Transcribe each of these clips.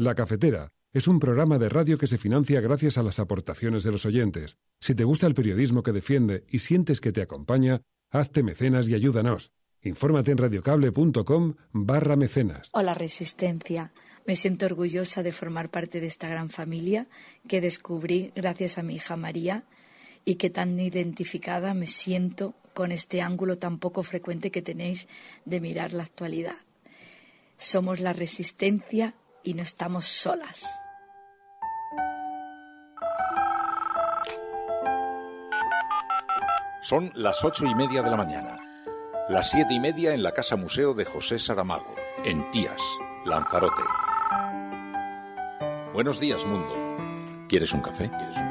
La Cafetera es un programa de radio que se financia gracias a las aportaciones de los oyentes. Si te gusta el periodismo que defiende y sientes que te acompaña, hazte mecenas y ayúdanos. Infórmate en radiocable.com barra mecenas. Hola Resistencia. Me siento orgullosa de formar parte de esta gran familia que descubrí gracias a mi hija María y que tan identificada me siento con este ángulo tan poco frecuente que tenéis de mirar la actualidad. Somos la resistencia y no estamos solas. Son las ocho y media de la mañana. Las siete y media en la Casa Museo de José Saramago, en Tías, Lanzarote. Buenos días, mundo. ¿Quieres un café? ¿Quieres un café?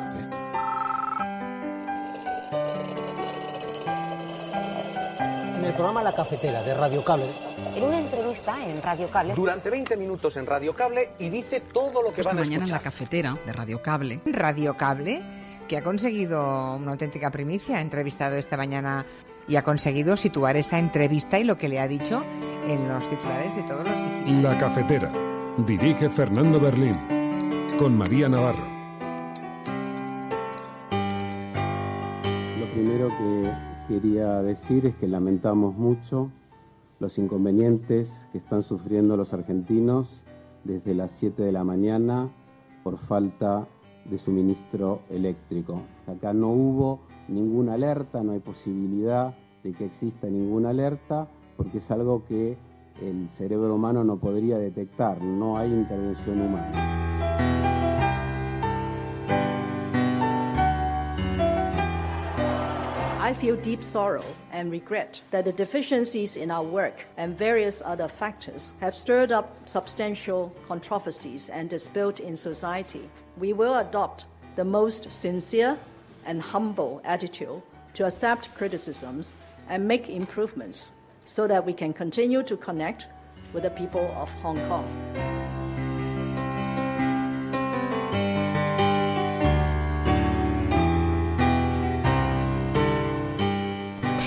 El programa La Cafetera de Radio Cable. En una entrevista en Radio Cable. Durante 20 minutos en Radio Cable y dice todo lo que Esta van a mañana en la cafetera de Radio Cable. Radio Cable, que ha conseguido una auténtica primicia, ha entrevistado esta mañana y ha conseguido situar esa entrevista y lo que le ha dicho en los titulares de todos los digitales. La Cafetera. Dirige Fernando Berlín. Con María Navarro. Quería decir es que lamentamos mucho los inconvenientes que están sufriendo los argentinos desde las 7 de la mañana por falta de suministro eléctrico. Acá no hubo ninguna alerta, no hay posibilidad de que exista ninguna alerta porque es algo que el cerebro humano no podría detectar, no hay intervención humana. I feel deep sorrow and regret that the deficiencies in our work and various other factors have stirred up substantial controversies and dispute in society. We will adopt the most sincere and humble attitude to accept criticisms and make improvements so that we can continue to connect with the people of Hong Kong.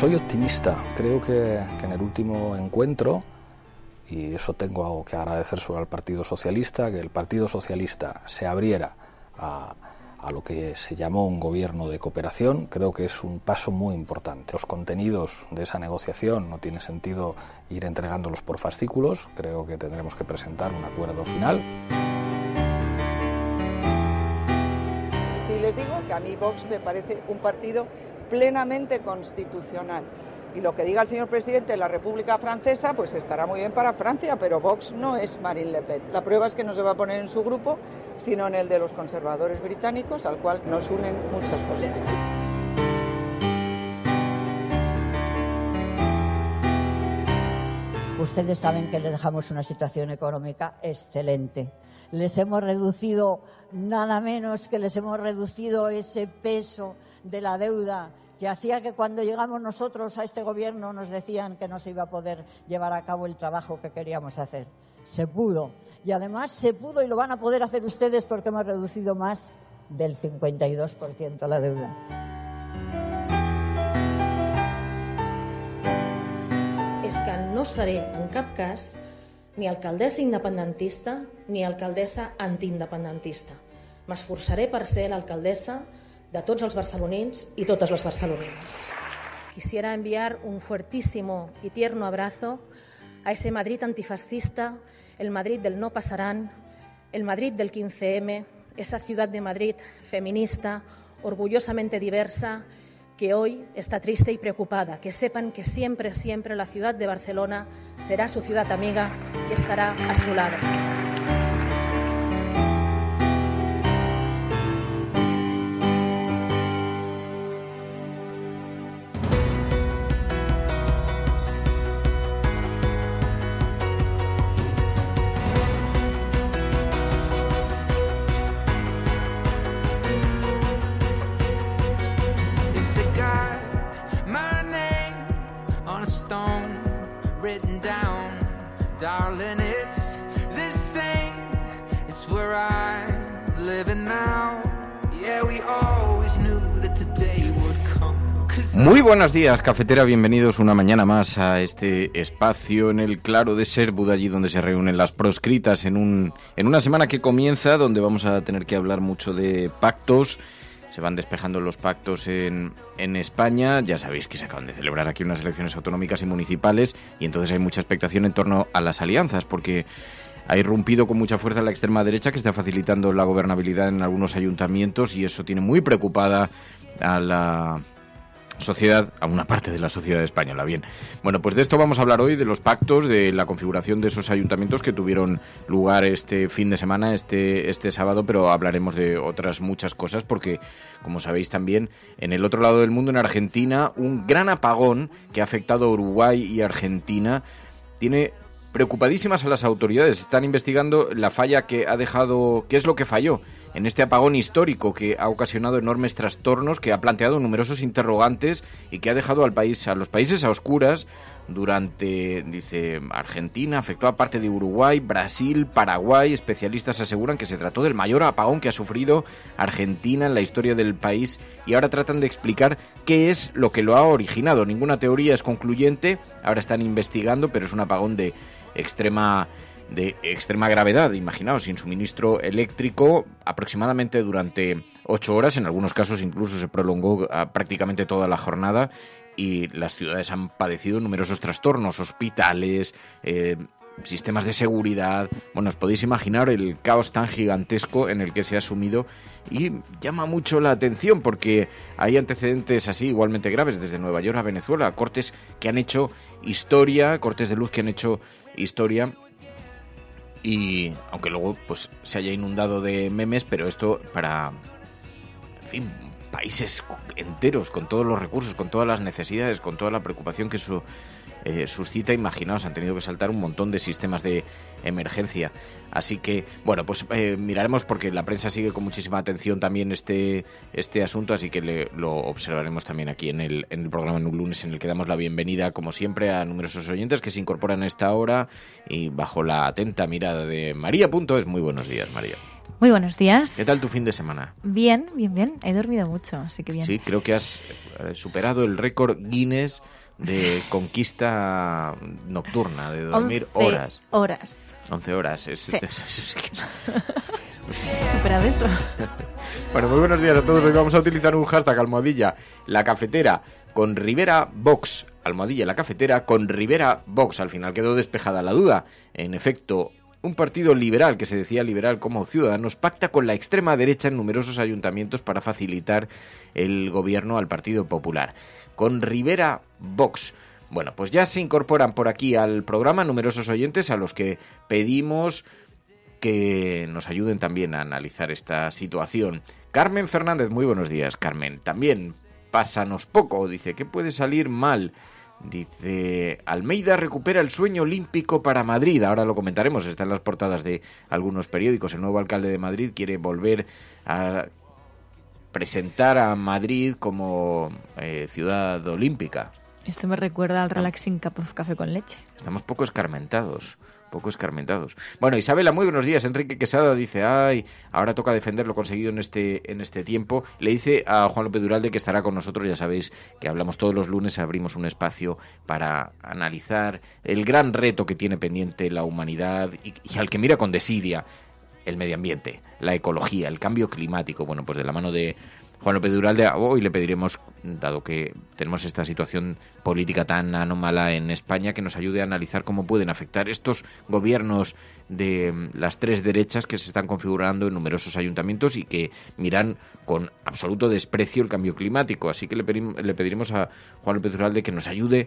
Soy optimista. Creo que, en el último encuentro, y eso tengo que agradecer sobre al Partido Socialista, que el Partido Socialista se abriera a, a lo que se llamó un gobierno de cooperación, creo que es un paso muy importante. Los contenidos de esa negociación no tiene sentido ir entregándolos por fascículos, creo que tendremos que presentar un acuerdo final. Si les digo que a mí Vox me parece un partido plenamente constitucional. Y lo que diga el señor presidente de la República Francesa, pues estará muy bien para Francia, pero Vox no es Marine Le Pen. La prueba es que no se va a poner en su grupo, sino en el de los conservadores británicos, al cual nos unen muchas cosas. Ustedes saben que les dejamos una situación económica excelente. Les hemos reducido nada menos que les hemos reducido ese peso de la deuda que hacía que cuando llegamos nosotros a este gobierno nos decían que no se iba a poder llevar a cabo el trabajo que queríamos hacer. Se pudo. Y además se pudo y lo van a poder hacer ustedes porque hemos reducido más del 52% la deuda. és que no seré en cap cas ni alcaldessa independentista ni alcaldessa antiindependentista. M'esforçaré per ser l'alcaldessa de tots els barcelonins y totes las barcelonines. Quisiera enviar un fuertísimo y tierno abrazo a ese Madrid antifascista, el Madrid del no pasarán, el Madrid del 15M, esa ciudad de Madrid feminista, orgullosamente diversa, que hoy está triste y preocupada. Que sepan que siempre, siempre la ciudad de Barcelona será su ciudad amiga y estará a su lado. Buenos días, cafetera. Bienvenidos una mañana más a este espacio en el Claro de Ser, allí donde se reúnen las proscritas en, un, en una semana que comienza, donde vamos a tener que hablar mucho de pactos. Se van despejando los pactos en, en España. Ya sabéis que se acaban de celebrar aquí unas elecciones autonómicas y municipales y entonces hay mucha expectación en torno a las alianzas, porque ha irrumpido con mucha fuerza la extrema derecha que está facilitando la gobernabilidad en algunos ayuntamientos y eso tiene muy preocupada a la sociedad, a una parte de la sociedad española. Bien, bueno, pues de esto vamos a hablar hoy, de los pactos, de la configuración de esos ayuntamientos que tuvieron lugar este fin de semana, este, este sábado, pero hablaremos de otras muchas cosas porque, como sabéis también, en el otro lado del mundo, en Argentina, un gran apagón que ha afectado a Uruguay y Argentina tiene preocupadísimas a las autoridades. Están investigando la falla que ha dejado, qué es lo que falló en este apagón histórico que ha ocasionado enormes trastornos, que ha planteado numerosos interrogantes y que ha dejado al país, a los países a oscuras durante, dice, Argentina, afectó a parte de Uruguay, Brasil, Paraguay. Especialistas aseguran que se trató del mayor apagón que ha sufrido Argentina en la historia del país y ahora tratan de explicar qué es lo que lo ha originado. Ninguna teoría es concluyente, ahora están investigando, pero es un apagón de extrema de extrema gravedad, imaginaos, sin suministro eléctrico aproximadamente durante ocho horas, en algunos casos incluso se prolongó ah, prácticamente toda la jornada y las ciudades han padecido numerosos trastornos, hospitales, eh, sistemas de seguridad. Bueno, os podéis imaginar el caos tan gigantesco en el que se ha sumido y llama mucho la atención porque hay antecedentes así igualmente graves desde Nueva York a Venezuela, cortes que han hecho historia, cortes de luz que han hecho historia y aunque luego pues se haya inundado de memes, pero esto para fin, países enteros con todos los recursos, con todas las necesidades, con toda la preocupación que eso eh, suscita, imaginaos, han tenido que saltar un montón de sistemas de emergencia. Así que, bueno, pues eh, miraremos porque la prensa sigue con muchísima atención también este, este asunto, así que lo observaremos también aquí en el, en el programa en un lunes en el que damos la bienvenida, como siempre, a numerosos oyentes que se incorporan a esta hora y bajo la atenta mirada de María Punto es muy buenos días, María. Muy buenos días. ¿Qué tal tu fin de semana? Bien, bien, bien. He dormido mucho, así que bien. Sí, creo que has eh, superado el récord Guinness de conquista nocturna, de dormir horas. horas. 11 horas. Es, sí. Eso. bueno, muy buenos días a todos. Hoy vamos a utilizar un hashtag almohadilla, la cafetera, con Rivera Box. Almohadilla, la cafetera, con Rivera Box. Al final quedó despejada la duda. En efecto, un partido liberal, que se decía liberal como Ciudadanos, pacta con la extrema derecha en numerosos ayuntamientos para facilitar el gobierno al Partido Popular con Rivera Vox. Bueno, pues ya se incorporan por aquí al programa numerosos oyentes a los que pedimos que nos ayuden también a analizar esta situación. Carmen Fernández, muy buenos días, Carmen. También pásanos poco, dice, ¿qué puede salir mal? Dice, Almeida recupera el sueño olímpico para Madrid. Ahora lo comentaremos, está en las portadas de algunos periódicos. El nuevo alcalde de Madrid quiere volver a presentar a Madrid como eh, ciudad olímpica. Esto me recuerda al Relaxing Cup of Café con Leche. Estamos poco escarmentados, poco escarmentados. Bueno, Isabela, muy buenos días. Enrique Quesada dice, ay, ahora toca defender lo conseguido en este, en este tiempo. Le dice a Juan López Duralde que estará con nosotros, ya sabéis que hablamos todos los lunes, abrimos un espacio para analizar el gran reto que tiene pendiente la humanidad y, y al que mira con desidia el medio ambiente, la ecología, el cambio climático. Bueno, pues de la mano de Juan López Duralde, hoy le pediremos, dado que tenemos esta situación política tan anómala en España, que nos ayude a analizar cómo pueden afectar estos gobiernos de mm, las tres derechas que se están configurando en numerosos ayuntamientos y que miran con absoluto desprecio el cambio climático. Así que le, le pediremos a Juan López Duralde que nos ayude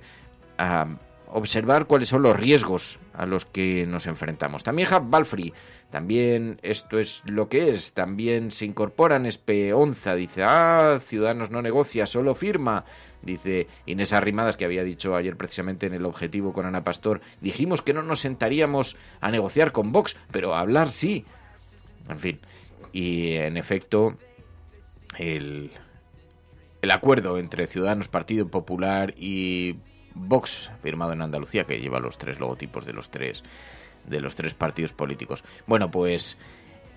a observar cuáles son los riesgos a los que nos enfrentamos. También Hub Balfrey, también esto es lo que es, también se incorporan Espeonza, dice, ah, Ciudadanos no negocia, solo firma. Dice Inés Arrimadas, que había dicho ayer precisamente en el objetivo con Ana Pastor, dijimos que no nos sentaríamos a negociar con Vox, pero a hablar sí. En fin, y en efecto, el, el acuerdo entre Ciudadanos, Partido Popular y Vox, firmado en Andalucía, que lleva los tres logotipos de los tres, de los tres partidos políticos. Bueno, pues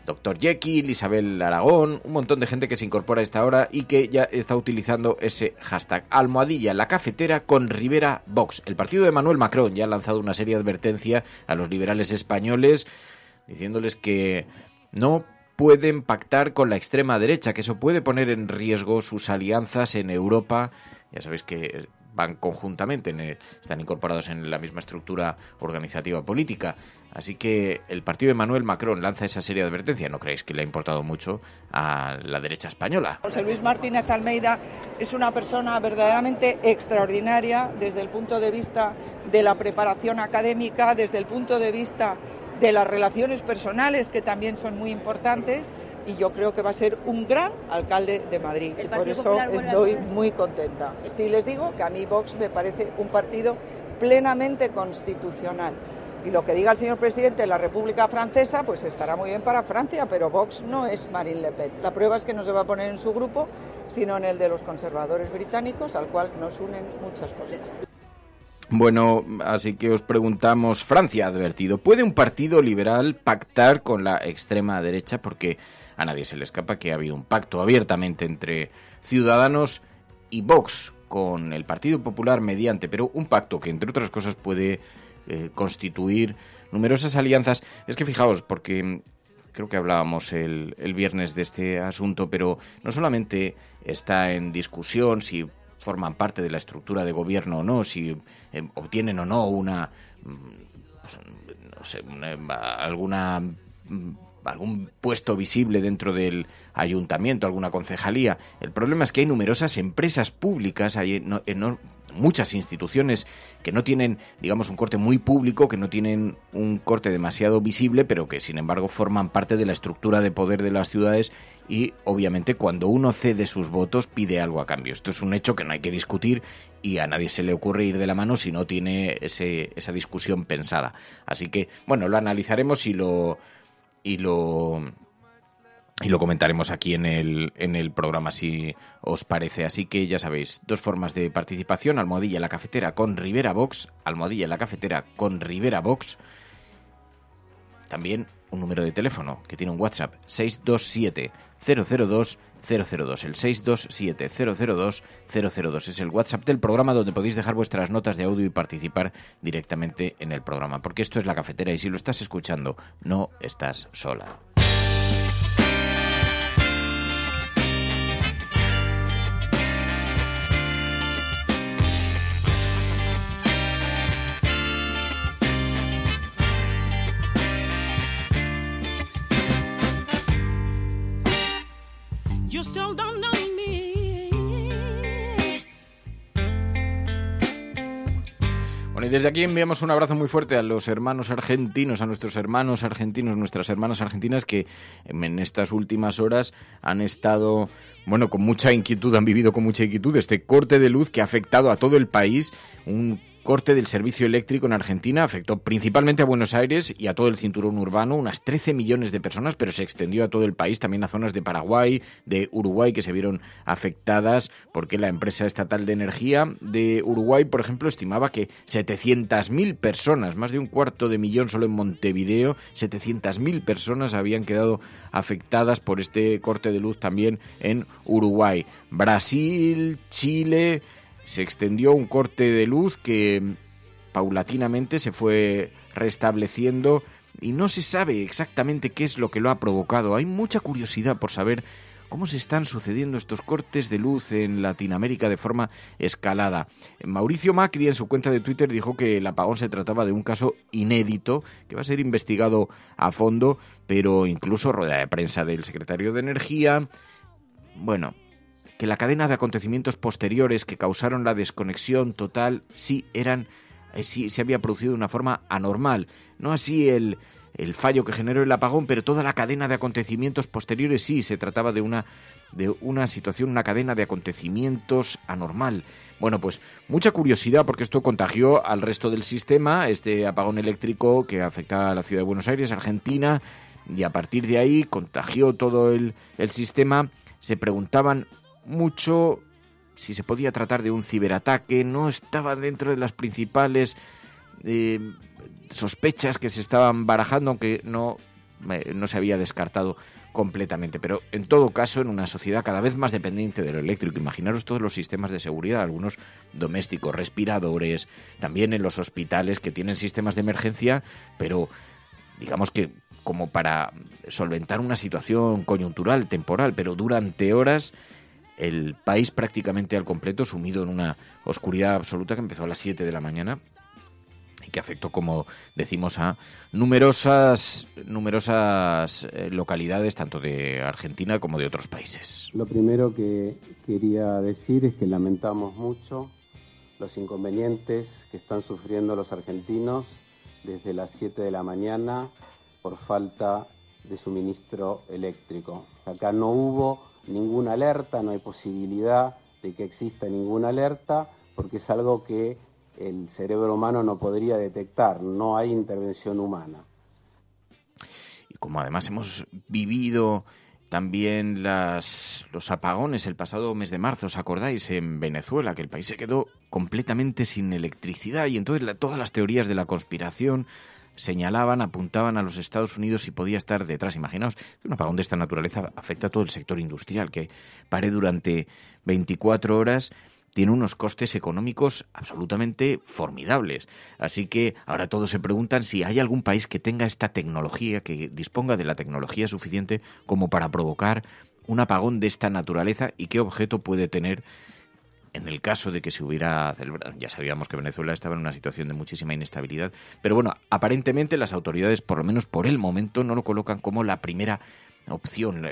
Doctor Jekyll, Isabel Aragón, un montón de gente que se incorpora a esta hora y que ya está utilizando ese hashtag almohadilla la cafetera con Rivera Vox. El partido de Manuel Macron ya ha lanzado una seria advertencia a los liberales españoles diciéndoles que no pueden pactar con la extrema derecha, que eso puede poner en riesgo sus alianzas en Europa. Ya sabéis que van conjuntamente, están incorporados en la misma estructura organizativa política. Así que el partido de Manuel Macron lanza esa serie de advertencia. ¿No creéis que le ha importado mucho a la derecha española? José Luis Martínez Almeida es una persona verdaderamente extraordinaria desde el punto de vista de la preparación académica, desde el punto de vista de las relaciones personales que también son muy importantes y yo creo que va a ser un gran alcalde de Madrid. Por eso estoy muy contenta. Si les digo que a mí Vox me parece un partido plenamente constitucional. Y lo que diga el señor presidente de la República Francesa, pues estará muy bien para Francia, pero Vox no es Marine Le Pen. La prueba es que no se va a poner en su grupo, sino en el de los conservadores británicos, al cual nos unen muchas cosas. Bueno, así que os preguntamos, Francia ha advertido, ¿puede un partido liberal pactar con la extrema derecha? Porque a nadie se le escapa que ha habido un pacto abiertamente entre Ciudadanos y Vox con el Partido Popular mediante, pero un pacto que entre otras cosas puede eh, constituir numerosas alianzas. Es que fijaos, porque creo que hablábamos el, el viernes de este asunto, pero no solamente está en discusión si forman parte de la estructura de gobierno o no, si eh, obtienen o no una, mm, pues, no sé, alguna mm, algún puesto visible dentro del ayuntamiento, alguna concejalía. El problema es que hay numerosas empresas públicas, hay muchas instituciones que no tienen, digamos, un corte muy público, que no tienen un corte demasiado visible, pero que sin embargo forman parte de la estructura de poder de las ciudades y obviamente cuando uno cede sus votos pide algo a cambio. Esto es un hecho que no hay que discutir y a nadie se le ocurre ir de la mano si no tiene ese, esa discusión pensada. Así que, bueno, lo analizaremos y lo... Y lo y lo comentaremos aquí en el, en el programa si os parece. Así que ya sabéis, dos formas de participación, almohadilla la cafetera con Rivera Box, almohadilla la cafetera con Rivera Box. También un número de teléfono que tiene un WhatsApp 627 002 002. El 627 002 002 es el WhatsApp del programa donde podéis dejar vuestras notas de audio y participar directamente en el programa. Porque esto es la cafetera y si lo estás escuchando, no estás sola. Y desde aquí enviamos un abrazo muy fuerte a los hermanos argentinos, a nuestros hermanos argentinos, nuestras hermanas argentinas que en estas últimas horas han estado, bueno, con mucha inquietud, han vivido con mucha inquietud este corte de luz que ha afectado a todo el país, corte del servicio eléctrico en Argentina afectó principalmente a Buenos Aires y a todo el cinturón urbano, unas 13 millones de personas, pero se extendió a todo el país, también a zonas de Paraguay, de Uruguay, que se vieron afectadas porque la empresa estatal de energía de Uruguay, por ejemplo, estimaba que 700.000 personas, más de un cuarto de millón solo en Montevideo, 700.000 personas habían quedado afectadas por este corte de luz también en Uruguay. Brasil, Chile, se extendió un corte de luz que paulatinamente se fue restableciendo y no se sabe exactamente qué es lo que lo ha provocado. Hay mucha curiosidad por saber cómo se están sucediendo estos cortes de luz en Latinoamérica de forma escalada. Mauricio Macri en su cuenta de Twitter dijo que el apagón se trataba de un caso inédito que va a ser investigado a fondo, pero incluso rueda de prensa del secretario de Energía. Bueno, que la cadena de acontecimientos posteriores que causaron la desconexión total sí eran eh, sí se había producido de una forma anormal, no así el el fallo que generó el apagón, pero toda la cadena de acontecimientos posteriores sí se trataba de una de una situación, una cadena de acontecimientos anormal. Bueno, pues mucha curiosidad porque esto contagió al resto del sistema, este apagón eléctrico que afecta a la ciudad de Buenos Aires, Argentina, y a partir de ahí contagió todo el, el sistema. Se preguntaban mucho si se podía tratar de un ciberataque, no estaba dentro de las principales eh, sospechas que se estaban barajando, aunque no eh, no se había descartado completamente. Pero en todo caso, en una sociedad cada vez más dependiente de lo eléctrico, imaginaros todos los sistemas de seguridad, algunos domésticos, respiradores, también en los hospitales que tienen sistemas de emergencia, pero digamos que como para solventar una situación coyuntural, temporal, pero durante horas el país prácticamente al completo sumido en una oscuridad absoluta que empezó a las 7 de la mañana y que afectó, como decimos, a numerosas, numerosas eh, localidades, tanto de Argentina como de otros países. Lo primero que quería decir es que lamentamos mucho los inconvenientes que están sufriendo los argentinos desde las 7 de la mañana por falta de suministro eléctrico. Acá no hubo ninguna alerta, no hay posibilidad de que exista ninguna alerta, porque es algo que el cerebro humano no podría detectar, no hay intervención humana. Y como además hemos vivido también las, los apagones el pasado mes de marzo, ¿os acordáis? En Venezuela, que el país se quedó completamente sin electricidad y entonces todas las teorías de la conspiración señalaban, apuntaban a los Estados Unidos y podía estar detrás. Imaginaos un apagón de esta naturaleza afecta a todo el sector industrial, que pare durante 24 horas tiene unos costes económicos absolutamente formidables. Así que ahora todos se preguntan si hay algún país que tenga esta tecnología, que disponga de la tecnología suficiente como para provocar un apagón de esta naturaleza y qué objeto puede tener en el caso de que se hubiera celebrado, ya sabíamos que Venezuela estaba en una situación de muchísima inestabilidad, pero bueno, aparentemente las autoridades, por lo menos por el momento, no lo colocan como la primera opción,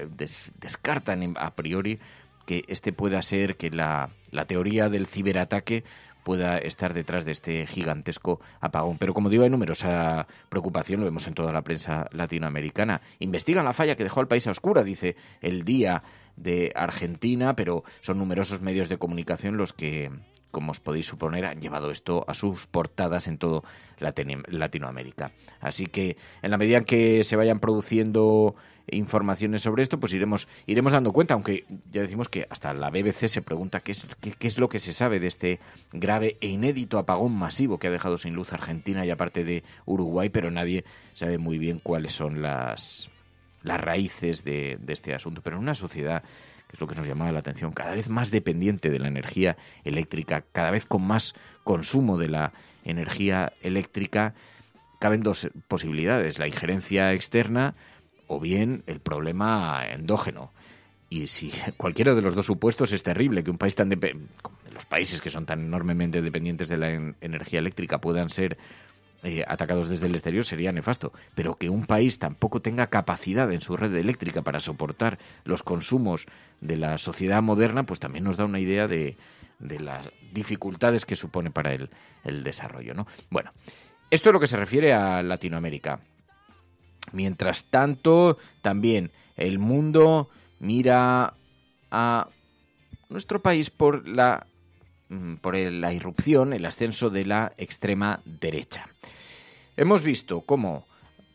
descartan a priori que este pueda ser, que la, la teoría del ciberataque pueda estar detrás de este gigantesco apagón. Pero como digo, hay numerosa preocupación, lo vemos en toda la prensa latinoamericana. Investigan la falla que dejó al país a oscura, dice el día de Argentina, pero son numerosos medios de comunicación los que, como os podéis suponer, han llevado esto a sus portadas en todo Latinoamérica. Así que en la medida en que se vayan produciendo informaciones sobre esto, pues iremos, iremos dando cuenta, aunque ya decimos que hasta la BBC se pregunta qué es, qué, es lo que se sabe de este grave e inédito apagón masivo que ha dejado sin luz Argentina y aparte de Uruguay, pero nadie sabe muy bien cuáles son las, las raíces de, de este asunto. Pero en una sociedad es lo que nos llamaba la atención, cada vez más dependiente de la energía eléctrica, cada vez con más consumo de la energía eléctrica, caben dos posibilidades, la injerencia externa o bien el problema endógeno. Y si cualquiera de los dos supuestos es terrible, que un país tan de, los países que son tan enormemente dependientes de la energía eléctrica puedan ser eh, atacados desde el exterior sería nefasto. Pero que un país tampoco tenga capacidad en su red eléctrica para soportar los consumos de la sociedad moderna, pues también nos da una idea de, de las dificultades que supone para el, el desarrollo. ¿no? Bueno, esto es lo que se refiere a Latinoamérica. Mientras tanto, también el mundo mira a nuestro país por la por la irrupción, el ascenso de la extrema derecha. Hemos visto cómo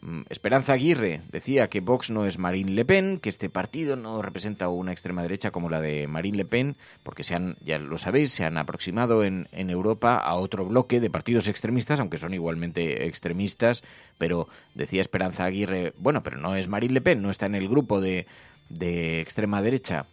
Mm, Esperanza Aguirre decía que Vox no es Marine Le Pen, que este partido no representa una extrema derecha como la de Marine Le Pen, porque se han, ya lo sabéis, se han aproximado en, en Europa a otro bloque de partidos extremistas, aunque son igualmente extremistas, pero decía Esperanza Aguirre, bueno, pero no es Marine Le Pen, no está en el grupo de, de extrema derecha.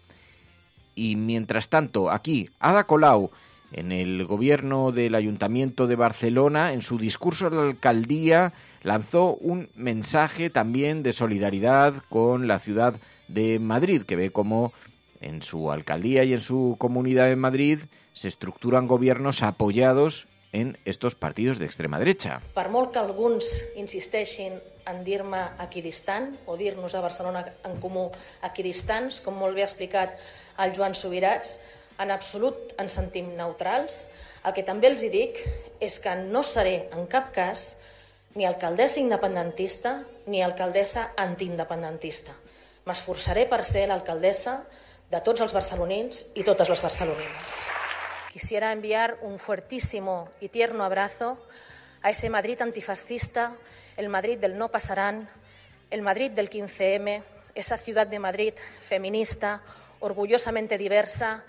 Y mientras tanto, aquí, Ada Colau, en el gobierno del Ayuntamiento de Barcelona, en su discurso a la alcaldía, lanzó un mensaje también de solidaridad con la ciudad de Madrid, que ve cómo en su alcaldía y en su comunidad en Madrid se estructuran gobiernos apoyados en estos partidos de extrema derecha. Per molt que alguns insisteixin en dir-me equidistant o dir-nos a Barcelona en comú equidistants, com molt bé ha explicat el Joan Subirats, en absolut ens sentim neutrals. El que també els hi dic és que no seré en cap cas ni alcaldessa independentista ni alcaldessa antiindependentista. M'esforçaré per ser l'alcaldessa de tots els barcelonins i totes les barcelonines. Quisiera enviar un fuertísimo y tierno abrazo a ese Madrid antifascista, el Madrid del no pasarán, el Madrid del 15M, esa ciudad de Madrid feminista, orgullosamente diversa,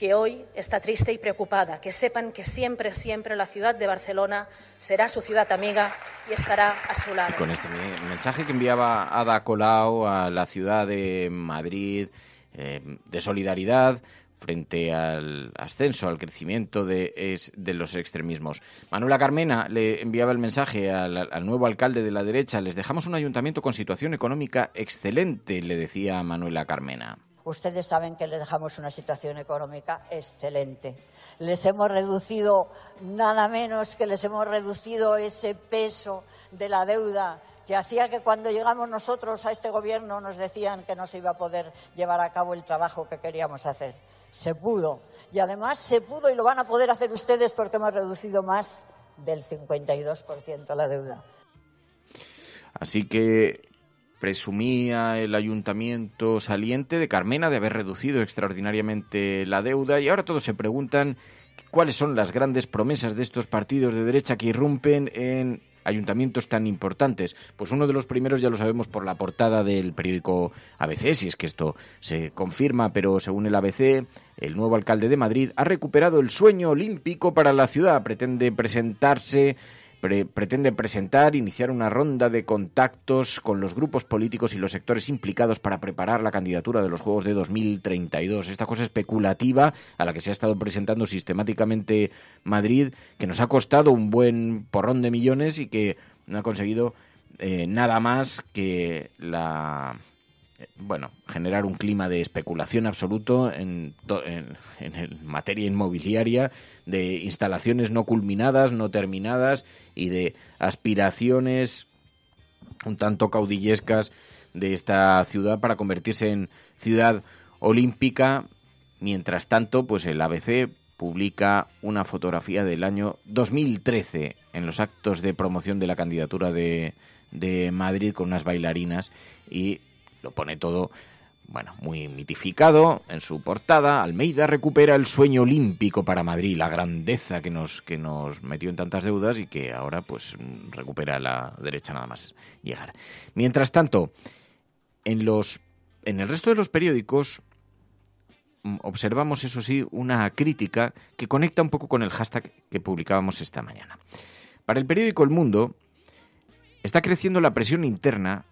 que hoy está triste y preocupada, que sepan que siempre, siempre la ciudad de Barcelona será su ciudad amiga y estará a su lado. Con este mensaje que enviaba Ada Colau a la ciudad de Madrid eh, de solidaridad frente al ascenso, al crecimiento de, los extremismos. Manuela Carmena le enviaba el mensaje al, nuevo alcalde de la derecha. Les dejamos un ayuntamiento con situación económica excelente, le decía Manuela Carmena. Ustedes saben que les dejamos una situación económica excelente. Les hemos reducido nada menos que les hemos reducido ese peso de la deuda que hacía que cuando llegamos nosotros a este gobierno nos decían que no se iba a poder llevar a cabo el trabajo que queríamos hacer. Se pudo. Y además se pudo y lo van a poder hacer ustedes porque hemos reducido más del 52% la deuda. Así que presumía el ayuntamiento saliente de Carmena de haber reducido extraordinariamente la deuda y ahora todos se preguntan cuáles son las grandes promesas de estos partidos de derecha que irrumpen en ayuntamientos tan importantes? Pues uno de los primeros ya lo sabemos por la portada del periódico ABC, si es que esto se confirma, pero según el ABC, el nuevo alcalde de Madrid ha recuperado el sueño olímpico para la ciudad, pretende presentarse pretende presentar, iniciar una ronda de contactos con los grupos políticos y los sectores implicados para preparar la candidatura de los Juegos de 2032. Esta cosa especulativa a la que se ha estado presentando sistemáticamente Madrid, que nos ha costado un buen porrón de millones y que no ha conseguido eh, nada más que la bueno, generar un clima de especulación absoluto en, en, materia inmobiliaria, de instalaciones no culminadas, no terminadas y de aspiraciones un tanto caudillescas de esta ciudad para convertirse en ciudad olímpica. Mientras tanto, pues el ABC publica una fotografía del año 2013 en los actos de promoción de la candidatura de, de Madrid con unas bailarinas y lo pone todo bueno, muy mitificado en su portada. Almeida recupera el sueño olímpico para Madrid, la grandeza que nos, que nos metió en tantas deudas y que ahora pues recupera la derecha nada más llegar. Mientras tanto, en los en el resto de los periódicos mm, observamos, eso sí, una crítica que conecta un poco con el hashtag que publicábamos esta mañana. Para el periódico El Mundo está creciendo la presión interna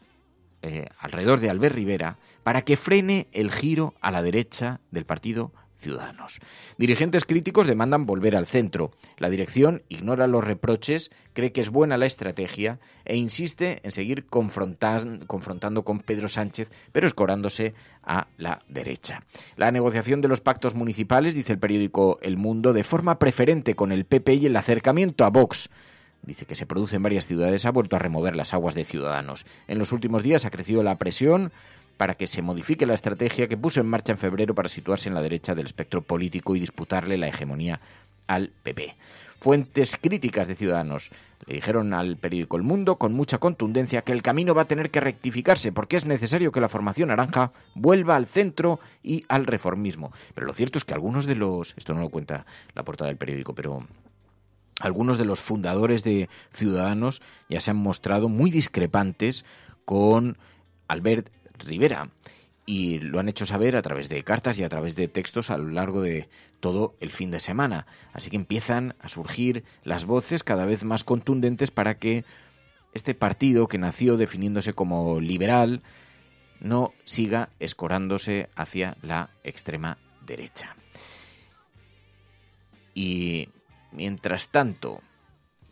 eh, alrededor de Albert Rivera para que frene el giro a la derecha del partido Ciudadanos. Dirigentes críticos demandan volver al centro. La dirección ignora los reproches, cree que es buena la estrategia e insiste en seguir confrontando con Pedro Sánchez, pero escorándose a la derecha. La negociación de los pactos municipales, dice el periódico El Mundo, de forma preferente con el PP y el acercamiento a Vox dice que se produce en varias ciudades, ha vuelto a remover las aguas de Ciudadanos. En los últimos días ha crecido la presión para que se modifique la estrategia que puso en marcha en febrero para situarse en la derecha del espectro político y disputarle la hegemonía al PP. Fuentes críticas de Ciudadanos le dijeron al periódico El Mundo con mucha contundencia que el camino va a tener que rectificarse porque es necesario que la formación naranja vuelva al centro y al reformismo. Pero lo cierto es que algunos de los, esto no lo cuenta la portada del periódico, pero algunos de los fundadores de Ciudadanos ya se han mostrado muy discrepantes con Albert Rivera y lo han hecho saber a través de cartas y a través de textos a lo largo de todo el fin de semana. Así que empiezan a surgir las voces cada vez más contundentes para que este partido que nació definiéndose como liberal no siga escorándose hacia la extrema derecha. Y Mientras tanto,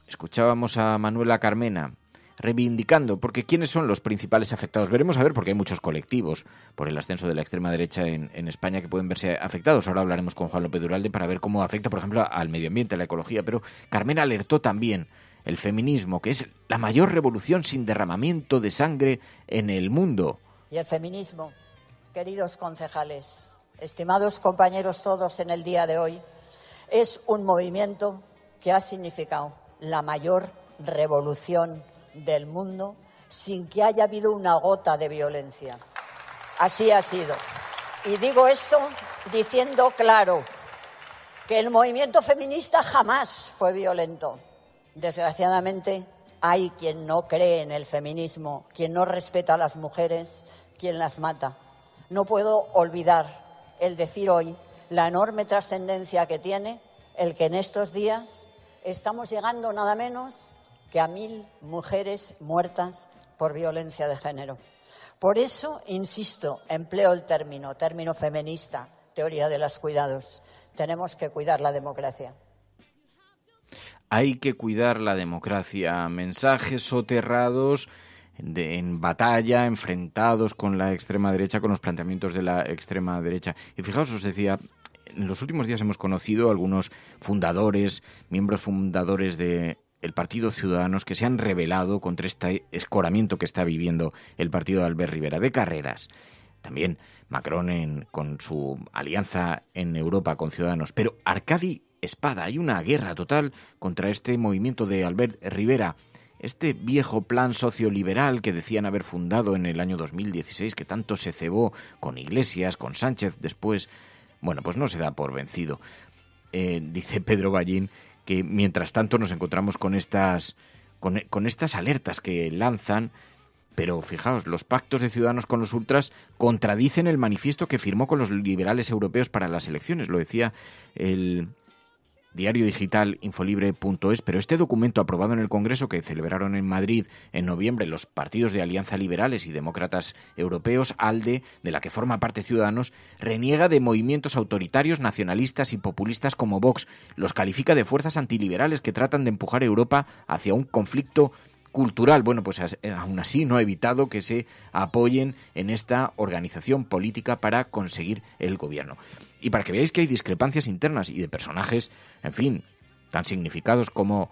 escuchábamos a Manuela Carmena reivindicando, porque ¿quiénes son los principales afectados? Veremos a ver, porque hay muchos colectivos por el ascenso de la extrema derecha en, España que pueden verse afectados. Ahora hablaremos con Juan López Duralde para ver cómo afecta, por ejemplo, al medio ambiente, a la ecología. Pero Carmena alertó también el feminismo, que es la mayor revolución sin derramamiento de sangre en el mundo. Y el feminismo, queridos concejales, estimados compañeros todos en el día de hoy, es un movimiento que ha significado la mayor revolución del mundo sin que haya habido una gota de violencia. Así ha sido. Y digo esto diciendo claro que el movimiento feminista jamás fue violento. Desgraciadamente hay quien no cree en el feminismo, quien no respeta a las mujeres, quien las mata. No puedo olvidar el decir hoy la enorme trascendencia que tiene el que en estos días estamos llegando nada menos que a mil mujeres muertas por violencia de género. Por eso, insisto, empleo el término, término feminista, teoría de los cuidados. Tenemos que cuidar la democracia. Hay que cuidar la democracia. Mensajes soterrados en batalla, enfrentados con la extrema derecha, con los planteamientos de la extrema derecha. Y fijaos, os decía, en los últimos días hemos conocido algunos fundadores, miembros fundadores de el Partido Ciudadanos que se han rebelado contra este escoramiento que está viviendo el partido de Albert Rivera de Carreras. También Macron con su alianza en Europa con Ciudadanos. Pero Arcadi Espada, hay una guerra total contra este movimiento de Albert Rivera. Este viejo plan socioliberal que decían haber fundado en el año 2016, que tanto se cebó con Iglesias, con Sánchez después, bueno, pues no se da por vencido. Eh, dice Pedro Ballín que mientras tanto nos encontramos con estas, con, estas alertas que lanzan pero fijaos, los pactos de ciudadanos con los ultras contradicen el manifiesto que firmó con los liberales europeos para las elecciones. Lo decía el, diario digital infolibre.es, pero este documento aprobado en el Congreso que celebraron en Madrid en noviembre los partidos de Alianza Liberales y Demócratas Europeos, ALDE, de la que forma parte Ciudadanos, reniega de movimientos autoritarios, nacionalistas y populistas como Vox, los califica de fuerzas antiliberales que tratan de empujar a Europa hacia un conflicto cultural. Bueno, pues aún así no ha evitado que se apoyen en esta organización política para conseguir el gobierno. Y para que veáis que hay discrepancias internas y de personajes, en fin, tan significados como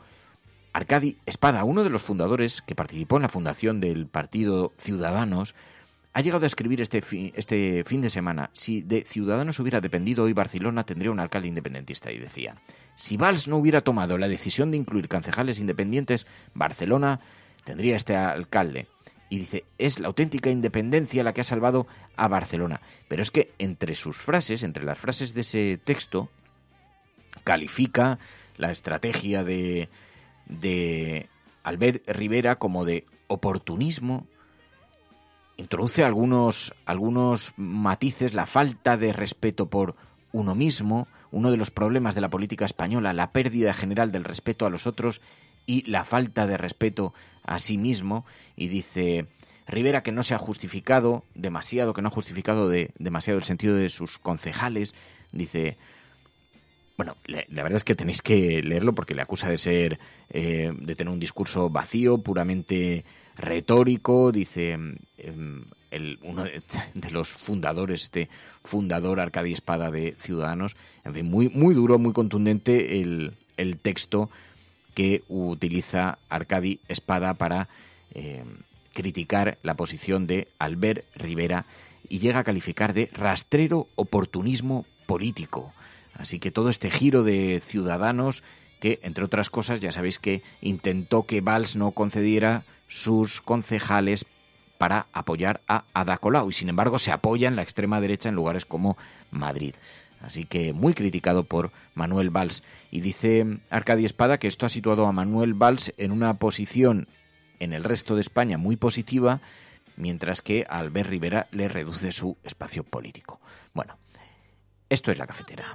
Arcadi Espada, uno de los fundadores que participó en la fundación del Partido Ciudadanos, ha llegado a escribir este, este fin de semana, si de Ciudadanos hubiera dependido hoy Barcelona tendría un alcalde independentista y decía, si Valls no hubiera tomado la decisión de incluir concejales independientes, Barcelona tendría este alcalde y dice, es la auténtica independencia la que ha salvado a Barcelona. Pero es que entre sus frases, entre las frases de ese texto, califica la estrategia de, de Albert Rivera como de oportunismo, introduce algunos, algunos matices, la falta de respeto por uno mismo, uno de los problemas de la política española, la pérdida general del respeto a los otros y la falta de respeto a sí mismo. Y dice Rivera que no se ha justificado demasiado, que no ha justificado de, demasiado el sentido de sus concejales, dice bueno, la verdad es que tenéis que leerlo porque le acusa de ser, eh, de tener un discurso vacío, puramente retórico. Dice em, el, uno de, los fundadores, este fundador Arcadi Espada de Ciudadanos. En fin, muy, muy duro, muy contundente el, el texto que utiliza Arcadi Espada para eh, criticar la posición de Albert Rivera y llega a calificar de rastrero oportunismo político. Así que todo este giro de ciudadanos que, entre otras cosas, ya sabéis que intentó que Valls no concediera sus concejales para apoyar a Ada Colau y sin embargo se apoya en la extrema derecha en lugares como Madrid. Así que muy criticado por Manuel Valls. Y dice Arcadi Espada que esto ha situado a Manuel Valls en una posición en el resto de España muy positiva, mientras que a Albert Rivera le reduce su espacio político. Bueno, esto es la cafetera.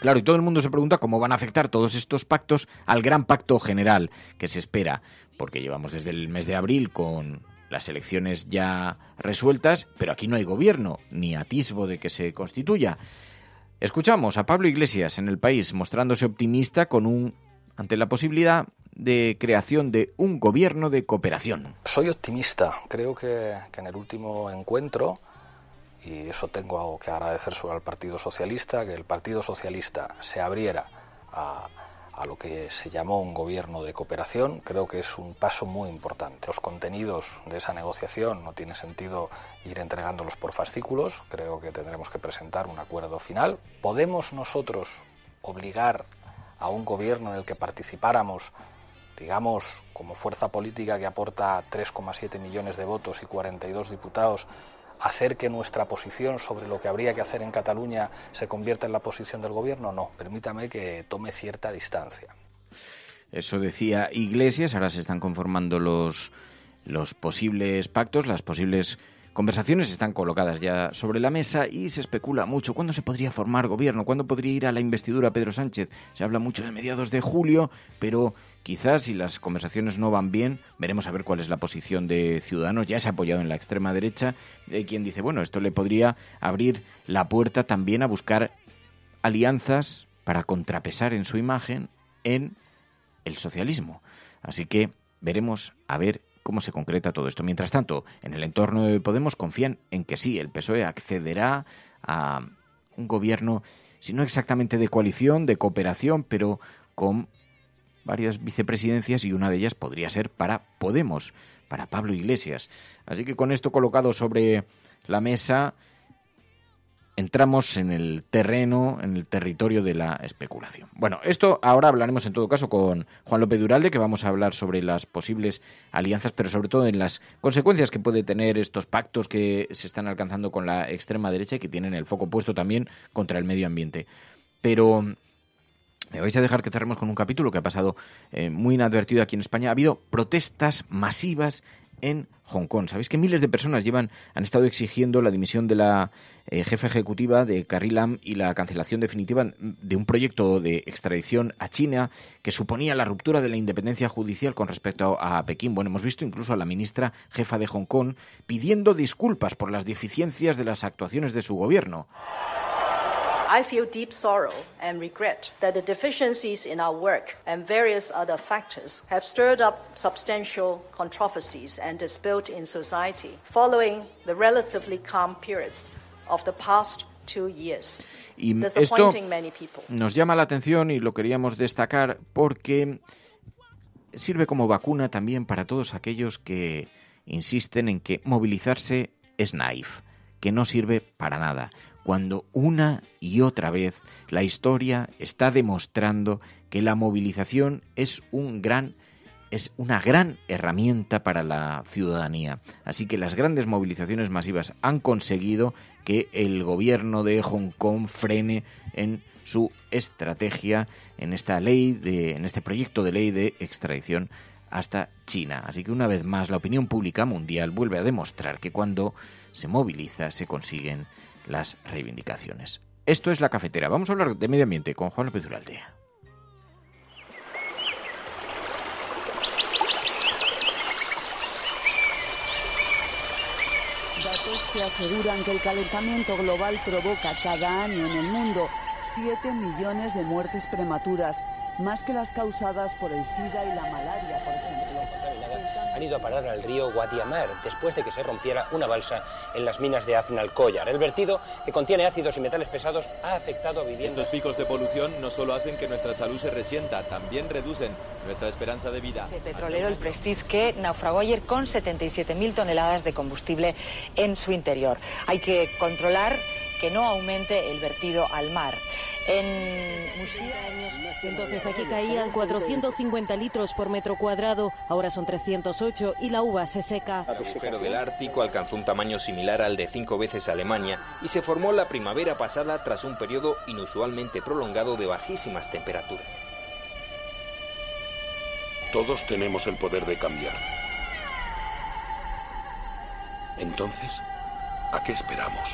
Claro, y todo el mundo se pregunta cómo van a afectar todos estos pactos al gran pacto general que se espera, porque llevamos desde el mes de abril con las elecciones ya resueltas, pero aquí no hay gobierno, ni atisbo de que se constituya. Escuchamos a Pablo Iglesias en el país mostrándose optimista con un ante la posibilidad de creación de un gobierno de cooperación. Soy optimista. Creo que, que en el último encuentro, y eso tengo que agradecer sobre al Partido Socialista, que el Partido Socialista se abriera a, a lo que se llamó un gobierno de cooperación, creo que es un paso muy importante. Los contenidos de esa negociación no tiene sentido ir entregándolos por fascículos, creo que tendremos que presentar un acuerdo final. ¿Podemos nosotros obligar a un gobierno en el que participáramos, digamos, como fuerza política que aporta 3,7 millones de votos y 42 diputados, hacer que nuestra posición sobre lo que habría que hacer en Cataluña se convierta en la posición del gobierno? No, permítame que tome cierta distancia. Eso decía Iglesias, ahora se están conformando los, los posibles pactos, las posibles conversaciones están colocadas ya sobre la mesa y se especula mucho cuándo se podría formar gobierno, cuándo podría ir a la investidura Pedro Sánchez. Se habla mucho de mediados de julio, pero quizás si las conversaciones no van bien, veremos a ver cuál es la posición de Ciudadanos. Ya se ha apoyado en la extrema derecha, hay quien dice, bueno, esto le podría abrir la puerta también a buscar alianzas para contrapesar en su imagen en el socialismo. Así que veremos a ver cómo se concreta todo esto. Mientras tanto, en el entorno de Podemos confían en que sí, el PSOE accederá a un gobierno, si no exactamente de coalición, de cooperación, pero con varias vicepresidencias y una de ellas podría ser para Podemos, para Pablo Iglesias. Así que con esto colocado sobre la mesa, entramos en el terreno, en el territorio de la especulación. Bueno, esto ahora hablaremos en todo caso con Juan López Duralde, que vamos a hablar sobre las posibles alianzas, pero sobre todo en las consecuencias que puede tener estos pactos que se están alcanzando con la extrema derecha y que tienen el foco puesto también contra el medio ambiente. Pero me vais a dejar que cerremos con un capítulo que ha pasado eh, muy inadvertido aquí en España. Ha habido protestas masivas en Hong Kong. Sabéis que miles de personas llevan, han estado exigiendo la dimisión de la eh, jefa ejecutiva de Carrie Lam y la cancelación definitiva de un proyecto de extradición a China que suponía la ruptura de la independencia judicial con respecto a Pekín. Bueno, hemos visto incluso a la ministra jefa de Hong Kong pidiendo disculpas por las deficiencias de las actuaciones de su gobierno. I feel deep sorrow and regret that the deficiencies in our work and various other factors have stirred up substantial controversies and dispute in society following the relatively calm periods of the past two years. Y esto nos llama la atención y lo queríamos destacar porque sirve como vacuna también para todos aquellos que insisten en que movilizarse es naif, que no sirve para nada cuando una y otra vez la historia está demostrando que la movilización es un gran es una gran herramienta para la ciudadanía. Así que las grandes movilizaciones masivas han conseguido que el gobierno de Hong Kong frene en su estrategia en esta ley en este proyecto de ley de extradición hasta China. Así que una vez más la opinión pública mundial vuelve a demostrar que cuando se moviliza se consiguen las reivindicaciones. Esto es La Cafetera. Vamos a hablar de medio ambiente con Juan López Duralde. Datos que aseguran que el calentamiento global provoca cada año en el mundo 7 millones de muertes prematuras, más que las causadas por el SIDA y la malaria, por ejemplo han ido a parar al río Guadiamar después de que se rompiera una balsa en las minas de Aznalcóllar. El vertido, que contiene ácidos y metales pesados, ha afectado a viviendas. Estos picos de polución no solo hacen que nuestra salud se resienta, también reducen nuestra esperanza de vida. El petrolero, el Prestige, que naufragó ayer con 77.000 toneladas de combustible en su interior. Hay que controlar que no aumente el vertido al mar. En años, entonces aquí caían 450 litros por metro cuadrado, ahora son 308 y la uva se seca. El agujero del Ártico alcanzó un tamaño similar al de cinco veces Alemania y se formó la primavera pasada tras un periodo inusualmente prolongado de bajísimas temperaturas. Todos tenemos el poder de cambiar. Entonces, ¿a qué esperamos?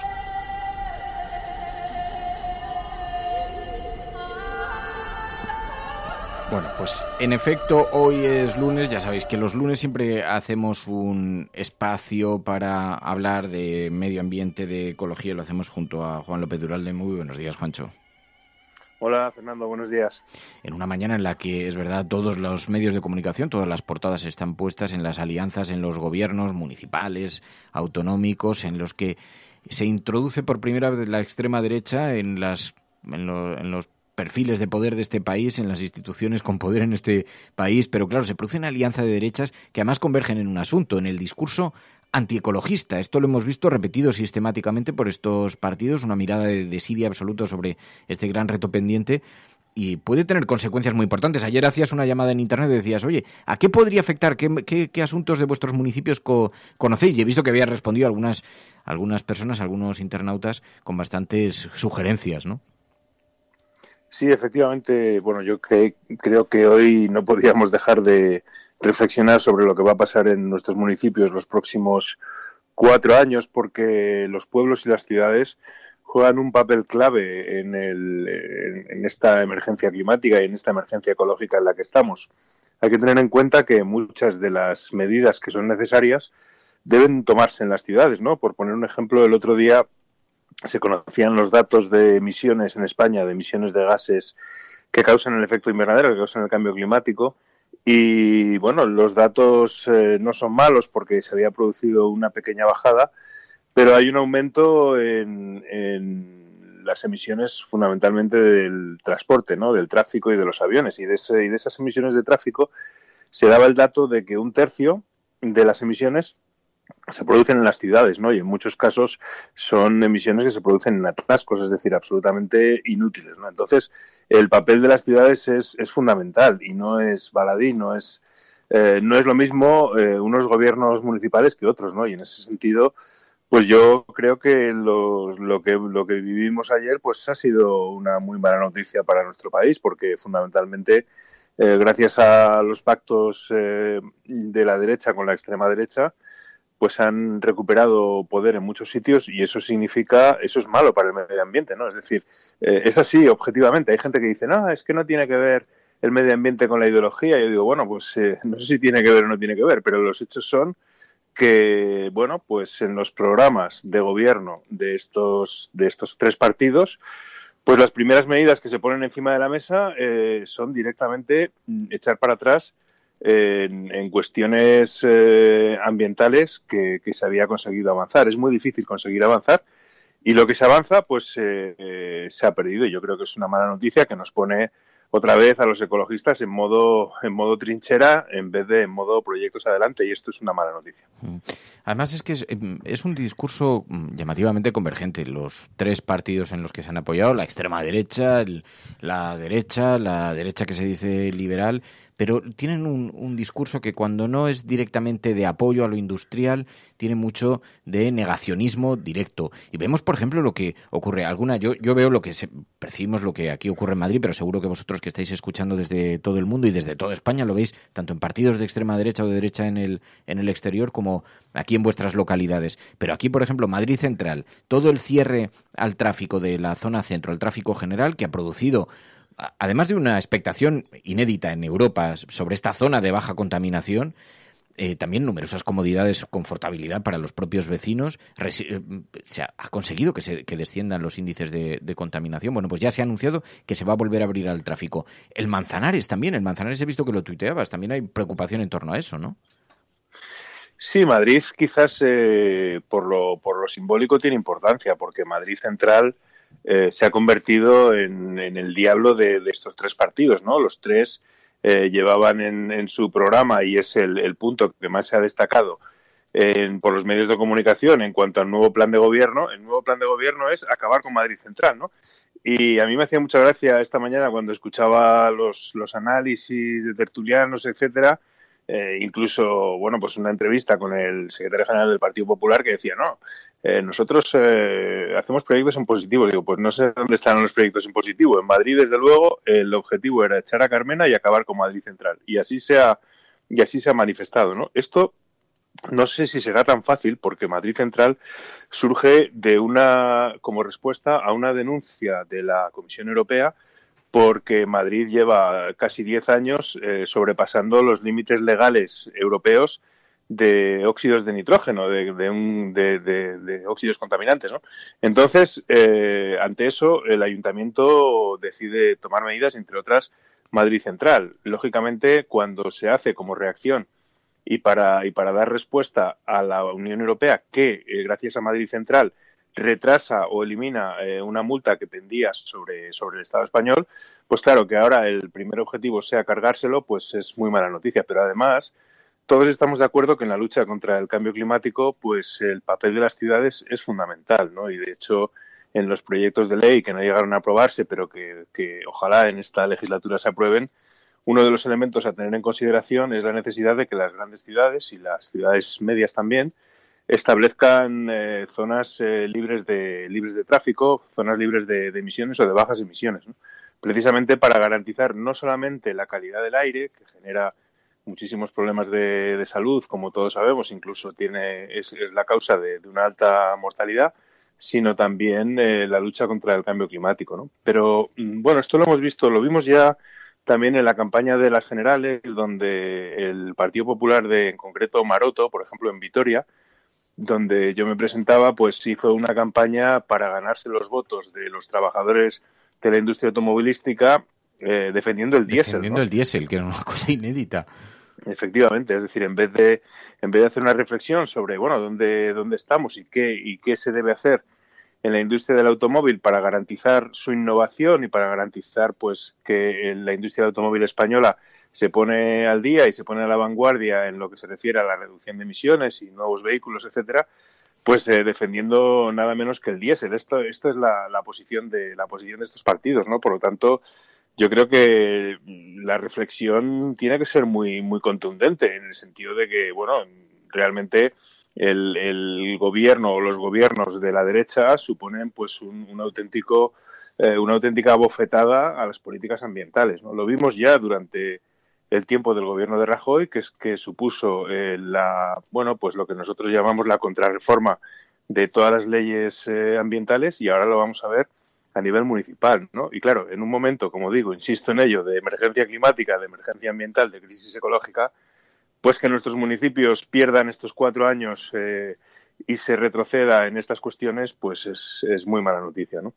Bueno, pues en efecto, hoy es lunes, ya sabéis que los lunes siempre hacemos un espacio para hablar de medio ambiente, de ecología, lo hacemos junto a Juan López Duralde. Muy buenos días, Juancho. Hola, Fernando, buenos días. En una mañana en la que, es verdad, todos los medios de comunicación, todas las portadas están puestas en las alianzas, en los gobiernos municipales, autonómicos, en los que se introduce por primera vez la extrema derecha en las en, en, los perfiles de poder de este país, en las instituciones con poder en este país, pero claro, se produce una alianza de derechas que además convergen en un asunto, en el discurso antiecologista. Esto lo hemos visto repetido sistemáticamente por estos partidos, una mirada de desidia absoluto sobre este gran reto pendiente y puede tener consecuencias muy importantes. Ayer hacías una llamada en internet y decías, oye, ¿a qué podría afectar? ¿Qué, qué, asuntos de vuestros municipios conocéis? Y he visto que había respondido algunas, algunas personas, algunos internautas, con bastantes sugerencias, ¿no? Sí, efectivamente, bueno, yo creo que hoy no podíamos dejar de reflexionar sobre lo que va a pasar en nuestros municipios los próximos cuatro años porque los pueblos y las ciudades juegan un papel clave en, el, en, en, esta emergencia climática y en esta emergencia ecológica en la que estamos. Hay que tener en cuenta que muchas de las medidas que son necesarias deben tomarse en las ciudades, ¿no? Por poner un ejemplo, el otro día se conocían los datos de emisiones en España, de emisiones de gases que causan el efecto invernadero, que causan el cambio climático. Y bueno, los datos eh, no son malos porque se había producido una pequeña bajada, pero hay un aumento en, en las emisiones fundamentalmente del transporte, ¿no? del tráfico y de los aviones. Y de, ese, y de esas emisiones de tráfico se daba el dato de que un tercio de las emisiones se producen en las ciudades, ¿no? Y en muchos casos son emisiones que se producen en atascos, es decir, absolutamente inútiles, ¿no? Entonces, el papel de las ciudades es, fundamental y no es baladí, no es, eh, no es lo mismo eh, unos gobiernos municipales que otros, ¿no? Y en ese sentido, pues yo creo que, lo que lo que vivimos ayer, pues ha sido una muy mala noticia para nuestro país, porque fundamentalmente, eh, gracias a los pactos eh, de la derecha con la extrema derecha, pues han recuperado poder en muchos sitios y eso significa, eso es malo para el medio ambiente, ¿no? Es decir, eh, es así, objetivamente. Hay gente que dice, no, es que no tiene que ver el medio ambiente con la ideología. Yo digo, bueno, pues eh, no sé si tiene que ver o no tiene que ver, pero los hechos son que, bueno, pues en los programas de gobierno de estos, de estos tres partidos, pues las primeras medidas que se ponen encima de la mesa eh, son directamente mm, echar para atrás en, en cuestiones eh, ambientales que, se había conseguido avanzar. Es muy difícil conseguir avanzar y lo que se avanza pues eh, eh, se ha perdido yo creo que es una mala noticia que nos pone otra vez a los ecologistas en modo en modo trinchera en vez de en modo proyectos adelante y esto es una mala noticia. Además es que es, es, un discurso llamativamente convergente. Los tres partidos en los que se han apoyado, la extrema derecha, la derecha, la derecha que se dice liberal, pero tienen un, un, discurso que cuando no es directamente de apoyo a lo industrial, tiene mucho de negacionismo directo. Y vemos, por ejemplo, lo que ocurre. Alguna, yo, yo veo lo que se, percibimos lo que aquí ocurre en Madrid, pero seguro que vosotros que estáis escuchando desde todo el mundo y desde toda España lo veis tanto en partidos de extrema derecha o de derecha en el, en el exterior como aquí en vuestras localidades. Pero aquí, por ejemplo, Madrid Central, todo el cierre al tráfico de la zona centro, al tráfico general, que ha producido además de una expectación inédita en Europa sobre esta zona de baja contaminación, eh, también numerosas comodidades, confortabilidad para los propios vecinos. Eh, se ha, conseguido que, se, que desciendan los índices de, de, contaminación. Bueno, pues ya se ha anunciado que se va a volver a abrir al tráfico. El Manzanares también, el Manzanares he visto que lo tuiteabas, también hay preocupación en torno a eso, ¿no? Sí, Madrid quizás eh, por, lo, por lo simbólico tiene importancia, porque Madrid Central eh, se ha convertido en, en el diablo de, estos tres partidos, ¿no? Los tres eh, llevaban en, en, su programa, y es el, el, punto que más se ha destacado en, por los medios de comunicación en cuanto al nuevo plan de gobierno, el nuevo plan de gobierno es acabar con Madrid Central, ¿no? Y a mí me hacía mucha gracia esta mañana cuando escuchaba los, los análisis de tertulianos, etcétera, eh, incluso, bueno, pues una entrevista con el secretario general del Partido Popular que decía, no, eh, nosotros eh, hacemos proyectos en positivo. Digo, pues no sé dónde están los proyectos en positivo. En Madrid, desde luego, el objetivo era echar a Carmena y acabar con Madrid Central. Y así se ha, y así se ha manifestado, ¿no? Esto no sé si será tan fácil porque Madrid Central surge de una como respuesta a una denuncia de la Comisión Europea porque Madrid lleva casi 10 años eh, sobrepasando los límites legales europeos de óxidos de nitrógeno, de, un, de óxidos contaminantes. ¿no? Entonces, eh, ante eso, el ayuntamiento decide tomar medidas, entre otras, Madrid Central. Lógicamente, cuando se hace como reacción y para, y para dar respuesta a la Unión Europea, que eh, gracias a Madrid Central retrasa o elimina eh, una multa que pendía sobre, sobre el Estado español, pues claro que ahora el primer objetivo sea cargárselo, pues es muy mala noticia. Pero además, todos estamos de acuerdo que en la lucha contra el cambio climático, pues el papel de las ciudades es fundamental, ¿no? Y de hecho, en los proyectos de ley que no llegaron a aprobarse, pero que, que ojalá en esta legislatura se aprueben, uno de los elementos a tener en consideración es la necesidad de que las grandes ciudades y las ciudades medias también establezcan eh, zonas eh, libres de libres de tráfico, zonas libres de, emisiones o de bajas emisiones, precisamente para garantizar no solamente la calidad del aire que genera muchísimos problemas de, de salud, como todos sabemos, incluso tiene es, la causa de, una alta mortalidad, sino también eh, la lucha contra el cambio climático. Pero mm, bueno, esto lo hemos visto, lo vimos ya también en la campaña de las generales, donde el Partido Popular de, en concreto, Maroto, por ejemplo, en Vitoria, donde yo me presentaba, pues hizo una campaña para ganarse los votos de los trabajadores de la industria automovilística eh, defendiendo el diésel. Defendiendo ¿no? el diésel, que era una cosa inédita. Efectivamente, es decir, en vez de en vez de hacer una reflexión sobre bueno dónde dónde estamos y qué y qué se debe hacer en la industria del automóvil para garantizar su innovación y para garantizar pues que la industria del automóvil española se pone al día y se pone a la vanguardia en lo que se refiere a la reducción de emisiones y nuevos vehículos, etcétera, pues eh, defendiendo nada menos que el diésel. Esto, esto es la, la, posición de la posición de estos partidos, ¿no? Por lo tanto, yo creo que la reflexión tiene que ser muy, muy contundente en el sentido de que, bueno, realmente el, el gobierno o los gobiernos de la derecha suponen pues un, un auténtico eh, una auténtica bofetada a las políticas ambientales. ¿no? Lo vimos ya durante el tiempo del gobierno de Rajoy, que es que supuso eh, la bueno pues lo que nosotros llamamos la contrarreforma de todas las leyes eh, ambientales y ahora lo vamos a ver a nivel municipal, ¿no? Y claro, en un momento, como digo, insisto en ello, de emergencia climática, de emergencia ambiental, de crisis ecológica, pues que nuestros municipios pierdan estos cuatro años eh, y se retroceda en estas cuestiones, pues es, es muy mala noticia, ¿no?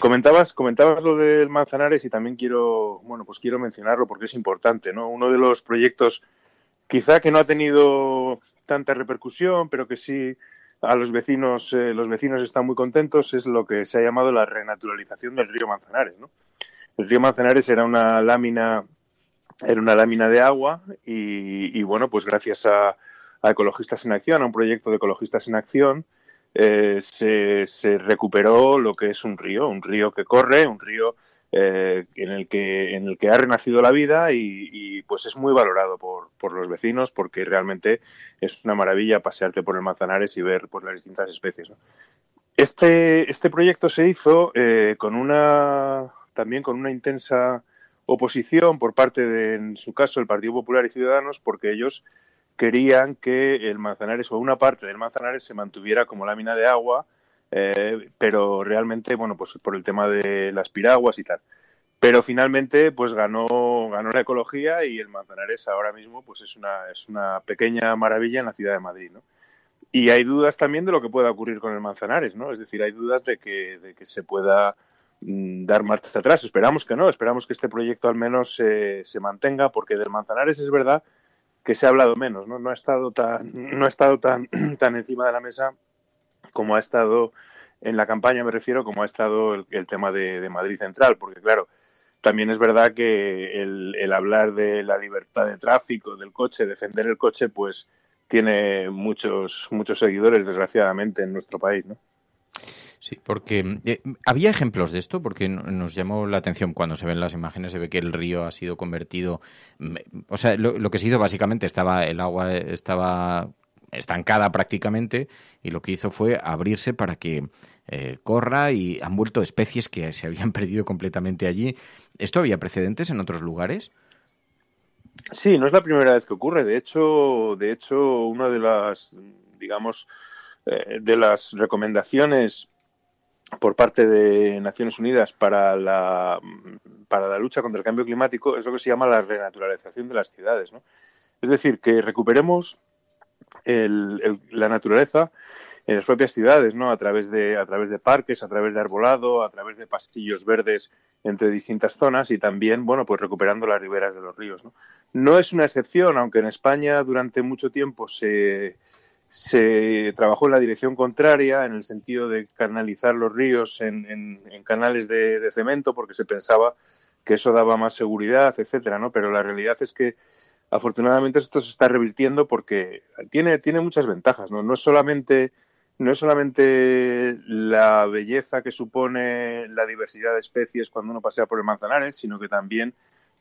Comentabas, comentabas lo del Manzanares y también quiero, bueno, pues quiero mencionarlo porque es importante, ¿no? Uno de los proyectos quizá que no ha tenido tanta repercusión, pero que sí a los vecinos, eh, los vecinos están muy contentos, es lo que se ha llamado la renaturalización del río Manzanares, ¿no? El río Manzanares era una lámina, era una lámina de agua y, y bueno, pues gracias a Ecologistas en Acción, a un proyecto de Ecologistas en Acción, eh, se, se, recuperó lo que es un río, un río que corre, un río eh, en, el que, en el que ha renacido la vida y, pues es muy valorado por, por, los vecinos porque realmente es una maravilla pasearte por el Manzanares y ver pues, las distintas especies. Este, este proyecto se hizo eh, con una también con una intensa oposición por parte de, en su caso, el Partido Popular y Ciudadanos, porque ellos querían que el Manzanares o una parte del Manzanares se mantuviera como lámina de agua, eh, pero realmente, bueno, pues por el tema de las piraguas y tal. Pero finalmente, pues ganó, ganó la ecología y el Manzanares ahora mismo, pues es una, es una pequeña maravilla en la ciudad de Madrid, ¿no? Y hay dudas también de lo que pueda ocurrir con el Manzanares, ¿no? Es decir, hay dudas de que, de que se pueda mm, dar marcha atrás. Esperamos que no, esperamos que este proyecto al menos se, se mantenga, porque del Manzanares es verdad que se ha hablado menos, ¿no? No ha estado tan, no ha estado tan, tan encima de la mesa como ha estado en la campaña, me refiero, como ha estado el, el tema de, de, Madrid Central, porque claro, también es verdad que el, el, hablar de la libertad de tráfico, del coche, defender el coche, pues tiene muchos, muchos seguidores, desgraciadamente, en nuestro país, ¿no? Sí, porque eh, había ejemplos de esto, porque nos llamó la atención cuando se ven las imágenes, se ve que el río ha sido convertido, o sea, lo, lo que se hizo básicamente estaba, el agua estaba estancada prácticamente y lo que hizo fue abrirse para que eh, corra y han vuelto especies que se habían perdido completamente allí. ¿Esto había precedentes en otros lugares? Sí, no es la primera vez que ocurre. De hecho, de hecho, una de las, digamos, eh, de las recomendaciones por parte de Naciones Unidas para la, para la lucha contra el cambio climático es lo que se llama la renaturalización de las ciudades. ¿no? Es decir, que recuperemos la naturaleza en las propias ciudades, ¿no? A través de a través de parques, a través de arbolado, a través de pasillos verdes entre distintas zonas y también, bueno, pues recuperando las riberas de los ríos, ¿no? No es una excepción, aunque en España durante mucho tiempo se se trabajó en la dirección contraria, en el sentido de canalizar los ríos en, en, en canales de, cemento, porque se pensaba que eso daba más seguridad, etcétera, ¿no? Pero la realidad es que afortunadamente esto se está revirtiendo porque tiene, tiene muchas ventajas, ¿no? No es solamente no es solamente la belleza que supone la diversidad de especies cuando uno pasea por el Manzanares, sino que también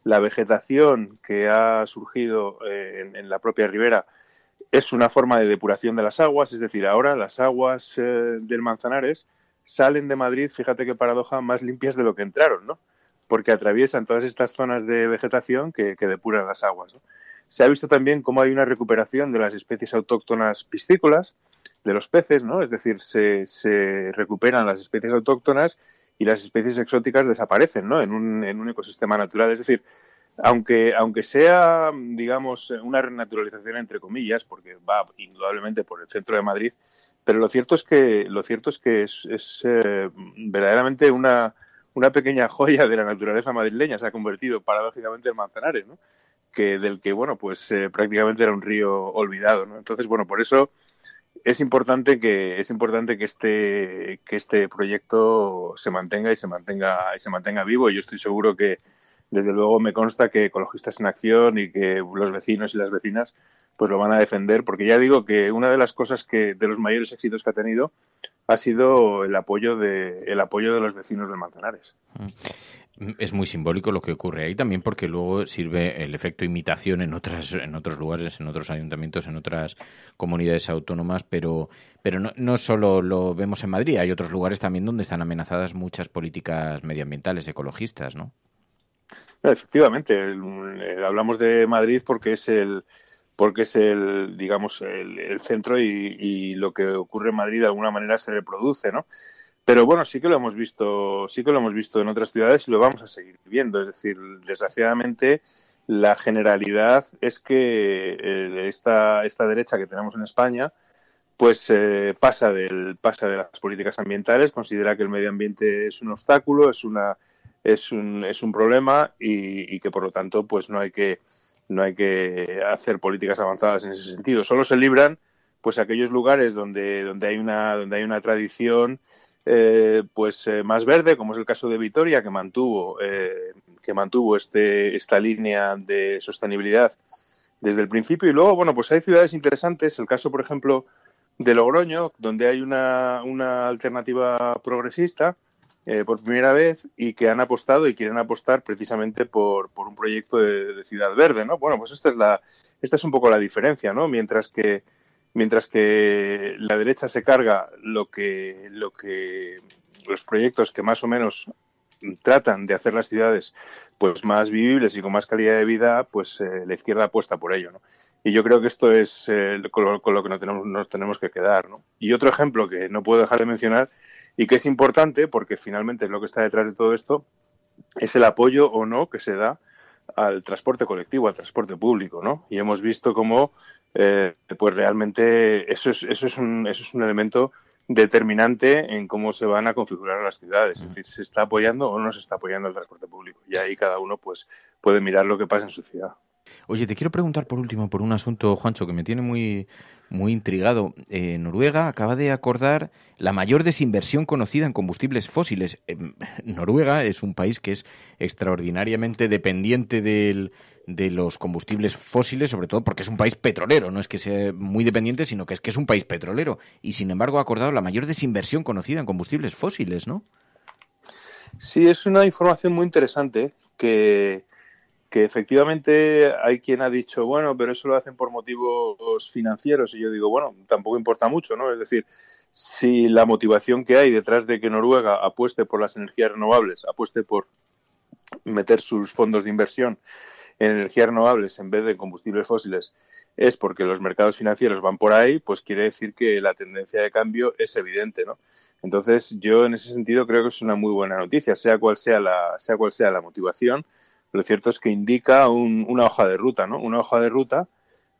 la vegetación que ha surgido eh, en, la propia ribera es una forma de depuración de las aguas, es decir, ahora las aguas eh, del Manzanares salen de Madrid, fíjate qué paradoja, más limpias de lo que entraron, ¿no? Porque atraviesan todas estas zonas de vegetación que, que depuran las aguas. se ha visto también cómo hay una recuperación de las especies autóctonas piscícolas, de los peces, ¿no? Es decir, se, se recuperan las especies autóctonas y las especies exóticas desaparecen, ¿no? En un, en un ecosistema natural. Es decir, aunque, aunque sea, digamos, una renaturalización entre comillas, porque va indudablemente por el centro de Madrid, pero lo cierto es que, lo cierto es, que es, eh, verdaderamente una, una pequeña joya de la naturaleza madrileña, se ha convertido paradójicamente en Manzanares, ¿no? Que, del que, bueno, pues eh, prácticamente era un río olvidado, ¿no? Entonces, bueno, por eso es importante que es importante que este que este proyecto se mantenga y se mantenga y se mantenga vivo y yo estoy seguro que desde luego me consta que ecologistas en acción y que los vecinos y las vecinas pues lo van a defender porque ya digo que una de las cosas que de los mayores éxitos que ha tenido ha sido el apoyo de el apoyo de los vecinos de Manzanares. Es muy simbólico lo que ocurre ahí también porque luego sirve el efecto imitación en otras en otros lugares, en otros ayuntamientos, en otras comunidades autónomas, pero pero no solo lo vemos en Madrid, hay otros lugares también donde están amenazadas muchas políticas medioambientales ecologistas, ¿no? Efectivamente, hablamos de Madrid porque es el porque es el digamos el, centro y, y, lo que ocurre en Madrid de alguna manera se reproduce, ¿no? Pero bueno, sí que lo hemos visto, sí que lo hemos visto en otras ciudades y lo vamos a seguir viendo. Es decir, desgraciadamente la generalidad es que eh, esta, esta derecha que tenemos en España pues eh, pasa del pasa de las políticas ambientales, considera que el medio ambiente es un obstáculo, es una es un, es un problema y, que por lo tanto pues no hay que no hay que hacer políticas avanzadas en ese sentido. Solo se libran pues aquellos lugares donde donde hay una donde hay una tradición eh, pues eh, más verde, como es el caso de Vitoria, que mantuvo eh, que mantuvo este esta línea de sostenibilidad desde el principio y luego bueno pues hay ciudades interesantes, el caso por ejemplo de Logroño, donde hay una, una alternativa progresista eh, por primera vez y que han apostado y quieren apostar precisamente por, por un proyecto de, ciudad verde, ¿no? Bueno, pues esta es la esta es un poco la diferencia, ¿no? Mientras que mientras que la derecha se carga lo que lo que los proyectos que más o menos tratan de hacer las ciudades pues más vivibles y con más calidad de vida, pues eh, la izquierda apuesta por ello. Y yo creo que esto es eh, con, lo, con, lo, que nos tenemos, nos tenemos que quedar, ¿no? Y otro ejemplo que no puedo dejar de mencionar y que es importante porque finalmente es lo que está detrás de todo esto es el apoyo o no que se da al transporte colectivo, al transporte público, ¿no? Y hemos visto cómo, eh, pues realmente eso es, eso es un, eso es un elemento determinante en cómo se van a configurar las ciudades. Es decir, se está apoyando o no se está apoyando el transporte público. Y ahí cada uno, pues, puede mirar lo que pasa en su ciudad. Oye, te quiero preguntar por último por un asunto, Juancho, que me tiene muy, muy intrigado. Eh, Noruega acaba de acordar la mayor desinversión conocida en combustibles fósiles. Eh, Noruega es un país que es extraordinariamente dependiente de los combustibles fósiles, sobre todo porque es un país petrolero. No es que sea muy dependiente, sino que es que es un país petrolero. Y sin embargo ha acordado la mayor desinversión conocida en combustibles fósiles, ¿no? Sí, es una información muy interesante que que efectivamente hay quien ha dicho, bueno, pero eso lo hacen por motivos financieros. Y yo digo, bueno, tampoco importa mucho, ¿no? Es decir, si la motivación que hay detrás de que Noruega apueste por las energías renovables, apueste por meter sus fondos de inversión en energías renovables en vez de combustibles fósiles, es porque los mercados financieros van por ahí, pues quiere decir que la tendencia de cambio es evidente, ¿no? Entonces, yo en ese sentido creo que es una muy buena noticia, sea cual sea la, sea cual sea la motivación lo cierto es que indica una hoja de ruta, ¿no? Una hoja de ruta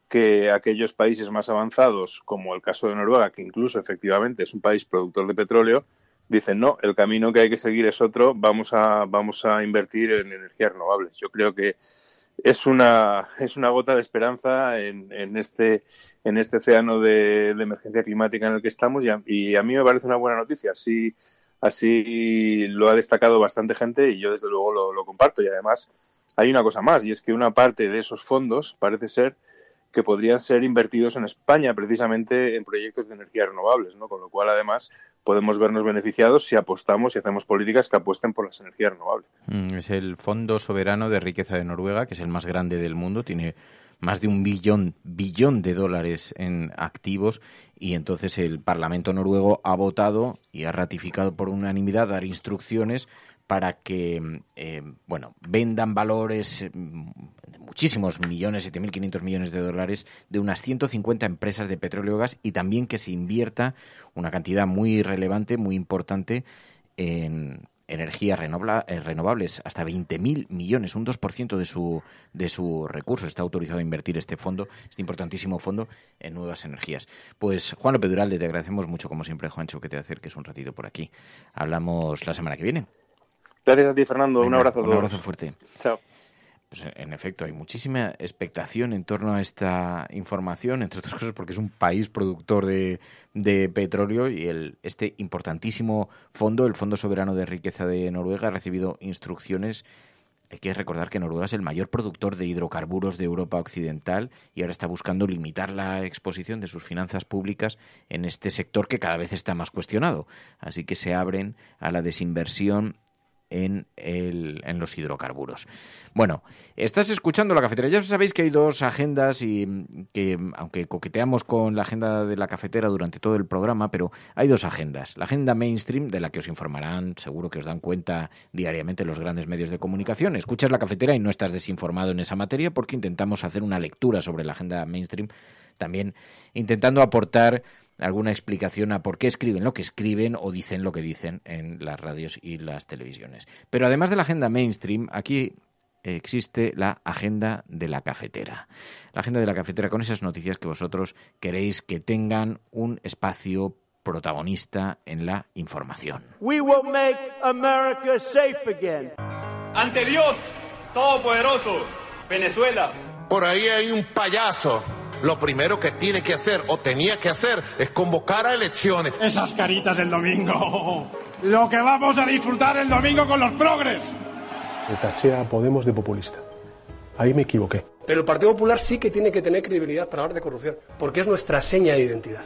que aquellos países más avanzados, como el caso de Noruega, que incluso efectivamente es un país productor de petróleo, dicen no, el camino que hay que seguir es otro, vamos a, vamos a invertir en energías renovables. Yo creo que es una, es una gota de esperanza en, en este en este océano de, emergencia climática en el que estamos y a, y a, mí me parece una buena noticia. Así, así lo ha destacado bastante gente y yo desde luego lo, comparto y además hay una cosa más, y es que una parte de esos fondos parece ser que podrían ser invertidos en España precisamente en proyectos de energías renovables, ¿no? Con lo cual, además, podemos vernos beneficiados si apostamos y hacemos políticas que apuesten por las energías renovables. Mm, es el Fondo Soberano de Riqueza de Noruega, que es el más grande del mundo, tiene más de un billón, billón de dólares en activos y entonces el Parlamento noruego ha votado y ha ratificado por unanimidad dar instrucciones para que, eh, bueno, vendan valores mm, muchísimos millones, 7.500 millones de dólares, de unas 150 empresas de petróleo y gas y también que se invierta una cantidad muy relevante, muy importante en energías eh, renovables, hasta 20.000 millones, un 2% de su, de su recurso. Está autorizado a invertir este fondo, este importantísimo fondo, en nuevas energías. Pues Juan López Duralde, te agradecemos mucho, como siempre, Juancho, que te acerques un ratito por aquí. Hablamos la semana que viene. Gracias a ti, Fernando. un abrazo a Un todos. abrazo fuerte. Chao. Pues en efecto, hay muchísima expectación en torno a esta información, entre otras cosas porque es un país productor de, petróleo y este importantísimo fondo, el Fondo Soberano de Riqueza de Noruega, ha recibido instrucciones. Hay que recordar que Noruega es el mayor productor de hidrocarburos de Europa Occidental y ahora está buscando limitar la exposición de sus finanzas públicas en este sector que cada vez está más cuestionado. Así que se abren a la desinversión en, los hidrocarburos. Bueno, estás escuchando la cafetera. Ya sabéis que hay dos agendas y mm, que, mm, aunque coqueteamos con la agenda de la cafetera durante todo el programa, pero hay dos agendas. La agenda mainstream, de la que os informarán, seguro que os dan cuenta diariamente los grandes medios de comunicación. Escuchas la cafetera y no estás desinformado en esa materia porque intentamos hacer una lectura sobre la agenda mainstream, también intentando aportar alguna explicación a por qué escriben lo que escriben o dicen lo que dicen en las radios y las televisiones. Pero además de la agenda mainstream, aquí existe la agenda de la cafetera. La agenda de la cafetera con esas noticias que vosotros queréis que tengan un espacio protagonista en la información. We will make America safe again. Ante Dios Todopoderoso, Venezuela. Por ahí hay un payaso. Lo primero que tiene que hacer o tenía que hacer es convocar a elecciones. Esas caritas del domingo. Lo que vamos a disfrutar el domingo con los progres. Le taché a Podemos de populista. Ahí me equivoqué. Pero el Partido Popular sí que tiene que tener credibilidad para hablar de corrupción, porque es nuestra seña de identidad.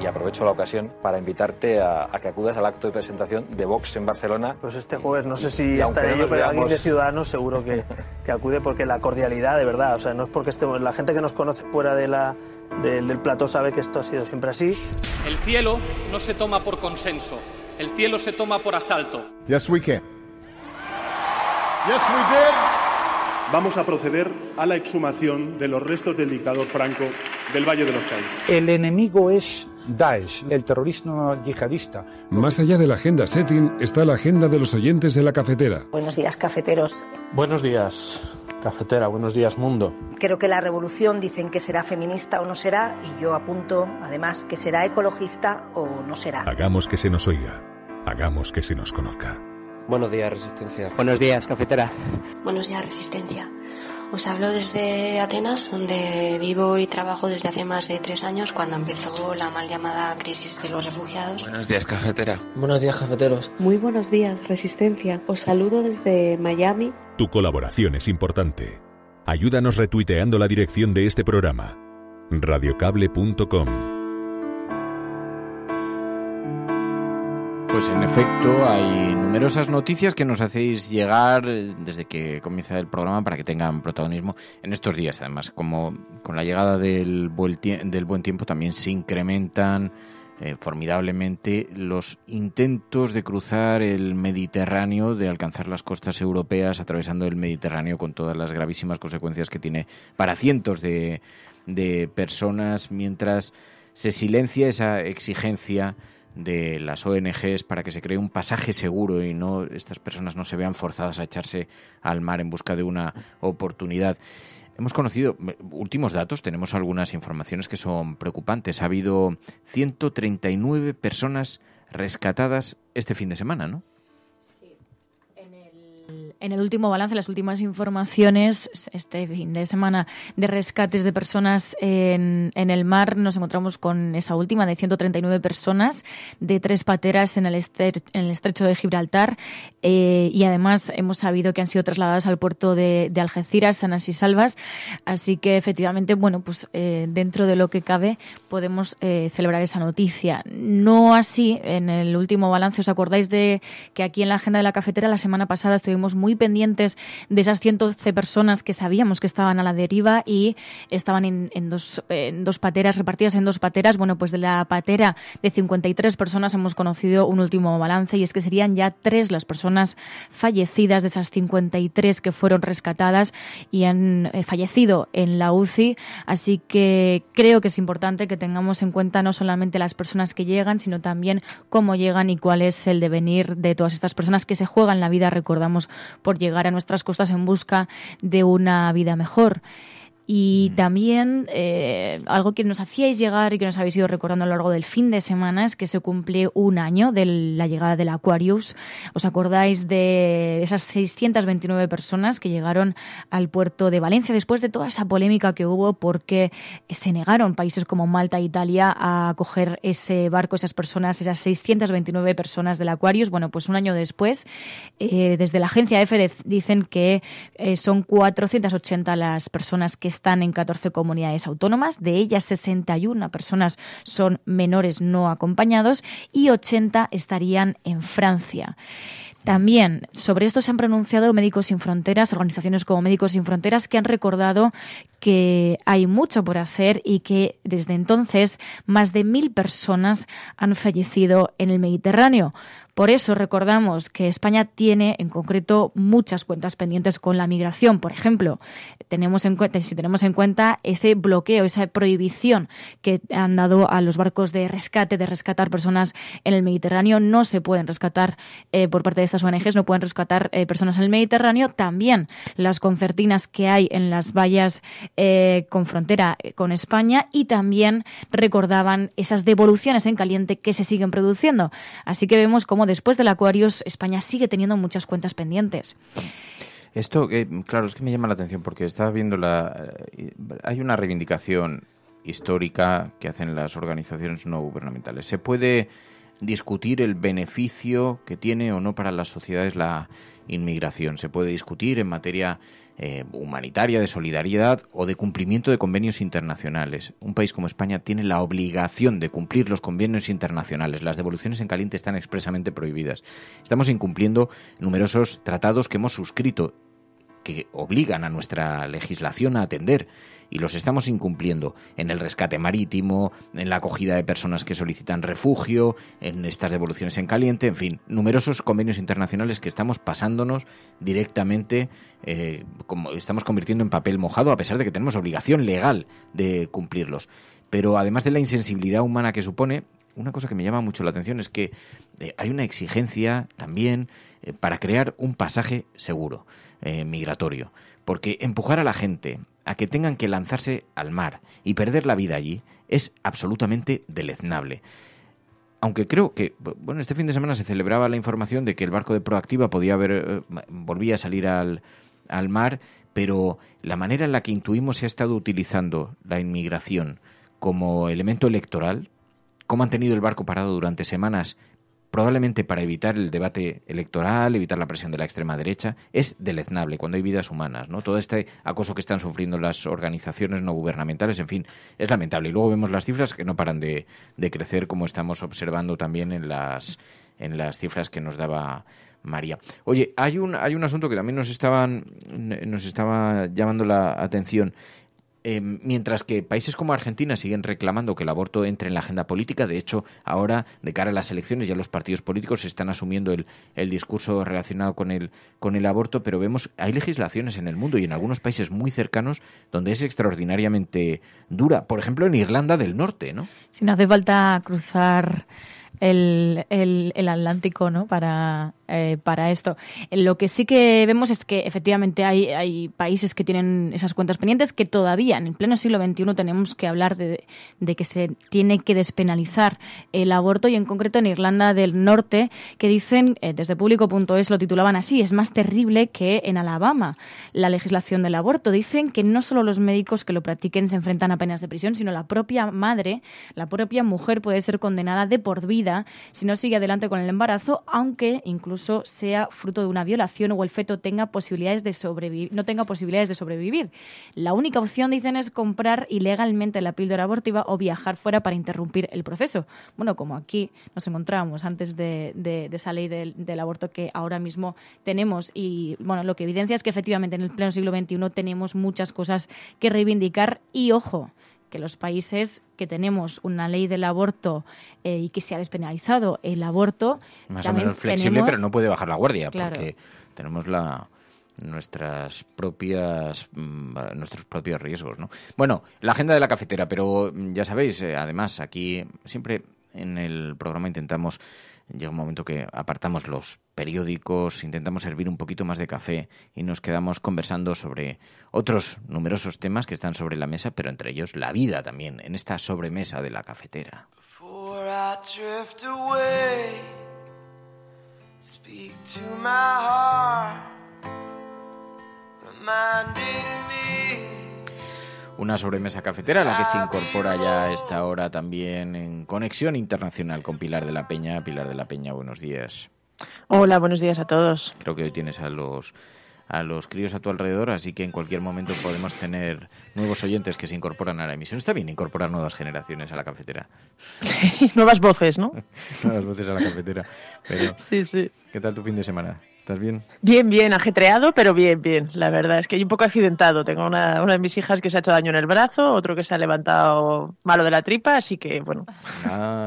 Y aprovecho la ocasión para invitarte a, a que acudas al acto de presentación de Vox en Barcelona. Pues este jueves no sé si estaré yo, pero alguien de veamos- Ciudadanos seguro que, que acude porque la cordialidad, de verdad, o sea, no es porque estemos, la gente que nos conoce fuera de la, del- del plató sabe que esto ha sido siempre así. El cielo no se toma por consenso, el cielo se toma por asalto. Yes, we can. Yes, we did. Vamos a proceder a la exhumación de los restos del dictador Franco del Valle de los Caídos. El enemigo es Daesh, el terrorismo yihadista. Más allá de la agenda setting está la agenda de los oyentes de la cafetera. Buenos días, cafeteros. Buenos días, cafetera. Buenos días, mundo. Creo que la revolución dicen que será feminista o no será, y yo apunto, además, que será ecologista o no será. Hagamos que se nos oiga. Hagamos que se nos conozca. Buenos días, Resistencia. Buenos días, cafetera. Buenos días, Resistencia. Os hablo desde Atenas, donde vivo y trabajo desde hace más de tres años, cuando empezó la mal llamada crisis de los refugiados. Buenos días, cafetera. Buenos días, cafeteros. Muy buenos días, Resistencia. Os saludo desde Miami. Tu colaboración es importante. Ayúdanos retuiteando la dirección de este programa. radiocable.com Pues en efecto hay numerosas noticias que nos hacéis llegar eh, desde que comienza el programa para que tengan protagonismo en estos días. Además, como con la llegada del buen, del buen tiempo también se incrementan eh, formidablemente los intentos de cruzar el Mediterráneo, de alcanzar las costas europeas atravesando el Mediterráneo con todas las gravísimas consecuencias que tiene para cientos de, de personas mientras se silencia esa exigencia de las ONGs para que se cree un pasaje seguro y no estas personas no se vean forzadas a echarse al mar en busca de una oportunidad. Hemos conocido últimos datos, tenemos algunas informaciones que son preocupantes. Ha habido 139 personas rescatadas este fin de semana, ¿no? En el último balance, las últimas informaciones, este fin de semana de rescates de personas en, en el mar, nos encontramos con esa última de 139 personas de tres pateras en el, ester- en el estrecho de Gibraltar eh, y además hemos sabido que han sido trasladadas al puerto de, de Algeciras, sanas y salvas. Así que efectivamente, bueno, pues eh, dentro de lo que cabe podemos eh, celebrar esa noticia. No así en el último balance, ¿os acordáis de que aquí en la agenda de la cafetera la semana pasada estuvimos muy pendientes de esas 111 personas que sabíamos que estaban a la deriva y estaban en, dos, en dos pateras, repartidas en dos pateras. Bueno, pues de la patera de 53 personas hemos conocido un último balance y es que serían ya tres las personas fallecidas de esas 53 que fueron rescatadas y han eh, fallecido en la UCI. Así que creo que es importante que tengamos en cuenta no solamente las personas que llegan, sino también cómo llegan y cuál es el devenir de todas estas personas que se juegan la vida, recordamos, por llegar a nuestras costas en busca de una vida mejor. Y también eh, algo que nos hacíais llegar y que nos habéis ido recordando a lo largo del fin de semana es que se cumple un año de la llegada del Aquarius. ¿Os acordáis de esas 629 personas que llegaron al puerto de Valencia después de toda esa polémica que hubo porque se negaron países como Malta e Italia a acoger ese barco, esas personas, esas 629 personas del Aquarius? Bueno, pues un año después, eh, desde la agencia EFE dicen que eh, son 480 las personas que están en 14 comunidades autónomas, de ellas 61 personas son menores no acompañados y 80 estarían en Francia. También sobre esto se han pronunciado Médicos Sin Fronteras, organizaciones como Médicos Sin Fronteras, que han recordado que hay mucho por hacer y que desde entonces más de mil personas han fallecido en el Mediterráneo. Por eso recordamos que España tiene en concreto muchas cuentas pendientes con la migración. Por ejemplo, tenemos en cuenta, si tenemos en cuenta ese bloqueo, esa prohibición que han dado a los barcos de rescate, de rescatar personas en el Mediterráneo, no se pueden rescatar eh, por parte de estas ONGs, no pueden rescatar eh, personas en el Mediterráneo. También las concertinas que hay en las vallas eh, con frontera con España y también recordaban esas devoluciones en caliente que se siguen produciendo. Así que vemos cómo después del Aquarius España sigue teniendo muchas cuentas pendientes. Esto, eh, claro, es que me llama la atención porque estaba viendo la... Eh, hay una reivindicación histórica que hacen las organizaciones no gubernamentales. Se puede discutir el beneficio que tiene o no para las sociedades la inmigración. Se puede discutir en materia eh, humanitaria, de solidaridad o de cumplimiento de convenios internacionales. Un país como España tiene la obligación de cumplir los convenios internacionales. Las devoluciones en caliente están expresamente prohibidas. Estamos incumpliendo numerosos tratados que hemos suscrito que obligan a nuestra legislación a atender y los estamos incumpliendo en el rescate marítimo, en la acogida de personas que solicitan refugio, en estas devoluciones en caliente, en fin, numerosos convenios internacionales que estamos pasándonos directamente, eh, como estamos convirtiendo en papel mojado, a pesar de que tenemos obligación legal de cumplirlos. Pero además de la insensibilidad humana que supone, una cosa que me llama mucho la atención es que eh, hay una exigencia también eh, para crear un pasaje seguro migratorio. Porque empujar a la gente a que tengan que lanzarse al mar y perder la vida allí es absolutamente deleznable. Aunque creo que, bueno, este fin de semana se celebraba la información de que el barco de Proactiva podía haber, eh, volvía a salir al, al mar, pero la manera en la que intuimos se ha estado utilizando la inmigración como elemento electoral, cómo han tenido el barco parado durante semanas probablemente para evitar el debate electoral, evitar la presión de la extrema derecha, es deleznable cuando hay vidas humanas, ¿no? Todo este acoso que están sufriendo las organizaciones no gubernamentales, en fin, es lamentable. Y luego vemos las cifras que no paran de, crecer, como estamos observando también en las, en las cifras que nos daba María. Oye, hay un, hay un asunto que también nos estaban, nos estaba llamando la atención. Eh, mientras que países como Argentina siguen reclamando que el aborto entre en la agenda política, de hecho, ahora, de cara a las elecciones, ya los partidos políticos están asumiendo el, el discurso relacionado con el, con el aborto, pero vemos, hay legislaciones en el mundo y en algunos países muy cercanos donde es extraordinariamente dura. Por ejemplo, en Irlanda del Norte, ¿no? Si no hace falta cruzar el, el, el Atlántico, ¿no? Para eh, para esto. Lo que sí que vemos es que efectivamente hay, hay, países que tienen esas cuentas pendientes que todavía en el pleno siglo XXI tenemos que hablar de, de, que se tiene que despenalizar el aborto y en concreto en Irlanda del Norte que dicen, eh, desde público.es lo titulaban así, es más terrible que en Alabama la legislación del aborto. Dicen que no solo los médicos que lo practiquen se enfrentan a penas de prisión, sino la propia madre, la propia mujer puede ser condenada de por vida si no sigue adelante con el embarazo, aunque incluso incluso sea fruto de una violación o el feto tenga posibilidades de no tenga posibilidades de sobrevivir. La única opción, dicen, es comprar ilegalmente la píldora abortiva o viajar fuera para interrumpir el proceso. Bueno, como aquí nos encontrábamos antes de, esa ley del, del, aborto que ahora mismo tenemos. Y bueno, lo que evidencia es que efectivamente en el pleno siglo XXI tenemos muchas cosas que reivindicar y ojo que los países que tenemos una ley del aborto eh, y que se ha despenalizado el aborto más o menos flexible pero no puede bajar la guardia porque tenemos la nuestras propias mm, nuestros propios riesgos ¿no? bueno la agenda de la cafetera pero mm, ya sabéis eh, además aquí siempre en el programa intentamos llega un momento que apartamos los periódicos, intentamos servir un poquito más de café y nos quedamos conversando sobre otros numerosos temas que están sobre la mesa, pero entre ellos la vida también, en esta sobremesa de la cafetera. Una sobremesa cafetera a la que se incorpora ya a esta hora también en conexión internacional con Pilar de la Peña. Pilar de la Peña, buenos días. Hola, buenos días a todos. Creo que hoy tienes a los a los críos a tu alrededor, así que en cualquier momento podemos tener nuevos oyentes que se incorporan a la emisión. Está bien incorporar nuevas generaciones a la cafetera. Sí, nuevas voces, ¿no? nuevas voces a la cafetera. sí, sí. ¿Qué tal tu fin de semana? ¿Estás bien? Bien, bien, ajetreado, pero bien, bien. La verdad es que hay un poco accidentado. Tengo una, una de mis hijas que se ha hecho daño en el brazo, otro que se ha levantado malo de la tripa, así que, bueno,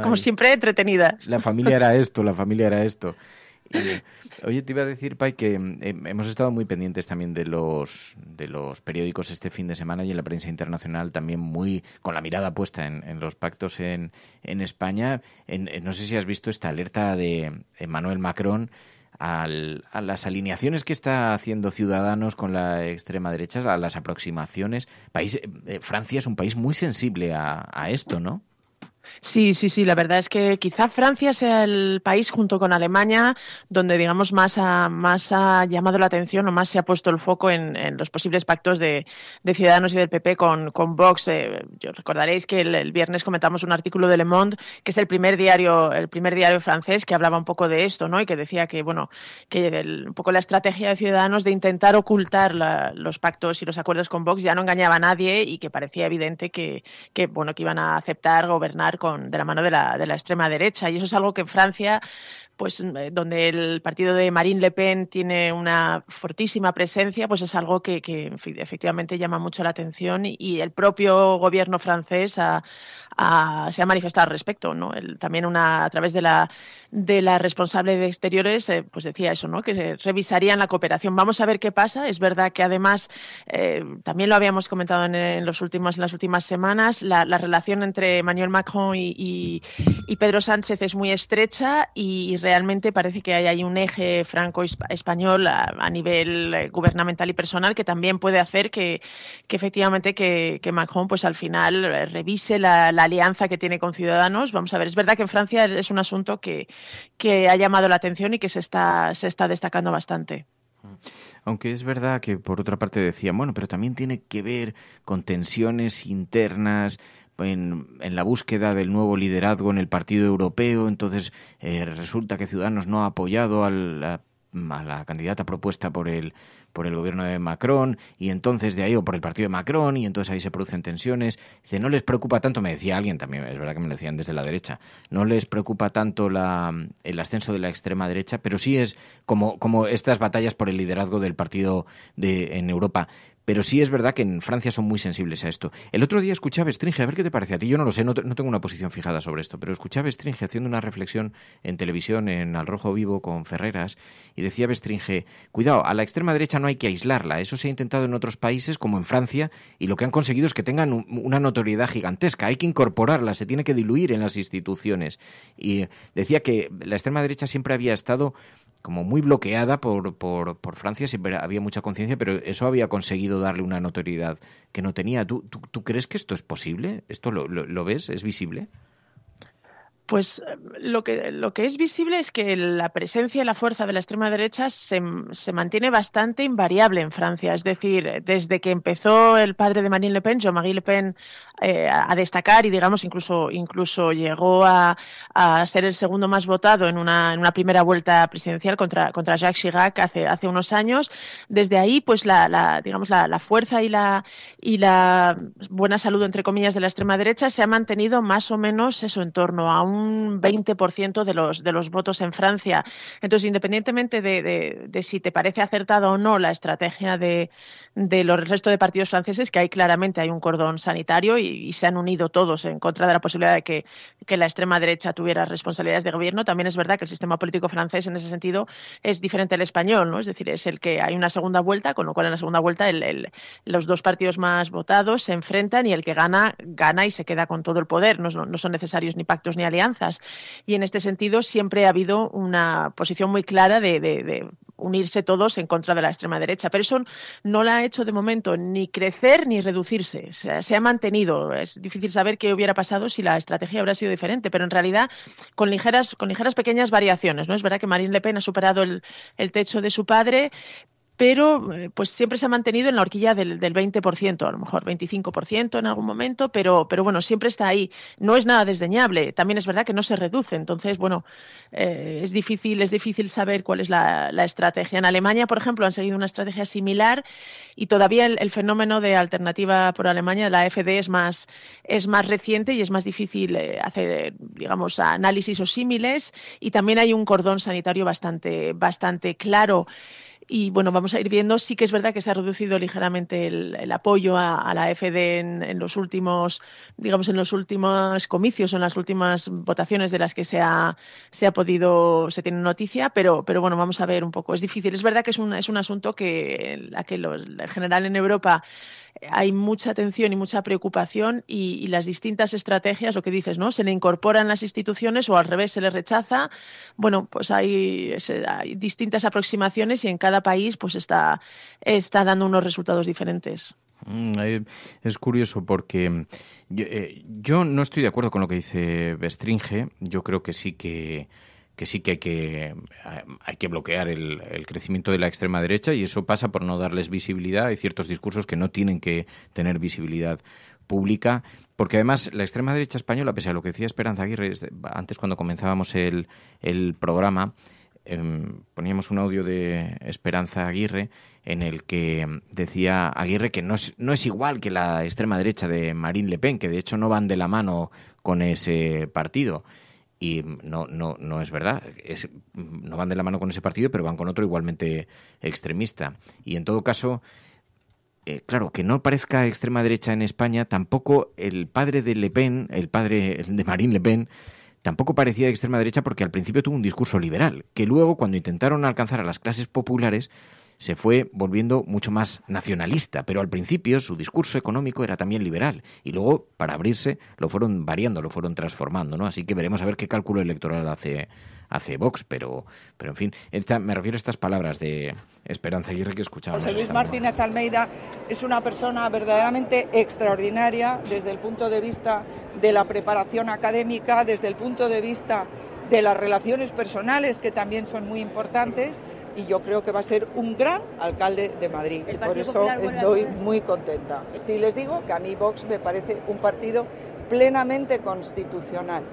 como siempre, entretenida. La familia era esto, la familia era esto. oye, te iba a decir, Pai, que eh, hemos estado muy pendientes también de los, de los periódicos este fin de semana y en la prensa internacional también muy con la mirada puesta en, los pactos en, en España. no sé si has visto esta alerta de Emmanuel Macron a las alineaciones que está haciendo Ciudadanos con la extrema derecha, a las aproximaciones. País, eh, Francia es un país muy sensible a esto, ¿no? Sí, sí, sí. La verdad es que quizá Francia sea el país junto con Alemania donde, digamos, más ha, más ha llamado la atención o más se ha puesto el foco en, los posibles pactos de, Ciudadanos y del PP con, Vox. Eh, yo recordaréis que el, viernes comentamos un artículo de Le Monde, que es el primer diario, el primer diario francés que hablaba un poco de esto, ¿no? Y que decía que, bueno, que un poco la estrategia de Ciudadanos de intentar ocultar los pactos y los acuerdos con Vox ya no engañaba a nadie y que parecía evidente que, que bueno, que iban a aceptar gobernar con de la mano de la, de la extrema derecha. Y eso es algo que en Francia pues eh, donde el partido de Marine Le Pen tiene una fortísima presencia, pues es algo que, que efectivamente llama mucho la atención y, el propio gobierno francés se ha manifestado al respecto, ¿no? también una a través de la de la responsable de exteriores, eh, pues decía eso, ¿no? Que revisarían la cooperación. Vamos a ver qué pasa. Es verdad que además eh, también lo habíamos comentado en, los últimos en las últimas semanas. La, relación entre Emmanuel Macron y, Pedro Sánchez es muy estrecha y, realmente parece que hay, un eje franco-español a, nivel eh, gubernamental y personal que también puede hacer que, efectivamente que, Macron, pues al final revise la, la alianza que tiene con Ciudadanos. Vamos a ver. Es verdad que en Francia es un asunto que que ha llamado la atención y que se está, se está destacando bastante. Aunque es verdad que por otra parte decía, bueno, pero también tiene que ver con tensiones internas, en, la búsqueda del nuevo liderazgo en el Partido Europeo, entonces eh, resulta que Ciudadanos no ha apoyado a la, a la candidata propuesta por el por el gobierno de Macron y entonces de ahí o por el partido de Macron y entonces ahí se producen tensiones. Dice, no les preocupa tanto, me decía alguien también, es verdad que me lo decían desde la derecha, no les preocupa tanto la, el ascenso de la extrema derecha, pero sí es como, como estas batallas por el liderazgo del partido de, en Europa. Pero sí es verdad que en Francia son muy sensibles a esto. El otro día escuchaba Stringe, a ver qué te parece a ti. Yo no lo sé, no, tengo una posición fijada sobre esto, pero escuchaba Stringe haciendo una reflexión en televisión, en Al Rojo Vivo, con Ferreras, y decía Stringe, cuidado, a la extrema derecha no hay que aislarla. Eso se ha intentado en otros países, como en Francia, y lo que han conseguido es que tengan una notoriedad gigantesca. Hay que incorporarla, se tiene que diluir en las instituciones. Y decía que la extrema derecha siempre había estado como muy bloqueada por, por, por Francia, siempre había mucha conciencia, pero eso había conseguido darle una notoriedad que no tenía. ¿Tú, tú, crees que esto es posible? ¿Esto lo, lo, ves? ¿Es visible? Pues eh, lo que, lo que es visible es que la presencia y la fuerza de la extrema derecha se, se, mantiene bastante invariable en Francia. Es decir, desde que empezó el padre de Marine Le Pen, Jean-Marie Le Pen, eh, a destacar y digamos incluso incluso llegó a, a, ser el segundo más votado en una, en una primera vuelta presidencial contra, contra Jacques Chirac hace, hace unos años. Desde ahí, pues la, la digamos la, la, fuerza y la y la buena salud entre comillas de la extrema derecha se ha mantenido más o menos eso en torno a un 20% de los de los votos en Francia. Entonces, independientemente de, de, de si te parece acertada o no la estrategia de de los resto de partidos franceses que hay claramente hay un cordón sanitario y, se han unido todos en contra de la posibilidad de que, que, la extrema derecha tuviera responsabilidades de gobierno. También es verdad que el sistema político francés en ese sentido es diferente al español, ¿no? Es decir, es el que hay una segunda vuelta, con lo cual en la segunda vuelta el, el, los dos partidos más votados se enfrentan y el que gana, gana y se queda con todo el poder. No, no son necesarios ni pactos ni alianzas. Y en este sentido siempre ha habido una posición muy clara de unirse todos en contra de la extrema derecha. Pero eso no la ha hecho de momento ni crecer ni reducirse. Se, ha mantenido. Es difícil saber qué hubiera pasado si la estrategia hubiera sido diferente, pero en realidad con ligeras, con ligeras pequeñas variaciones. ¿no? Es verdad que Marine Le Pen ha superado el, el techo de su padre, pero pues siempre se ha mantenido en la horquilla del, del 20%, a lo mejor 25% en algún momento, pero, pero bueno, siempre está ahí. No es nada desdeñable, también es verdad que no se reduce, entonces, bueno, eh, es, difícil, es difícil saber cuál es la, la, estrategia. En Alemania, por ejemplo, han seguido una estrategia similar y todavía el, el, fenómeno de alternativa por Alemania, la AfD, es más, es más reciente y es más difícil eh, hacer, digamos, análisis o símiles y también hay un cordón sanitario bastante, bastante claro y bueno, vamos a ir viendo. Sí que es verdad que se ha reducido ligeramente el, apoyo a, a, la AfD en, los últimos, digamos, en los últimos comicios o en las últimas votaciones de las que se ha, se ha podido, se tiene noticia, pero, pero bueno, vamos a ver un poco. Es difícil. Es verdad que es un, es un asunto que, la que lo, en general en Europa hay mucha atención y mucha preocupación y, las distintas estrategias, lo que dices, ¿no? Se le incorporan las instituciones o al revés se le rechaza. Bueno, pues hay, distintas aproximaciones y en cada país pues está, está dando unos resultados diferentes. Mm, es curioso porque yo, eh, yo no estoy de acuerdo con lo que dice Bestringe. Yo creo que sí que que sí que hay que, hay que bloquear el, crecimiento de la extrema derecha y eso pasa por no darles visibilidad. Hay ciertos discursos que no tienen que tener visibilidad pública, porque además la extrema derecha española, pese a lo que decía Esperanza Aguirre antes cuando comenzábamos el, el programa, eh, poníamos un audio de Esperanza Aguirre en el que decía Aguirre que no es, no es igual que la extrema derecha de Marine Le Pen, que de hecho no van de la mano con ese partido y no, no, no es verdad. No van de la mano con ese partido, pero van con otro igualmente extremista. Y en todo caso, eh, claro, que no parezca extrema derecha en España, tampoco el padre de Le Pen, el padre de Marine Le Pen, tampoco parecía de extrema derecha porque al principio tuvo un discurso liberal, que luego, cuando intentaron alcanzar a las clases populares, se fue volviendo mucho más nacionalista, pero al principio su discurso económico era también liberal y luego para abrirse lo fueron variando, lo fueron transformando, ¿no? Así que veremos a ver qué cálculo electoral hace hace Vox, pero pero en fin, esta, me refiero a estas palabras de Esperanza Aguirre que escuchamos. José Luis Martínez Almeida es una persona verdaderamente extraordinaria desde el punto de vista de la preparación académica, desde el punto de vista de las relaciones personales que también son muy importantes y yo creo que va a ser un gran alcalde de Madrid. Por eso Popular, estoy muy contenta. Sí les digo que a mí Vox me parece un partido plenamente constitucional.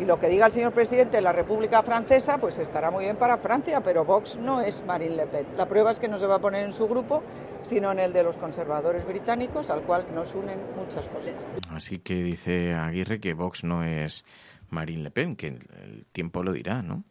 Y lo que diga el señor presidente de la República Francesa, pues estará muy bien para Francia, pero Vox no es Marine Le Pen. La prueba es que no se va a poner en su grupo, sino en el de los conservadores británicos, al cual nos unen muchas cosas. Así que dice Aguirre que Vox no es Marine Le Pen, que el tiempo lo dirá, ¿no?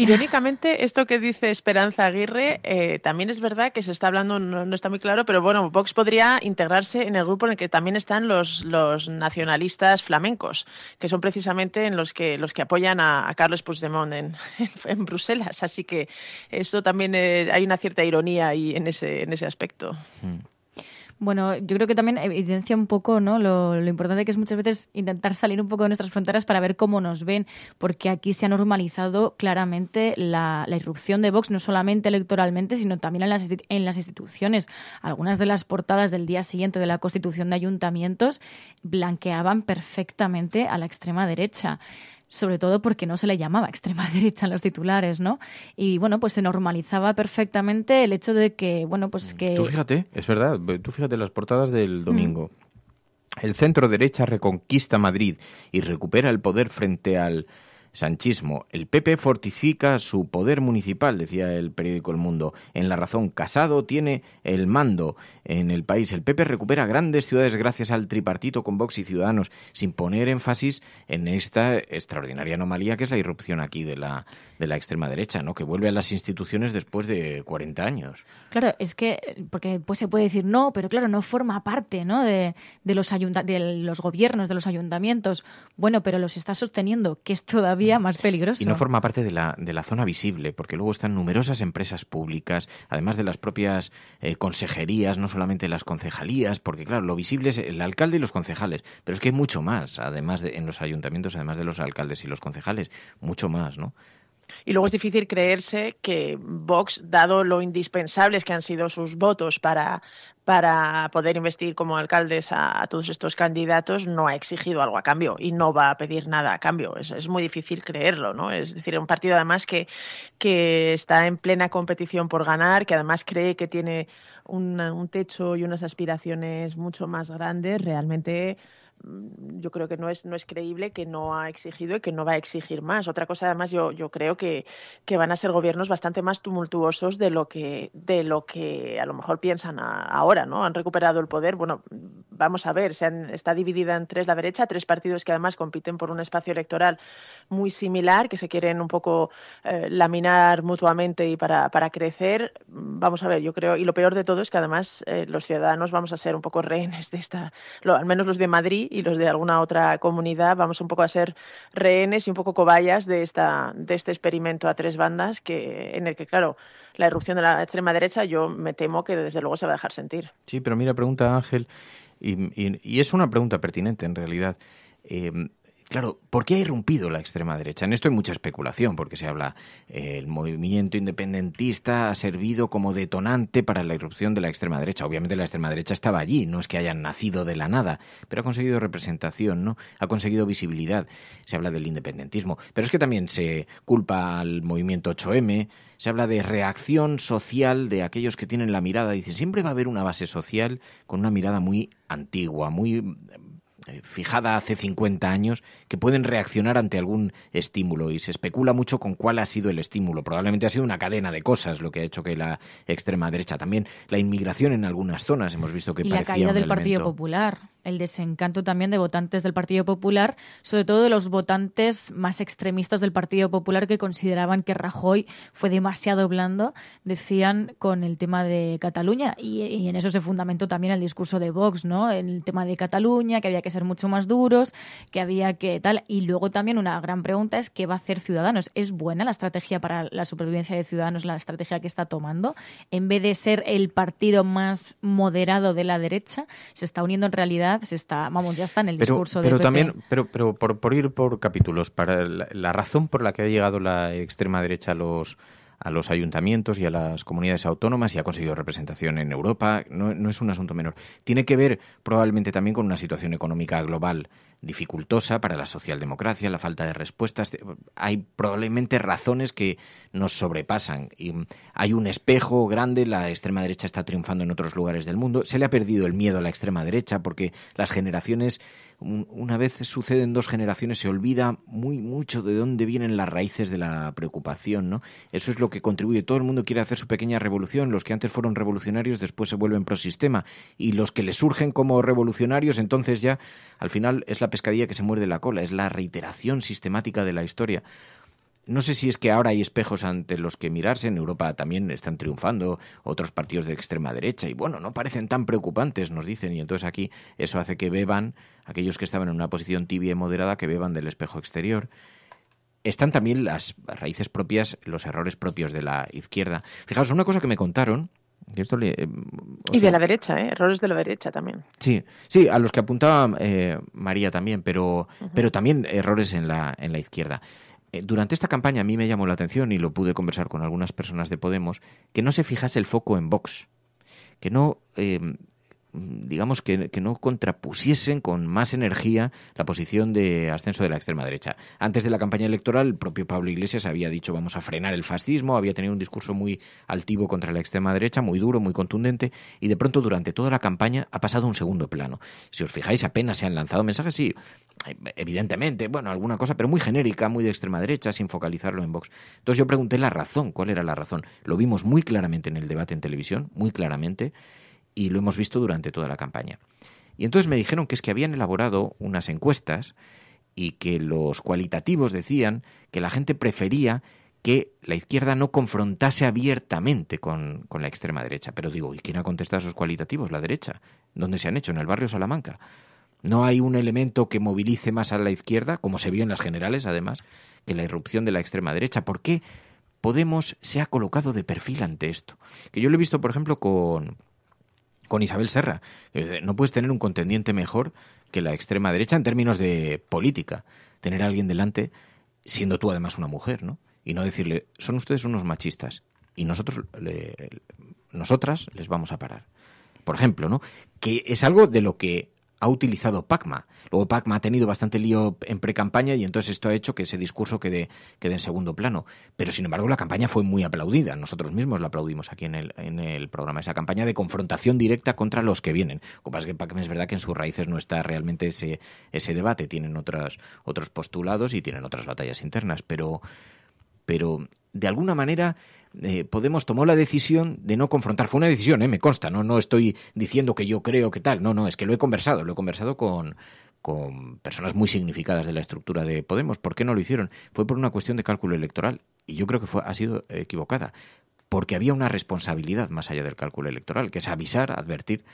Irónicamente, esto que dice Esperanza Aguirre, eh, también es verdad que se está hablando, no, no, está muy claro, pero bueno, Vox podría integrarse en el grupo en el que también están los, los nacionalistas flamencos, que son precisamente en los que, los que apoyan a, a Carles Puigdemont en, en, en, Bruselas. Así que eso también es, hay una cierta ironía ahí en ese, en ese aspecto. Mm. Bueno, yo creo que también evidencia un poco ¿no? Lo, lo, importante que es muchas veces intentar salir un poco de nuestras fronteras para ver cómo nos ven, porque aquí se ha normalizado claramente la, irrupción de Vox, no solamente electoralmente, sino también en las instituciones. Algunas de las portadas del día siguiente de la Constitución de Ayuntamientos blanqueaban perfectamente a la extrema derecha sobre todo porque no se le llamaba extrema derecha en los titulares, ¿no? Y bueno, pues se normalizaba perfectamente el hecho de que, bueno, pues que... Tú fíjate, es verdad, tú fíjate las portadas del domingo. El centro derecha reconquista Madrid y recupera el poder frente al sanchismo. El PP fortifica su poder municipal, decía el periódico El Mundo. En la razón, Casado tiene el mando en el país. El PP recupera grandes ciudades gracias al tripartito con Vox y Ciudadanos, sin poner énfasis en esta extraordinaria anomalía que es la irrupción aquí de la, de la extrema derecha, ¿no? que vuelve a las instituciones después de 40 años. Claro, es que, porque pues se puede decir no, pero claro, no forma parte ¿no? De, de los de los gobiernos, de los ayuntamientos. Bueno, pero los está sosteniendo, que es todavía más peligroso. Y no forma parte de la, de la zona visible, porque luego están numerosas empresas públicas, además de las propias eh, consejerías, no solamente las concejalías, porque claro, lo visible es el alcalde y los concejales, pero es que hay mucho más, además de en los ayuntamientos, además de los alcaldes y los concejales, mucho más, ¿no? Y luego es difícil creerse que Vox, dado lo indispensables que han sido sus votos para, para poder investir como alcaldes a, todos estos candidatos, no ha exigido algo a cambio y no va a pedir nada a cambio. Es, es muy difícil creerlo, ¿no? Es decir, un partido además que, que está en plena competición por ganar, que además cree que tiene un techo y unas aspiraciones mucho más grandes, realmente yo creo que no es, no es creíble que no ha exigido y que no va a exigir más. Otra cosa, además, yo, yo creo que, que van a ser gobiernos bastante más tumultuosos de lo que, de lo que a lo mejor piensan ahora, ¿no? Han recuperado el poder. Bueno, vamos a ver, se han, está dividida en tres la derecha, tres partidos que además compiten por un espacio electoral muy similar, que se quieren un poco eh, laminar mutuamente y para, para crecer. Vamos a ver, yo creo, y lo peor de todo es que además eh, los ciudadanos vamos a ser un poco rehenes de esta, lo, al menos los de Madrid y los de alguna otra comunidad vamos un poco a ser rehenes y un poco cobayas de, esta, de este experimento a tres bandas que, en el que, claro, la irrupción de la extrema derecha yo me temo que desde luego se va a dejar sentir. Sí, pero mira, pregunta Ángel, y, es una pregunta pertinente en realidad. Eh, Claro, ¿por qué ha irrumpido la extrema derecha? En esto hay mucha especulación, porque se habla eh, el movimiento independentista ha servido como detonante para la irrupción de la extrema derecha. Obviamente la extrema derecha estaba allí, no es que hayan nacido de la nada, pero ha conseguido representación, ¿no? Ha conseguido visibilidad. Se habla del independentismo, pero es que también se culpa al movimiento 8M, se habla de reacción social de aquellos que tienen la mirada, dice, siempre va a haber una base social con una mirada muy antigua, muy fijada hace 50 años que pueden reaccionar ante algún estímulo. Y se especula mucho con cuál ha sido el estímulo. Probablemente ha sido una cadena de cosas lo que ha hecho que la extrema derecha. También la inmigración en algunas zonas. Hemos visto que y la caída del Partido Popular el desencanto también de votantes del Partido Popular, sobre todo de los votantes más extremistas del Partido Popular que consideraban que Rajoy fue demasiado blando, decían con el tema de Cataluña. Y, en eso se fundamentó también el discurso de Vox, ¿no? En el tema de Cataluña, que había que ser mucho más duros, que había que tal. Y luego también una gran pregunta es qué va a hacer Ciudadanos. ¿Es buena la estrategia para la supervivencia de Ciudadanos, la estrategia que está tomando? En vez de ser el partido más moderado de la derecha, se está uniendo en realidad se está, vamos, ya está en el discurso pero también, pero, pero por, ir por capítulos, para la, razón por la que ha llegado la extrema derecha a los a los ayuntamientos y a las comunidades autónomas y ha conseguido representación en Europa, no, no es un asunto menor. Tiene que ver probablemente también con una situación económica global dificultosa para la socialdemocracia, la falta de respuestas. Hay probablemente razones que nos sobrepasan. Y hay un espejo grande, la extrema derecha está triunfando en otros lugares del mundo. Se le ha perdido el miedo a la extrema derecha porque las generaciones una vez suceden dos generaciones se olvida muy mucho de dónde vienen las raíces de la preocupación, ¿no? Eso es lo que contribuye. Todo el mundo quiere hacer su pequeña revolución. Los que antes fueron revolucionarios después se vuelven pro sistema y los que le surgen como revolucionarios entonces ya al final es la pescadilla que se muerde la cola, es la reiteración sistemática de la historia. No sé si es que ahora hay espejos ante los que mirarse. En Europa también están triunfando otros partidos de extrema derecha y bueno, no parecen tan preocupantes, nos dicen. Y entonces aquí eso hace que beban, aquellos que estaban en una posición tibia y moderada, que beban del espejo exterior. Están también las raíces propias, los errores propios de la izquierda. Fijaos, una cosa que me contaron, y, esto eh, y de la derecha, ¿eh? errores de la derecha también. Sí, sí, a los que apuntaba eh, María también, pero, pero también errores en la, en la izquierda. Eh, durante esta campaña a mí me llamó la atención y lo pude conversar con algunas personas de Podemos, que no se fijase el foco en Vox, que no, digamos que, que, no contrapusiesen con más energía la posición de ascenso de la extrema derecha. Antes de la campaña electoral, el propio Pablo Iglesias había dicho vamos a frenar el fascismo, había tenido un discurso muy altivo contra la extrema derecha, muy duro, muy contundente, y de pronto durante toda la campaña ha pasado un segundo plano. Si os fijáis, apenas se han lanzado mensajes, sí, evidentemente, bueno, alguna cosa, pero muy genérica, muy de extrema derecha, sin focalizarlo en Vox. Entonces yo pregunté la razón, ¿cuál era la razón? Lo vimos muy claramente en el debate en televisión, muy claramente, y lo hemos visto durante toda la campaña. Y entonces me dijeron que es que habían elaborado unas encuestas y que los cualitativos decían que la gente prefería que la izquierda no confrontase abiertamente con, con, la extrema derecha. Pero digo, ¿y quién ha contestado esos cualitativos? La derecha. ¿Dónde se han hecho? En el barrio Salamanca. No hay un elemento que movilice más a la izquierda, como se vio en las generales, además, que la irrupción de la extrema derecha. ¿Por qué Podemos se ha colocado de perfil ante esto? Que yo lo he visto, por ejemplo, con, con Isabel Serra. No puedes tener un contendiente mejor que la extrema derecha en términos de política. Tener a alguien delante, siendo tú además una mujer, ¿no? Y no decirle, son ustedes unos machistas y nosotros, nosotras les vamos a parar. Por ejemplo, ¿no? Que es algo de lo que ha utilizado Pacma. Luego Pacma ha tenido bastante lío en pre-campaña y entonces esto ha hecho que ese discurso quede, quede en segundo plano. Pero sin embargo la campaña fue muy aplaudida. Nosotros mismos la aplaudimos aquí en el, en el programa. Esa campaña de confrontación directa contra los que vienen. Es que Pacma es verdad que en sus raíces no está realmente ese, ese debate. Tienen otras, otros postulados y tienen otras batallas internas. Pero, pero de alguna manera eh, Podemos tomó la decisión de no confrontar. Fue una decisión, ¿eh? me consta, ¿no? no estoy diciendo que yo creo que tal, no, no, es que lo he conversado, lo he conversado con, con personas muy significadas de la estructura de Podemos. ¿Por qué no lo hicieron? Fue por una cuestión de cálculo electoral y yo creo que fue, ha sido equivocada, porque había una responsabilidad más allá del cálculo electoral, que es avisar, advertir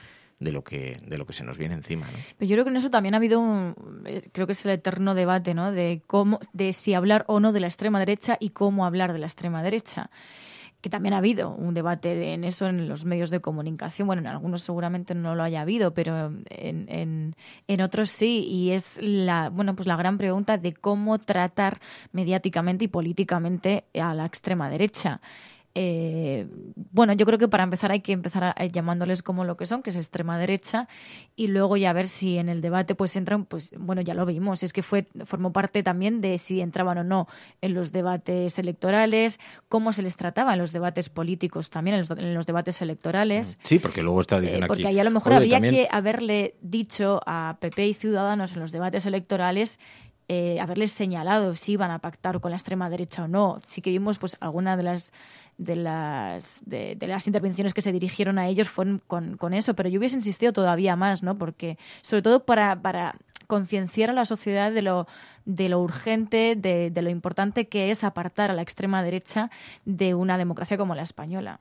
de lo que de lo que se nos viene encima. Pero yo creo que en eso también ha habido un eh, creo que es el eterno debate no de cómo de si hablar o no de la extrema derecha y cómo hablar de la extrema derecha que también ha habido un debate en eso en los medios de comunicación. Bueno, en algunos seguramente no lo haya habido, pero en, en, otros sí. Y es la, bueno, pues la gran pregunta de cómo tratar mediáticamente y políticamente a la extrema derecha. Eh, bueno, yo creo que para empezar hay que empezar llamándoles como lo que son, que es extrema derecha, y luego ya ver si en el debate pues entran, pues bueno, ya lo vimos, es que fue formó parte también de si entraban o no en los debates electorales, cómo se les trataba en los debates políticos también, en los, debates electorales. Sí, porque luego está diciendo eh, Porque ahí a lo mejor había que haberle dicho a PP y Ciudadanos en los debates electorales eh, haberles señalado si iban a pactar con la extrema derecha o no. Sí que vimos pues alguna de las de las, de, las intervenciones que se dirigieron a ellos fueron con, con, eso, pero yo hubiese insistido todavía más, ¿no? Porque, sobre todo para, para concienciar a la sociedad de lo, de lo urgente, de, de lo importante que es apartar a la extrema derecha de una democracia como la española.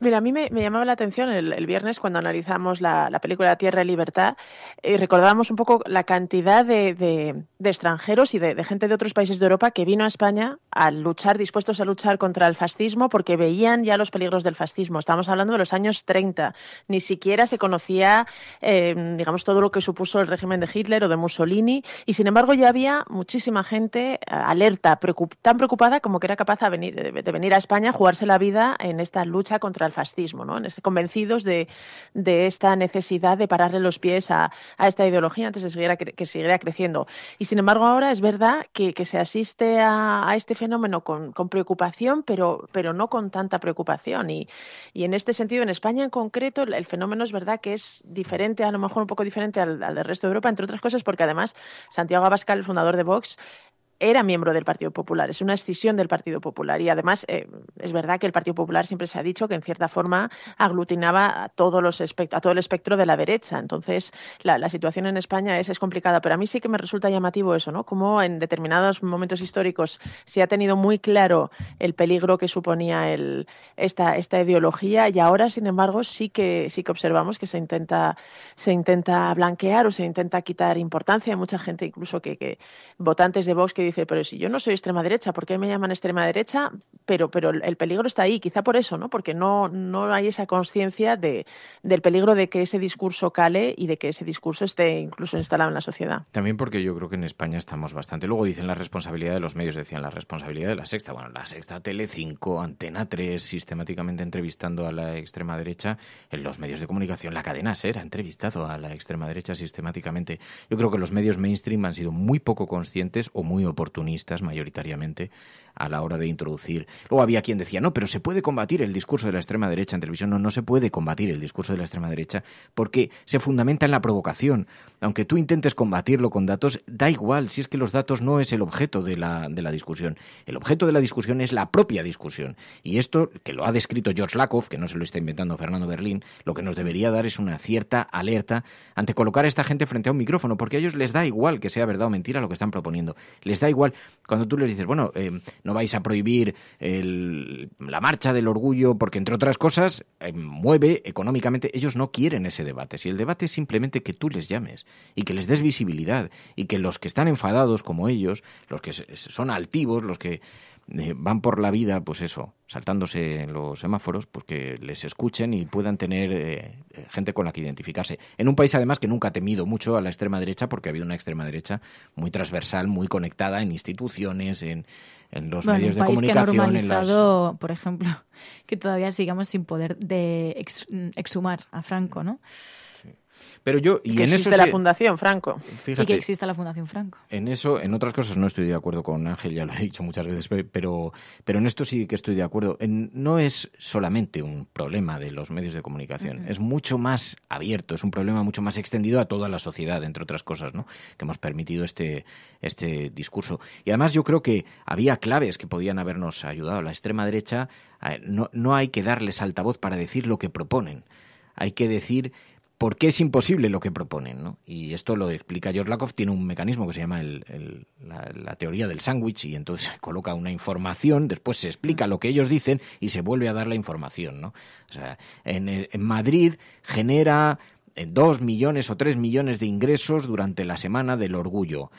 Mira, a mí me, llamaba la atención el, viernes cuando analizamos la, película Tierra y Libertad y recordábamos un poco la cantidad de, extranjeros y de, gente de otros países de Europa que vino a España a luchar, dispuestos a luchar contra el fascismo porque veían ya los peligros del fascismo. Estamos hablando de los años 30. Ni siquiera se conocía, eh, digamos, todo lo que supuso el régimen de Hitler o de Mussolini y, sin embargo, ya había muchísima gente eh, alerta, tan preocupada como que era capaz venir, de venir a España a jugarse la vida en esta lucha contra el fascismo, ¿no? convencidos de, esta necesidad de pararle los pies a, esta ideología antes de que siguiera creciendo. Y sin embargo ahora es verdad que, se asiste a, este fenómeno con, preocupación, pero, pero no con tanta preocupación. Y, en este sentido, en España en concreto, el, fenómeno es verdad que es diferente, a lo mejor un poco diferente al, al del resto de Europa, entre otras cosas porque además Santiago Abascal, el fundador de Vox, era miembro del Partido Popular, es una escisión del Partido Popular. Y además eh, es verdad que el Partido Popular siempre se ha dicho que en cierta forma aglutinaba a, todos los a todo el espectro de la derecha. Entonces la, situación en España es, complicada, pero a mí sí que me resulta llamativo eso, ¿no? Como en determinados momentos históricos se ha tenido muy claro el peligro que suponía esta ideología y ahora, sin embargo, sí que, sí que observamos que se intenta, se intenta blanquear o se intenta quitar importancia. Hay mucha gente incluso que, que votantes de Vox que dice, pero si yo no soy extrema derecha, ¿por qué me llaman extrema derecha? Pero, pero el peligro está ahí, quizá por eso, ¿no? Porque no, no hay esa conciencia de, del peligro de que ese discurso cale y de que ese discurso esté incluso instalado en la sociedad. También porque yo creo que en España estamos bastante. Luego dicen la responsabilidad de los medios, decían la responsabilidad de la sexta. Bueno, la sexta, Tele5, Antena 3, sistemáticamente entrevistando a la extrema derecha en los medios de comunicación. La cadena SER ha entrevistado a la extrema derecha sistemáticamente. Yo creo que los medios mainstream han sido muy poco conscientes o muy oportunistas mayoritariamente a la hora de introducir. Luego había quien decía, no, pero se puede combatir el discurso de la extrema derecha en televisión. No, no se puede combatir el discurso de la extrema derecha porque se fundamenta en la provocación. Aunque tú intentes combatirlo con datos, da igual si es que los datos no es el objeto de la, de la discusión. El objeto de la discusión es la propia discusión. Y esto, que lo ha descrito George Lakoff, que no se lo está inventando Fernando Berlín, lo que nos debería dar es una cierta alerta ante colocar a esta gente frente a un micrófono, porque a ellos les da igual que sea verdad o mentira lo que están proponiendo. Les da igual cuando tú les dices, bueno, eh, no vais a prohibir la marcha del orgullo porque, entre otras cosas, eh, mueve económicamente. Ellos no quieren ese debate. Si el debate es simplemente que tú les llames y que les des visibilidad y que los que están enfadados como ellos, los que son altivos, los que eh, van por la vida, pues eso, saltándose los semáforos, pues que les escuchen y puedan tener eh, gente con la que identificarse. En un país, además, que nunca ha temido mucho a la extrema derecha, porque ha habido una extrema derecha muy transversal, muy conectada en instituciones, en, en los medios de comunicación. Que ha normalizado, por ejemplo, que todavía sigamos sin poder de exhumar a Franco, ¿no? Pero yo y que en existe eso la Fundación Franco. y que exista la Fundación Franco. En eso, en otras cosas no estoy de acuerdo con Ángel, ya lo he dicho muchas veces, pero, pero en esto sí que estoy de acuerdo. En, no es solamente un problema de los medios de comunicación, es mucho más abierto, es un problema mucho más extendido a toda la sociedad, entre otras cosas, ¿no? Que hemos permitido este, este discurso. Y además yo creo que había claves que podían habernos ayudado. La extrema derecha eh, no, no hay que darles altavoz para decir lo que proponen. Hay que decir por qué es imposible lo que proponen. ¿no? Y esto lo explica George Lakoff, tiene un mecanismo que se llama la, teoría del sándwich y entonces coloca una información, después se explica lo que ellos dicen y se vuelve a dar la información. ¿no? En, en Madrid genera eh, dos millones o tres millones de ingresos durante la Semana del Orgullo.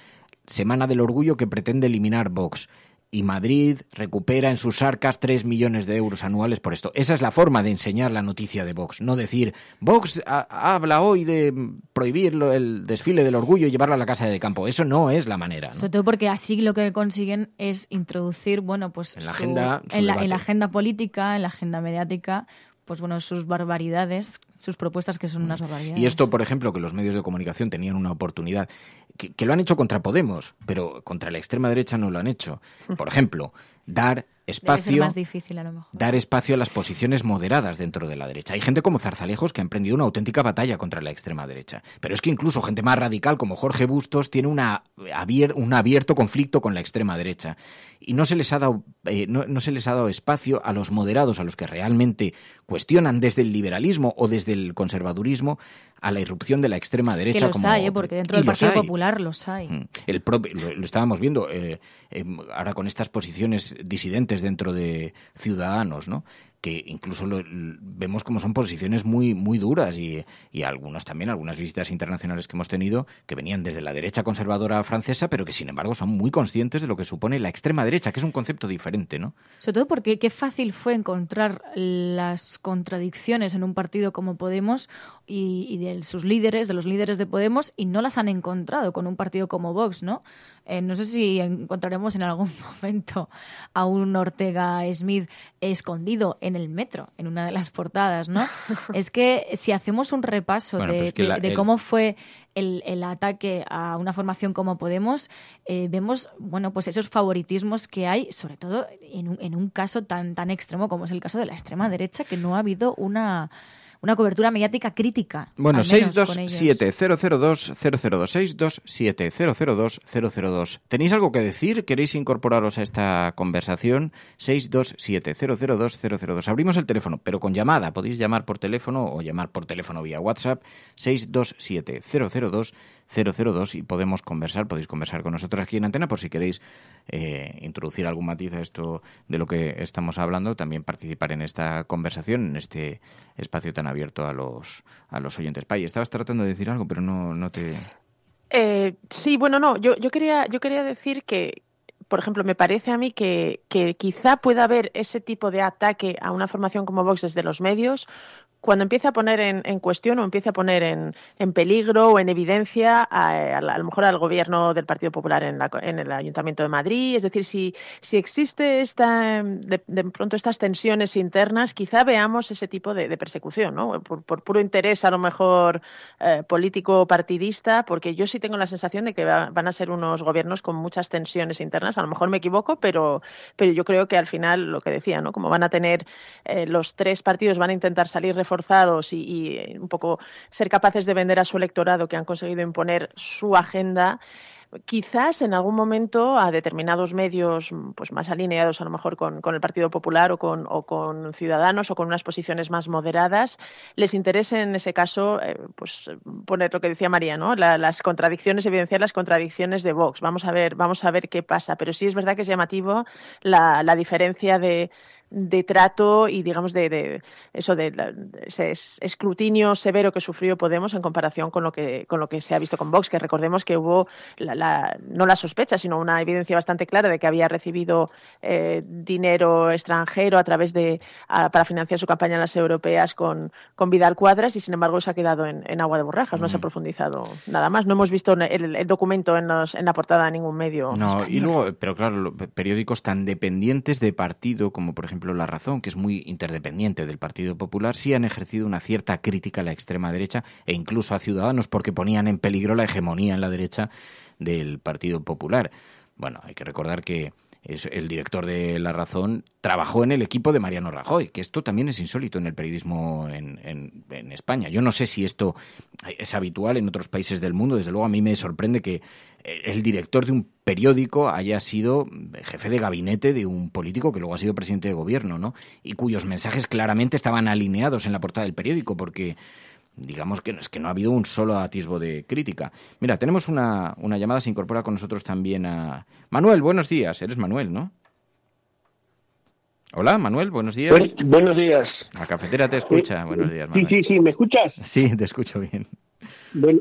Semana del Orgullo que pretende eliminar Vox y Madrid recupera en sus arcas 3 millones de euros anuales por esto. Esa es la forma de enseñar la noticia de Vox, no decir, Vox habla hoy de prohibir el desfile del orgullo y llevarlo a la casa de campo. Eso no es la manera. Sobre todo porque así lo que consiguen es introducir, bueno, pues en la, agenda, en la agenda política, en la agenda mediática, pues bueno, sus barbaridades, sus propuestas que son unas barbaridades. Y esto, por ejemplo, que los medios de comunicación tenían una oportunidad, que, lo han hecho contra Podemos, pero contra la extrema derecha no lo han hecho. Por ejemplo, dar espacio, más difícil a lo mejor. dar espacio a las posiciones moderadas dentro de la derecha. Hay gente como Zarzalejos que ha emprendido una auténtica batalla contra la extrema derecha. Pero es que incluso gente más radical como Jorge Bustos tiene una, un abierto conflicto con la extrema derecha y no se les ha dado eh, no, se les ha dado espacio a los moderados, a los que realmente cuestionan desde el liberalismo o desde el conservadurismo a la irrupción de la extrema derecha. Que los hay, ¿eh? porque dentro del Partido Popular los hay. Mm. El lo, estábamos viendo eh, ahora con estas posiciones disidentes dentro de Ciudadanos, ¿no? Que incluso lo, vemos como son posiciones muy, muy duras y, y algunos también, algunas visitas internacionales que hemos tenido que venían desde la derecha conservadora francesa, pero que sin embargo son muy conscientes de lo que supone la extrema derecha, que es un concepto diferente, ¿no? Sobre todo porque qué fácil fue encontrar las contradicciones en un partido como Podemos y, y de sus líderes, de los líderes de Podemos, y no las han encontrado con un partido como Vox, ¿no? Eh, no sé si encontraremos en algún momento a un Ortega Smith escondido en el metro, en una de las portadas, ¿no? es que si hacemos un repaso de, cómo fue el, ataque a una formación como Podemos, eh, vemos, bueno, pues esos favoritismos que hay, sobre todo en un, en un caso tan, tan extremo como es el caso de la extrema derecha, que no ha habido una una cobertura mediática crítica. Bueno, 627-002-002, 627-002-002. ¿Tenéis algo que decir? ¿Queréis incorporaros a esta conversación? 627-002-002. Abrimos el teléfono, pero con llamada. Podéis llamar por teléfono o llamar por teléfono vía WhatsApp. 627-002-002. 002 y podemos conversar, podéis conversar con nosotros aquí en Antena por si queréis eh, introducir algún matiz a esto de lo que estamos hablando, también participar en esta conversación, en este espacio tan abierto a los, a los oyentes. Pay, estabas tratando de decir algo, pero no, no te... Eh, sí, bueno, no, yo, yo, quería, yo quería decir que, por ejemplo, me parece a mí que, que quizá pueda haber ese tipo de ataque a una formación como Vox desde los medios cuando empiece a poner en, cuestión o empiece a poner en, peligro o en evidencia a, lo mejor al gobierno del Partido Popular en, el Ayuntamiento de Madrid. Es decir, si, si existe esta, de, pronto estas tensiones internas, quizá veamos ese tipo de, persecución, ¿no? Por, puro interés a lo mejor eh, político partidista, porque yo sí tengo la sensación de que van a ser unos gobiernos con muchas tensiones internas. A lo mejor me equivoco, pero, pero yo creo que al final, lo que decía, ¿no? Como van a tener eh, los tres partidos, van a intentar salir reforzados y, eh, un poco ser capaces de vender a su electorado que han conseguido imponer su agenda, quizás en algún momento a determinados medios pues más alineados a lo mejor con, el Partido Popular o con, Ciudadanos o con unas posiciones más moderadas les interese en ese caso eh, pues poner lo que decía María no las contradicciones evidenciar las contradicciones de Vox. Vamos a ver vamos a ver qué pasa. Pero sí es verdad que es llamativo la, la diferencia de de trato y digamos de, eso de, ese escrutinio severo que sufrió Podemos en comparación con lo que con lo que se ha visto con Vox que recordemos que hubo la, no la sospecha sino una evidencia bastante clara de que había recibido eh, dinero extranjero a través de para financiar su campaña en las europeas con, con Vidal Cuadras y sin embargo se ha quedado en, agua de borrajas no se ha mm. profundizado nada más no hemos visto el, documento en, en la portada de ningún medio no y luego pero claro periódicos tan dependientes de partido como por ejemplo La Razón, que es muy interdependiente del Partido Popular, sí han ejercido una cierta crítica a la extrema derecha e incluso a Ciudadanos porque ponían en peligro la hegemonía en la derecha del Partido Popular. Bueno, hay que recordar que es el director de La Razón, trabajó en el equipo de Mariano Rajoy, que esto también es insólito en el periodismo en, en, España. Yo no sé si esto es habitual en otros países del mundo, desde luego a mí me sorprende que el director de un periódico haya sido jefe de gabinete de un político que luego ha sido presidente de gobierno, ¿no? Y cuyos mensajes claramente estaban alineados en la portada del periódico, porque digamos que, es que no ha habido un solo atisbo de crítica. Mira, tenemos una, una llamada, se incorpora con nosotros también a... Manuel, buenos días, eres Manuel, ¿no? Hola, Manuel, buenos días. buenos días. La cafetera te escucha. buenos días, Manuel. Sí, sí, sí, ¿me escuchas? Sí, te escucho bien.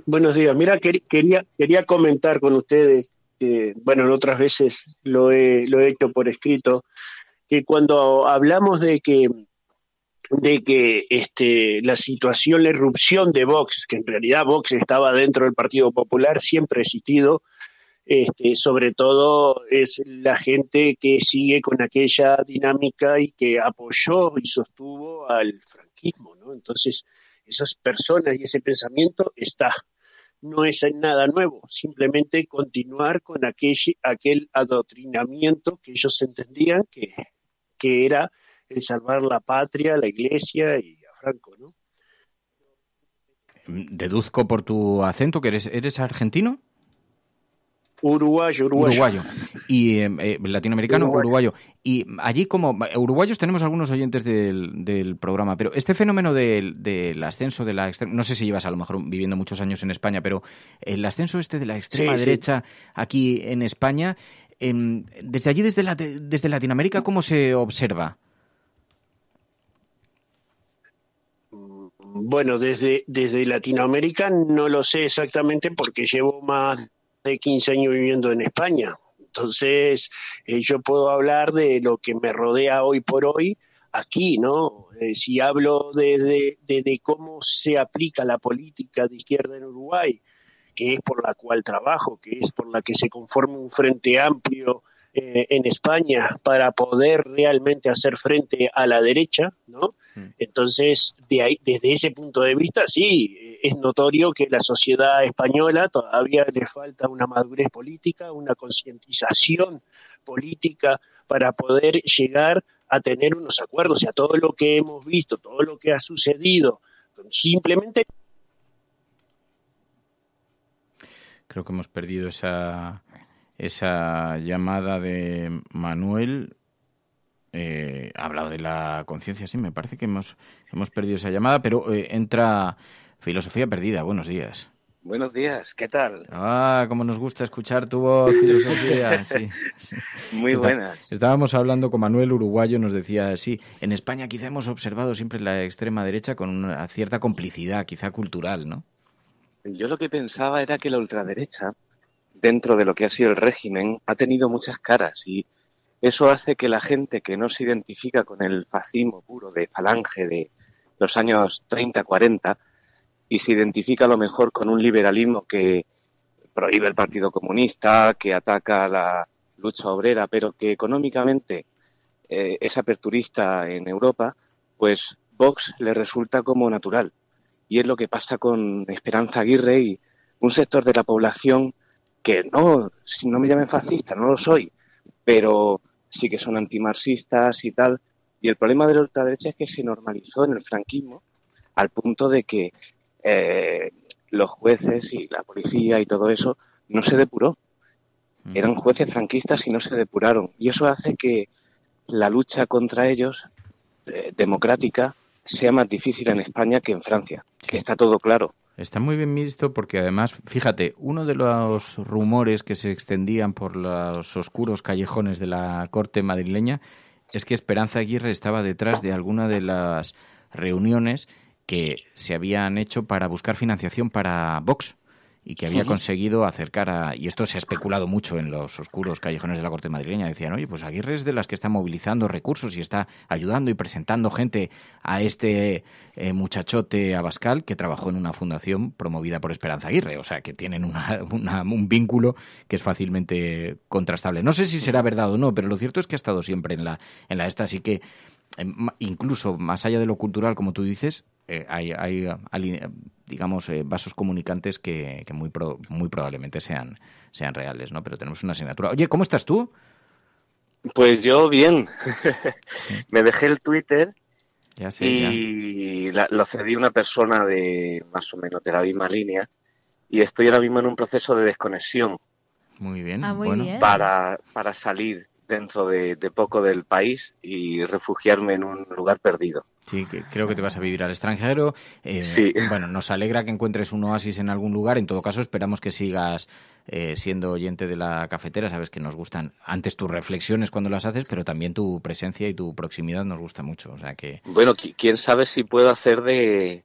buenos días. Mira, quería, quería comentar con ustedes, que, bueno, en otras veces lo he, lo he hecho por escrito, que cuando hablamos de que de que este, la situación, la irrupción de Vox, que en realidad Vox estaba dentro del Partido Popular, siempre ha existido, este, sobre todo es la gente que sigue con aquella dinámica y que apoyó y sostuvo al franquismo, ¿no? Entonces, esas personas y ese pensamiento está. No es nada nuevo, simplemente continuar con aquel, aquel adoctrinamiento que ellos entendían que, que era el salvar la patria, la iglesia y a Franco, ¿no? Deduzco por tu acento que eres, eres argentino. Uruguayo, uruguayo. Uruguayo. Y eh, eh, latinoamericano, uruguayo. Y allí como uruguayos tenemos algunos oyentes del, programa, pero este fenómeno del, ascenso de la extrema, no sé si llevas a lo mejor viviendo muchos años en España, pero el ascenso este de la extrema derecha aquí en España, em, desde allí, desde, la, desde Latinoamérica, ¿cómo se observa? Bueno, desde, desde Latinoamérica no lo sé exactamente porque llevo más de 15 años viviendo en España. Entonces, eh, yo puedo hablar de lo que me rodea hoy por hoy aquí, ¿no? Eh, si hablo de, de, cómo se aplica la política de izquierda en Uruguay, que es por la cual trabajo, que es por la que se conforma un frente amplio eh, en España para poder realmente hacer frente a la derecha, ¿no? Mm. Entonces, de ahí, desde ese punto de vista, sí, es notorio que la sociedad española todavía le falta una madurez política, una concientización política para poder llegar a tener unos acuerdos. O sea, todo lo que hemos visto, todo lo que ha sucedido, simplemente... Creo que hemos perdido esa, esa llamada de Manuel eh, ha hablado de la conciencia, sí, me parece que hemos, hemos perdido esa llamada, pero eh, entra Filosofía Perdida. Buenos días. Buenos días, ¿qué tal? Ah, cómo nos gusta escuchar tu voz, filosofía. Sí, Muy buenas. Estábamos hablando con Manuel Uruguayo, nos decía, sí, en España quizá hemos observado siempre la extrema derecha con una cierta complicidad, quizá cultural, ¿no? Yo lo que pensaba era que la ultraderecha dentro de lo que ha sido el régimen ha tenido muchas caras y eso hace que la gente que no se identifica con el fascismo puro de Falange de los años 30, 40 y se identifica a lo mejor con un liberalismo que prohíbe el Partido Comunista, que ataca la lucha obrera, pero que económicamente eh, es aperturista en Europa, pues Vox le resulta como natural. Y es lo que pasa con Esperanza Aguirre y un sector de la población que no, no me llamen fascista, no lo soy, pero sí que son antimarxistas y tal. Y el problema de la ultraderecha es que se normalizó en el franquismo al punto de que eh, los jueces y la policía y todo eso no se depuró. Mm. Eran jueces franquistas y no se depuraron. Y eso hace que la lucha contra ellos, eh, democrática, sea más difícil en España que en Francia, que está todo claro. Está muy bien visto porque además, fíjate, uno de los rumores que se extendían por los oscuros callejones de la corte madrileña es que Esperanza Aguirre estaba detrás de alguna de las reuniones que se habían hecho para buscar financiación para Vox y que había conseguido acercar a... Y esto se ha especulado mucho en los oscuros callejones de la Corte madrileña. Decían, oye, pues Aguirre es de las que está movilizando recursos y está ayudando y presentando gente a este eh, muchachote Abascal que trabajó en una fundación promovida por Esperanza Aguirre. O sea, que tienen un vínculo que es fácilmente contrastable. No sé si será verdad o no, pero lo cierto es que ha estado siempre en la, en la esta. Así que em, incluso más allá de lo cultural, como tú dices, eh, hay, hay digamos, eh, vasos comunicantes que, muy, muy probablemente sean, sean reales, ¿no? Pero tenemos una asignatura. Oye, ¿cómo estás tú? Pues yo bien. Me dejé el Twitter y lo cedí a una persona de más o menos de la misma línea y estoy ahora mismo en un proceso de desconexión. Muy bien. Ah, para, para salir dentro de, poco del país y refugiarme en un lugar perdido. Sí, que creo que te vas a vivir al extranjero. Eh, sí. Bueno, nos alegra que encuentres un oasis en algún lugar. En todo caso, esperamos que sigas eh, siendo oyente de la cafetera. Sabes que nos gustan antes tus reflexiones cuando las haces, pero también tu presencia y tu proximidad nos gusta mucho. O sea que. Bueno, quién sabe si puedo hacer de,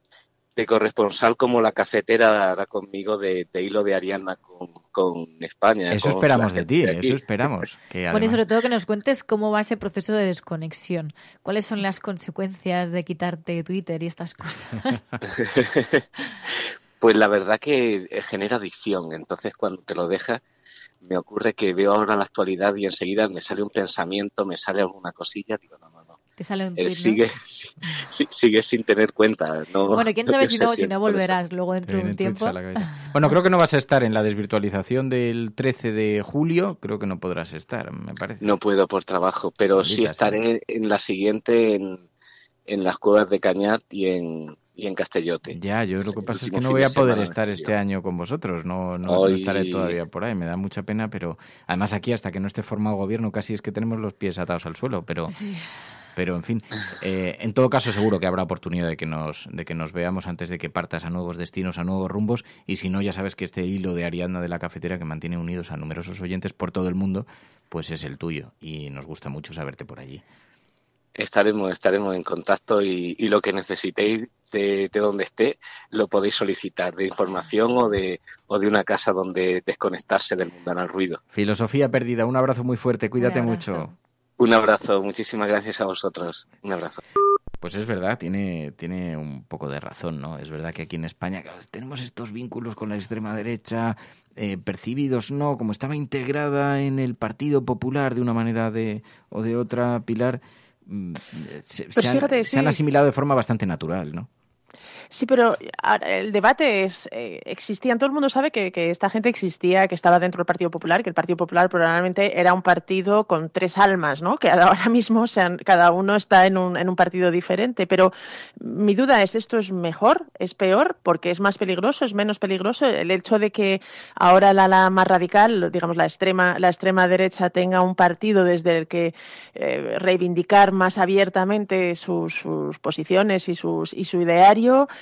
de corresponsal como la cafetera hará conmigo de, hilo de Ariana con, España. Eso esperamos de ti, eso esperamos. Bueno, y sobre todo que nos cuentes cómo va ese proceso de desconexión. ¿Cuáles son las consecuencias de quitarte Twitter y estas cosas? pues la verdad que genera adicción. Entonces, cuando te lo dejas, me ocurre que veo ahora la actualidad y enseguida me sale un pensamiento, me sale alguna cosilla, digo, no, te sale un tweet, sigue, sigue sin tener cuenta. bueno, quién sabe si no, si no volverás luego dentro de un tiempo. Bueno, creo que no vas a estar en la desvirtualización del 13 de julio, creo que no podrás estar, me parece. No puedo por trabajo, pero sí estaré en la siguiente en, en las cuevas de Cañat y en, y en Castellote. Ya, yo lo que pasa es que no voy a poder estar este año con vosotros, no, no, estaré todavía por ahí, me da mucha pena, pero además aquí hasta que no esté formado gobierno casi es que tenemos los pies atados al suelo, pero... Pero, en fin, eh, en todo caso seguro que habrá oportunidad de que, nos, de que nos veamos antes de que partas a nuevos destinos, a nuevos rumbos. Y si no, ya sabes que este hilo de Ariadna de la cafetera que mantiene unidos a numerosos oyentes por todo el mundo, pues es el tuyo. Y nos gusta mucho saberte por allí. Estaremos, estaremos en contacto y, lo que necesitéis de, donde esté lo podéis solicitar, de información o de, o de una casa donde desconectarse del mundanal ruido. Filosofía perdida, un abrazo muy fuerte, cuídate mucho. Un abrazo, muchísimas gracias a vosotros. Un abrazo. Pues es verdad, tiene, tiene un poco de razón, ¿no? Es verdad que aquí en España tenemos estos vínculos con la extrema derecha eh, percibidos, ¿no? Como estaba integrada en el Partido Popular de una manera de, o de otra, Pilar, mm, se, pues se han asimilado de forma bastante natural, ¿no? Sí, pero el debate es, eh, existía, todo el mundo sabe que, esta gente existía, que estaba dentro del Partido Popular, que el Partido Popular probablemente era un partido con tres almas, ¿no? Que ahora mismo sean, cada uno está en un, en un partido diferente, pero mi duda es, ¿esto es mejor, es peor, porque es más peligroso, es menos peligroso? El hecho de que ahora la, la más radical, digamos la extrema, la extrema derecha tenga un partido desde el que eh, reivindicar más abiertamente sus, sus posiciones y, sus, y su ideario,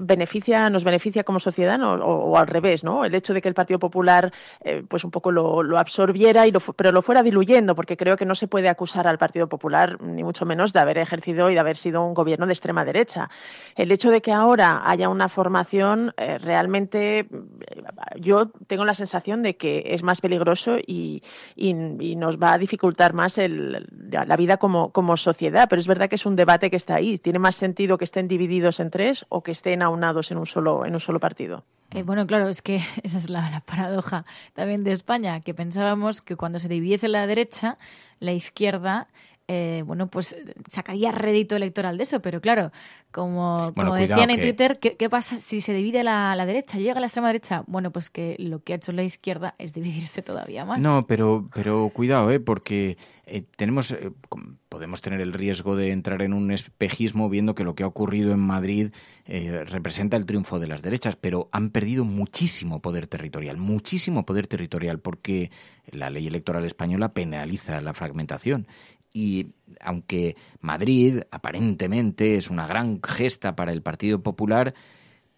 beneficia, nos beneficia como sociedad o, al revés, ¿no? El hecho de que el Partido Popular eh, pues un poco lo, absorbiera, y lo, pero lo fuera diluyendo, porque creo que no se puede acusar al Partido Popular, ni mucho menos, de haber ejercido y de haber sido un gobierno de extrema derecha. El hecho de que ahora haya una formación eh, realmente, eh, yo tengo la sensación de que es más peligroso y, nos va a dificultar más la vida como, como sociedad, pero es verdad que es un debate que está ahí. Tiene más sentido que estén divididos en tres o que estén aunados en un solo, en un solo partido. Eh, bueno, claro, es que esa es la, paradoja también de España, que pensábamos que cuando se dividiese la derecha, la izquierda eh, bueno, pues sacaría rédito electoral de eso, pero claro, como, como decían en Twitter, ¿qué, pasa si se divide la, la, derecha, llega la extrema derecha? Bueno, pues que lo que ha hecho la izquierda es dividirse todavía más. No, pero, pero cuidado, ¿eh? porque eh, tenemos, eh, podemos tener el riesgo de entrar en un espejismo viendo que lo que ha ocurrido en Madrid representa el triunfo de las derechas, pero han perdido muchísimo poder territorial, muchísimo poder territorial, porque la ley electoral española penaliza la fragmentación y aunque Madrid aparentemente es una gran gesta para el Partido Popular,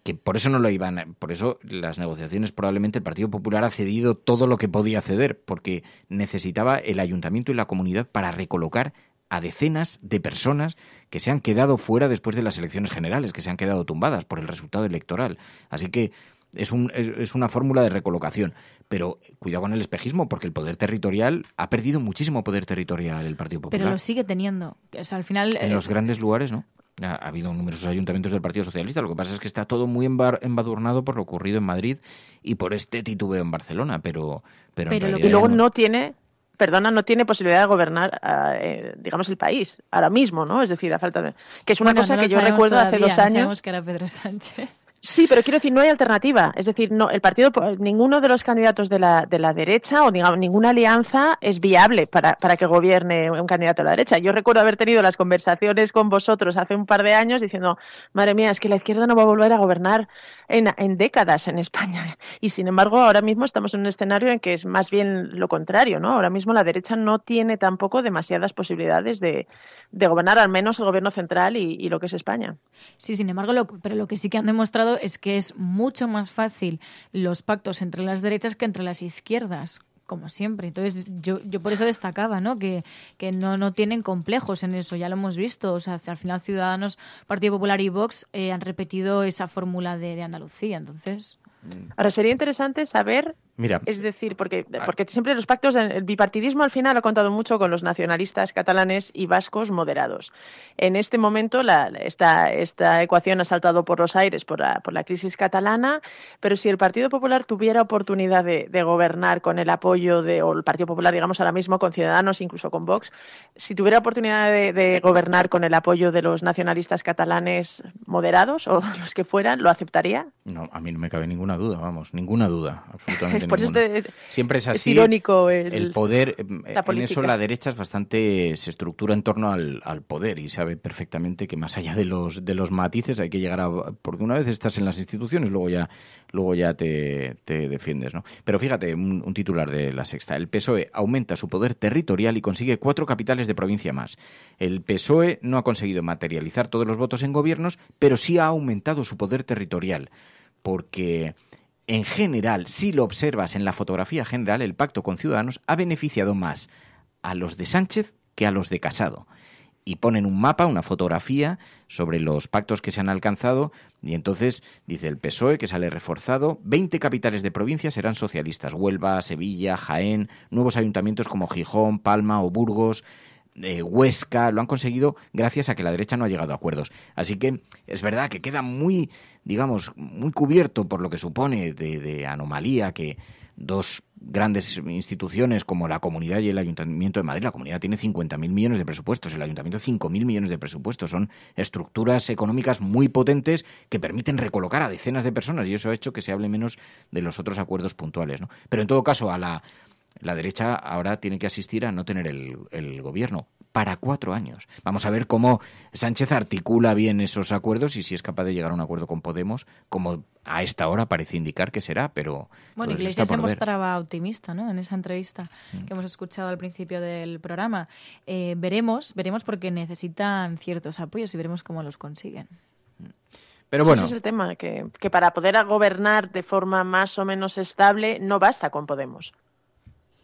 que por eso no lo iban, por eso las negociaciones probablemente el Partido Popular ha cedido todo lo que podía ceder, porque necesitaba el ayuntamiento y la comunidad para recolocar a decenas de personas que se han quedado fuera después de las elecciones generales, que se han quedado tumbadas por el resultado electoral. Así que es, un, es, una fórmula de recolocación. Pero cuidado con el espejismo, porque el poder territorial ha perdido muchísimo poder territorial el Partido Popular. Pero lo sigue teniendo. al final. En los eh, grandes lugares, ¿no? Ha, habido numerosos ayuntamientos del Partido Socialista. Lo que pasa es que está todo muy embadurnado por lo ocurrido en Madrid y por este titubeo en Barcelona. Pero, pero, y luego no tiene perdona, no tiene posibilidad de gobernar, eh, digamos, el país ahora mismo, ¿no? Es decir, a falta de... Que es una cosa que yo recuerdo hace dos años... que era Pedro Sánchez. Sí, pero quiero decir, no hay alternativa. Es decir, no, el partido, ninguno de los candidatos de la, de la derecha o digamos, ninguna alianza es viable para, para que gobierne un candidato de la derecha. Yo recuerdo haber tenido las conversaciones con vosotros hace un par de años diciendo, madre mía, es que la izquierda no va a volver a gobernar en, décadas en España. Y sin embargo, ahora mismo estamos en un escenario en que es más bien lo contrario, ¿no? Ahora mismo la derecha no tiene tampoco demasiadas posibilidades de, de gobernar al menos el gobierno central y, lo que es España. Sí, sin embargo, lo, pero lo que sí que han demostrado es que es mucho más fácil los pactos entre las derechas que entre las izquierdas como siempre. Entonces, yo, yo por eso destacaba, ¿no? Que, que no, no tienen complejos en eso, ya lo hemos visto. O sea, al final Ciudadanos, Partido Popular y Vox eh, han repetido esa fórmula de, de Andalucía. Entonces, Ahora sería interesante saber, Mira, es decir, porque, ah. porque siempre los pactos, el bipartidismo al final ha contado mucho con los nacionalistas catalanes y vascos moderados. En este momento la, esta, esta ecuación ha saltado por los aires por la, por la crisis catalana, pero si el Partido Popular tuviera oportunidad de, gobernar con el apoyo de, o el Partido Popular, digamos ahora mismo, con Ciudadanos, incluso con Vox, si tuviera oportunidad de, de gobernar con el apoyo de los nacionalistas catalanes moderados o los que fueran, ¿lo aceptaría? No, a mí no me cabe ninguna duda, vamos, ninguna duda, absolutamente Siempre es así. irónico el, poder. en eso la derecha es bastante se estructura en torno al, poder y sabe perfectamente que más allá de los de los matices hay que llegar a porque una vez estás en las instituciones luego ya luego ya te, defiendes, ¿no? Pero fíjate un, un titular de la Sexta: el PSOE aumenta su poder territorial y consigue cuatro capitales de provincia más. El PSOE no ha conseguido materializar todos los votos en gobiernos, pero sí ha aumentado su poder territorial porque en general, si lo observas en la fotografía general, el pacto con Ciudadanos ha beneficiado más a los de Sánchez que a los de Casado. Y ponen un mapa, una fotografía sobre los pactos que se han alcanzado y entonces dice el PSOE que sale reforzado, 20 capitales de provincia serán socialistas, Huelva, Sevilla, Jaén, nuevos ayuntamientos como Gijón, Palma o Burgos, eh, Huesca, lo han conseguido gracias a que la derecha no ha llegado a acuerdos. Así que es verdad que queda muy, digamos, muy cubierto por lo que supone de, anomalía que dos grandes instituciones como la Comunidad y el Ayuntamiento de Madrid. La Comunidad tiene 50.000 millones de presupuestos, el Ayuntamiento 5.000 millones de presupuestos. Son estructuras económicas muy potentes que permiten recolocar a decenas de personas y eso ha hecho que se hable menos de los otros acuerdos puntuales. ¿no? Pero en todo caso, a la, la derecha ahora tiene que asistir a no tener el, gobierno para cuatro años. Vamos a ver cómo Sánchez articula bien esos acuerdos y si es capaz de llegar a un acuerdo con Podemos, como a esta hora parece indicar que será, pero... Bueno, Iglesias se mostraba optimista ¿no? en esa entrevista mm. que hemos escuchado al principio del programa. Eh, veremos, veremos porque necesitan ciertos apoyos y veremos cómo los consiguen. Pero bueno. Ese es el tema, que, que para poder gobernar de forma más o menos estable no basta con Podemos.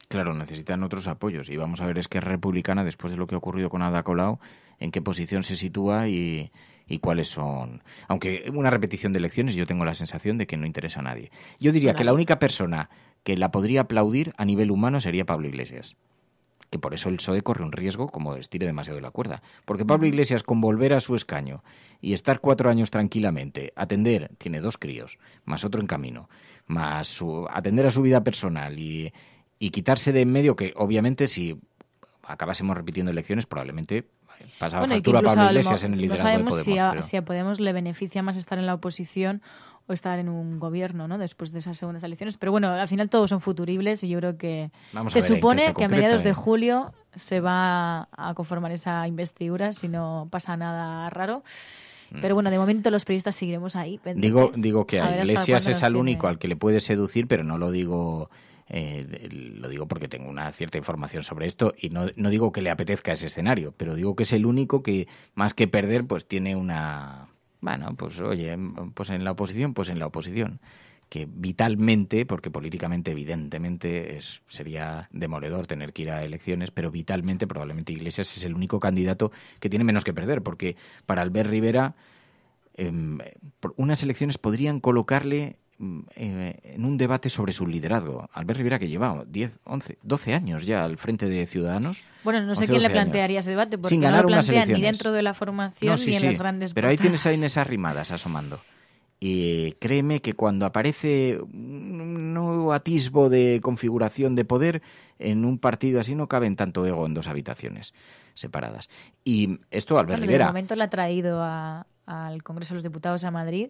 Claro, necesitan otros apoyos. Y vamos a ver, es que es republicana, después de lo que ha ocurrido con Ada Colau, en qué posición se sitúa y, y cuáles son. Aunque una repetición de elecciones, yo tengo la sensación de que no interesa a nadie. Yo diría que la única persona que la podría aplaudir a nivel humano sería Pablo Iglesias. Que por eso el PSOE corre un riesgo como estire demasiado la cuerda. Porque Pablo Iglesias, con volver a su escaño y estar cuatro años tranquilamente, atender, tiene dos críos, más otro en camino, más su, atender a su vida personal y, y quitarse de en medio, que obviamente si acabásemos repitiendo elecciones, probablemente pasaba Bueno, factura a Pablo Iglesias en el liderazgo no de sabemos Podemos. si, a, pero- si a Podemos le beneficia más estar en la oposición o estar en un gobierno, ¿no? Después de esas segundas elecciones. Pero bueno, al final todos son futuribles y yo creo que Vamos se supone que a mediados de ¿eh? julio se va a conformar esa investidura si no pasa nada raro. Pero bueno, de momento los periodistas seguiremos ahí. pendientes, Mm. Digo, digo que a Iglesias es al tiene. único al que le puede seducir, pero no lo digo eh, lo digo porque tengo una cierta información sobre esto y no, no digo que le apetezca ese escenario, pero digo que es el único que más que perder pues tiene una bueno, pues oye, pues en la oposición, pues en la oposición que vitalmente, porque políticamente evidentemente es, sería demoledor tener que ir a elecciones, pero vitalmente probablemente Iglesias es el único candidato que tiene menos que perder, porque para Albert Rivera em, unas elecciones podrían colocarle en un debate sobre su liderazgo. Albert Rivera que lleva 10, 11, 12 años ya al frente de Ciudadanos. Bueno, no sé 11, quién le 12 años. plantearía ese debate, porque Sin no ganar lo unas plantea ni dentro de la formación No, sí, ni en sí, las grandes Pero ahí tienes a. Inés Arrimadas asomando. Y créeme que cuando aparece un nuevo atisbo de configuración de poder en un partido así no caben tanto ego en dos habitaciones separadas. Y esto Albert Bueno, de Rivera. momento la ha traído a- al Congreso de los Diputados a Madrid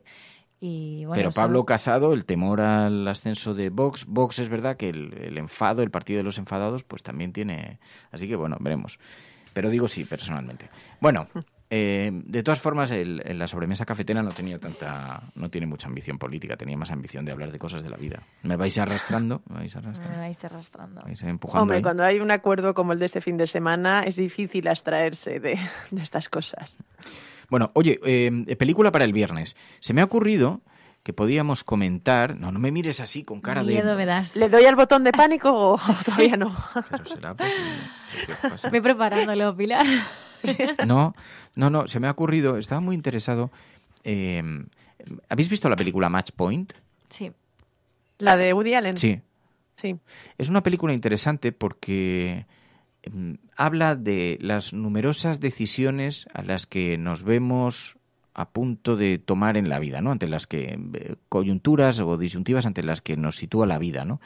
y bueno, Pero Pablo Casado, el temor al ascenso de Vox, Vox es verdad que el, el enfado, el partido de los enfadados, pues también tiene. Así que bueno, veremos. Pero digo sí, personalmente. Bueno, eh, de todas formas, el, en la sobremesa cafetera no tenía tanta, no tiene mucha ambición política, tenía más ambición de hablar de cosas de la vida. Me vais arrastrando, me vais arrastrando, me vais arrastrando. me vais empujando. Hombre, ahí. cuando hay un acuerdo como el de este fin de semana, es difícil abstraerse de, de estas cosas. Bueno, oye, eh, película para el viernes. Se me ha ocurrido que podíamos comentar. No, no me mires así con cara Miedo de. me das. ¿Le doy al botón de pánico o todavía no? Pero será posible. ¿Qué os pasa? Voy preparándolo, Pilar. No, no, no, se me ha ocurrido, estaba muy interesado. eh, ¿Habéis visto la película Match Point? Sí. ¿La de Woody Allen? Sí. Sí. Es una película interesante porque habla de las numerosas decisiones a las que nos vemos a punto de tomar en la vida, ¿no? Ante las que eh, coyunturas o disyuntivas ante las que nos sitúa la vida, ¿no?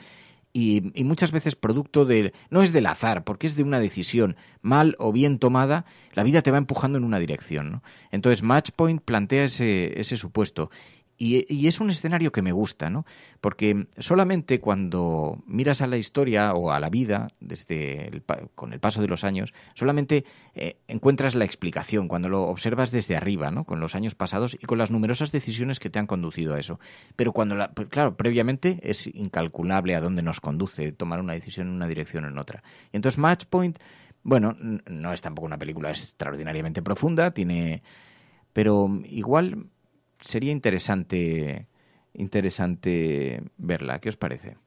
Y, muchas veces producto de no es del azar, porque es de una decisión mal o bien tomada, la vida te va empujando en una dirección, ¿no? Entonces Matchpoint plantea ese, ese supuesto y, es un escenario que me gusta, ¿no? Porque solamente cuando miras a la historia o a la vida desde el con el paso de los años, solamente eh, encuentras la explicación cuando lo observas desde arriba, ¿no? Con los años pasados y con las numerosas decisiones que te han conducido a eso. Pero cuando, la, pues, claro, previamente es incalculable a dónde nos conduce tomar una decisión en una dirección o en otra. Y entonces Matchpoint, bueno, no es tampoco una película extraordinariamente profunda, tiene, pero igual sería interesante interesante verla. ¿Qué os parece?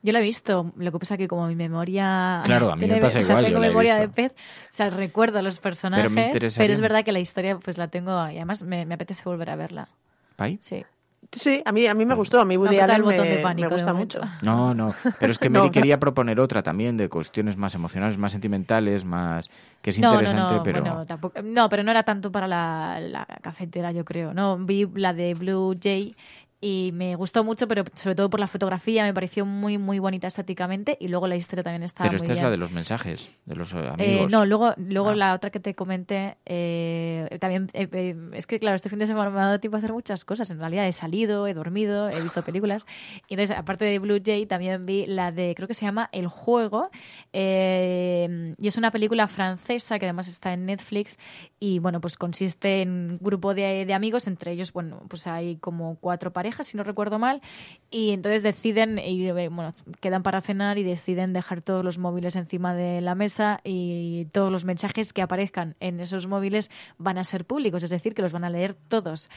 Yo la he visto, lo que pasa que como mi memoria... Claro, a mí me pasa o sea, igual, tengo memoria de pez, o sea, recuerdo a los personajes, Pero es verdad que la historia pues la tengo y además me, me apetece volver a verla. ¿Pai? Sí. Sí, a mí, a mí me gustó. A mí Woody apretado Allen el botón me, de pánico me gusta de mucho. No, no, pero es que No. Mary quería proponer otra también de cuestiones más emocionales, más sentimentales, más que es no, interesante, no, no, pero bueno, tampoco, no, pero no era tanto para la, la cafetera, yo creo. No, vi la de Blue Jay y me gustó mucho, pero sobre todo por la fotografía, me pareció muy, muy bonita estéticamente y luego la historia también estaba pero muy esta es la de los mensajes de los eh, Eh, amigos. no, luego, luego Ah. la otra que te comenté, eh, también, eh, eh, es que claro, este fin de semana me ha dado tiempo a hacer muchas cosas. En realidad he salido, he dormido, he visto películas. Y entonces, aparte de Blue Jay, también vi la de, creo que se llama El Juego, eh, Eh, y es una película francesa que además está en Netflix y bueno, pues consiste en un grupo de, de amigos, entre ellos, bueno, pues hay como cuatro parejas, si no recuerdo mal, y entonces deciden, y, bueno, quedan para cenar y deciden dejar todos los móviles encima de la mesa y todos los mensajes que aparezcan en esos móviles van a ser públicos, es decir, que los van a leer todos.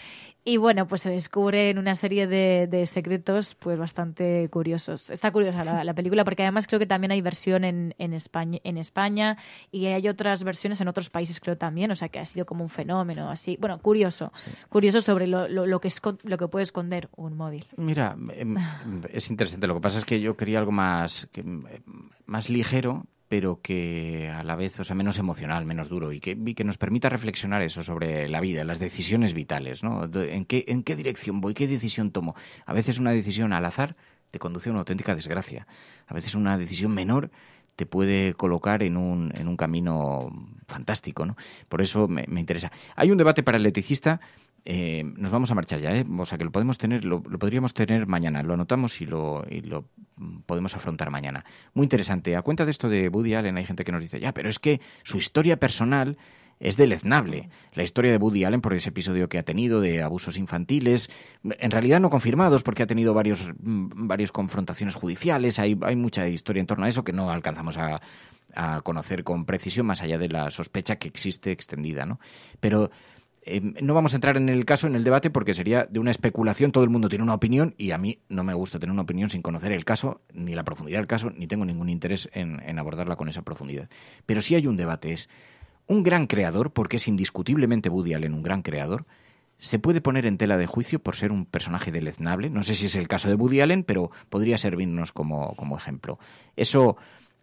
Y bueno, pues se descubren una serie de, de secretos pues bastante curiosos. Está curiosa la, la, película porque además creo que también hay versión en, en, España, en España y hay otras versiones en otros países creo también, o sea que ha sido como un fenómeno así. Bueno, curioso, curioso sobre lo, lo, lo, que lo que puede esconder un móvil. Mira, em, es interesante. Lo que pasa es que yo quería algo más, que, más ligero, pero que a la vez, o sea, menos emocional, menos duro y que, que nos permita reflexionar eso sobre la vida, las decisiones vitales, ¿no? ¿En qué, ¿En qué dirección voy? ¿Qué decisión tomo? A veces una decisión al azar te conduce a una auténtica desgracia. A veces una decisión menor te puede colocar en un, en un camino fantástico, ¿no? Por eso me, me interesa. Hay un debate para el leticista eh, nos vamos a marchar ya, ¿eh? o sea que lo podemos tener, lo, lo podríamos tener mañana, lo anotamos y lo, y lo, podemos afrontar mañana. Muy interesante. A cuenta de esto de Woody Allen hay gente que nos dice, ya, pero es que su historia personal es deleznable. La historia de Woody Allen por ese episodio que ha tenido de abusos infantiles, en realidad no confirmados porque ha tenido varios, varias confrontaciones judiciales, hay, hay mucha historia en torno a eso que no alcanzamos a, conocer con precisión más allá de la sospecha que existe extendida, ¿no? Pero eh, no vamos a entrar en el caso, en el debate, porque sería de una especulación. Todo el mundo tiene una opinión y a mí no me gusta tener una opinión sin conocer el caso, ni la profundidad del caso, ni tengo ningún interés en, en abordarla con esa profundidad. Pero sí hay un debate. Es un gran creador, porque es indiscutiblemente Woody Allen un gran creador, se puede poner en tela de juicio por ser un personaje deleznable. No sé si es el caso de Woody Allen, pero podría servirnos como, como ejemplo. Eso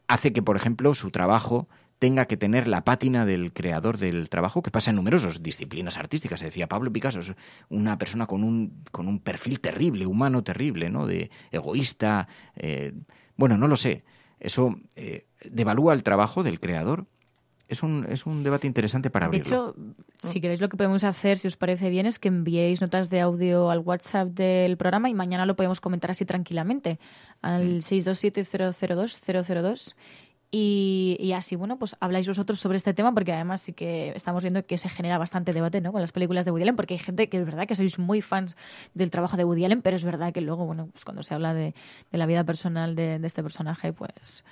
hace que, por ejemplo, su trabajo tenga que tener la pátina del creador del trabajo, que pasa en numerosas disciplinas artísticas. Se decía Pablo Picasso, es una persona con un, con un perfil terrible, humano terrible, ¿no? De egoísta. Eh, bueno, no lo sé. Eso eh, devalúa el trabajo del creador. Es un, es un debate interesante para abrirlo. De hecho, si queréis lo que podemos hacer, si os parece bien, es que enviéis notas de audio al WhatsApp del programa y mañana lo podemos comentar así tranquilamente al 627-002-002 y, y, así, bueno, pues habláis vosotros sobre este tema, porque además sí que estamos viendo que se genera bastante debate ¿no? con las películas de Woody Allen, porque hay gente que es verdad que sois muy fans del trabajo de Woody Allen, pero es verdad que luego, bueno, pues cuando se habla de, de la vida personal de, de, este personaje, pues.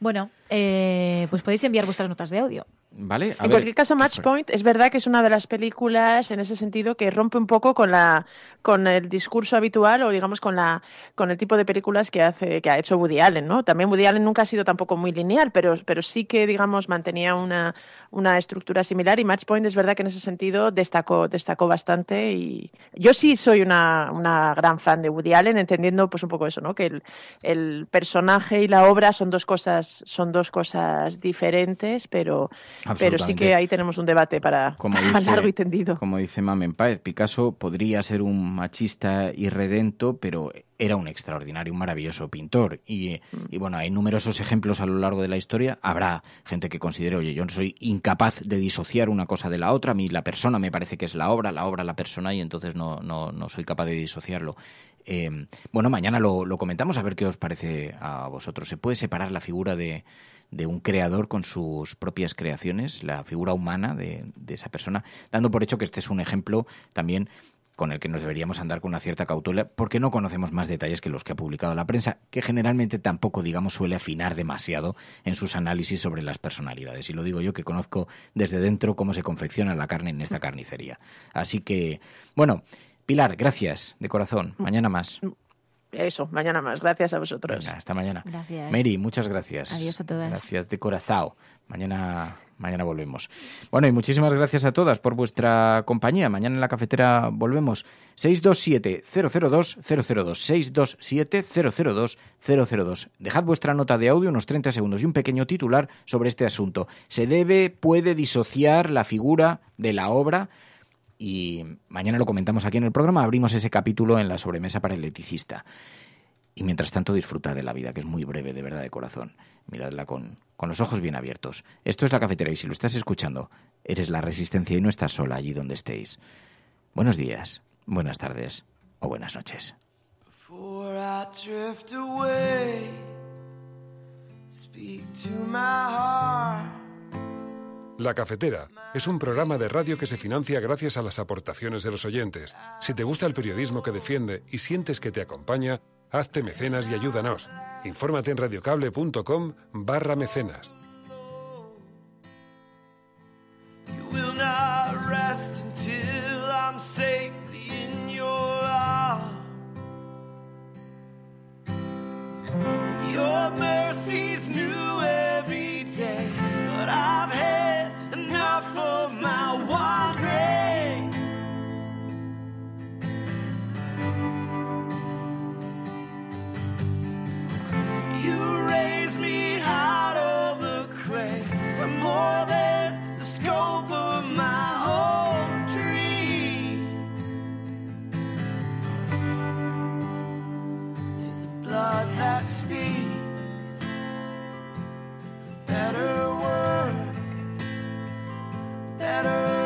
Bueno, eh, pues podéis enviar vuestras notas de audio. Vale, en ver, cualquier caso, Match Point es verdad que es una de las películas en ese sentido que rompe un poco con la con el discurso habitual o digamos con la con el tipo de películas que hace que ha hecho Woody Allen, ¿no? También Woody Allen nunca ha sido tampoco muy lineal, pero pero sí que digamos mantenía una una estructura similar y Match Point es verdad que en ese sentido destacó destacó bastante y yo sí soy una, una gran fan de Woody Allen entendiendo pues un poco eso, ¿no? Que el, el personaje y la obra son dos cosas son dos cosas diferentes, pero pero sí que ahí tenemos un debate para como dice, largo y tendido. Como dice Mamen Páez, Picasso podría ser un machista irredento, pero era un extraordinario, un maravilloso pintor. Y, mm. y, bueno, hay numerosos ejemplos a lo largo de la historia. Habrá gente que considere, oye, yo no soy incapaz de disociar una cosa de la otra. A mí la persona me parece que es la obra, la obra la persona, y entonces no, no, no soy capaz de disociarlo. Eh, bueno, mañana lo, lo comentamos a ver qué os parece a vosotros. ¿Se puede separar la figura de, de un creador con sus propias creaciones, la figura humana de, de, esa persona, dando por hecho que este es un ejemplo también con el que nos deberíamos andar con una cierta cautela, porque no conocemos más detalles que los que ha publicado la prensa, que generalmente tampoco, digamos, suele afinar demasiado en sus análisis sobre las personalidades. Y lo digo yo que conozco desde dentro cómo se confecciona la carne en esta carnicería. Así que, bueno, Pilar, gracias de corazón. Mañana más. Eso, mañana más. Gracias a vosotros. Venga, hasta mañana. Gracias. Mary, muchas gracias. Adiós a todas. Gracias de corazón. Mañana, mañana volvemos. Bueno, y muchísimas gracias a todas por vuestra compañía. Mañana en la cafetera volvemos. 627-002-002. 627-002-002. Dejad vuestra nota de audio, unos 30 segundos, y un pequeño titular sobre este asunto. ¿Se debe, puede disociar la figura de la obra? Y mañana lo comentamos aquí en el programa, abrimos ese capítulo en la sobremesa para el leticista. Y mientras tanto disfruta de la vida, que es muy breve, de verdad, de corazón. Miradla con, con los ojos bien abiertos. Esto es la cafetera y si lo estás escuchando, eres la resistencia y no estás sola allí donde estéis. Buenos días, buenas tardes o buenas noches. La Cafetera es un programa de radio que se financia gracias a las aportaciones de los oyentes. Si te gusta el periodismo que defiende y sientes que te acompaña, hazte mecenas y ayúdanos. Infórmate en radiocable.com barra mecenas. Your new every day, off of my wandering, You raise me out of the clay for more than the scope of my own dream. There's a blood that speaks better better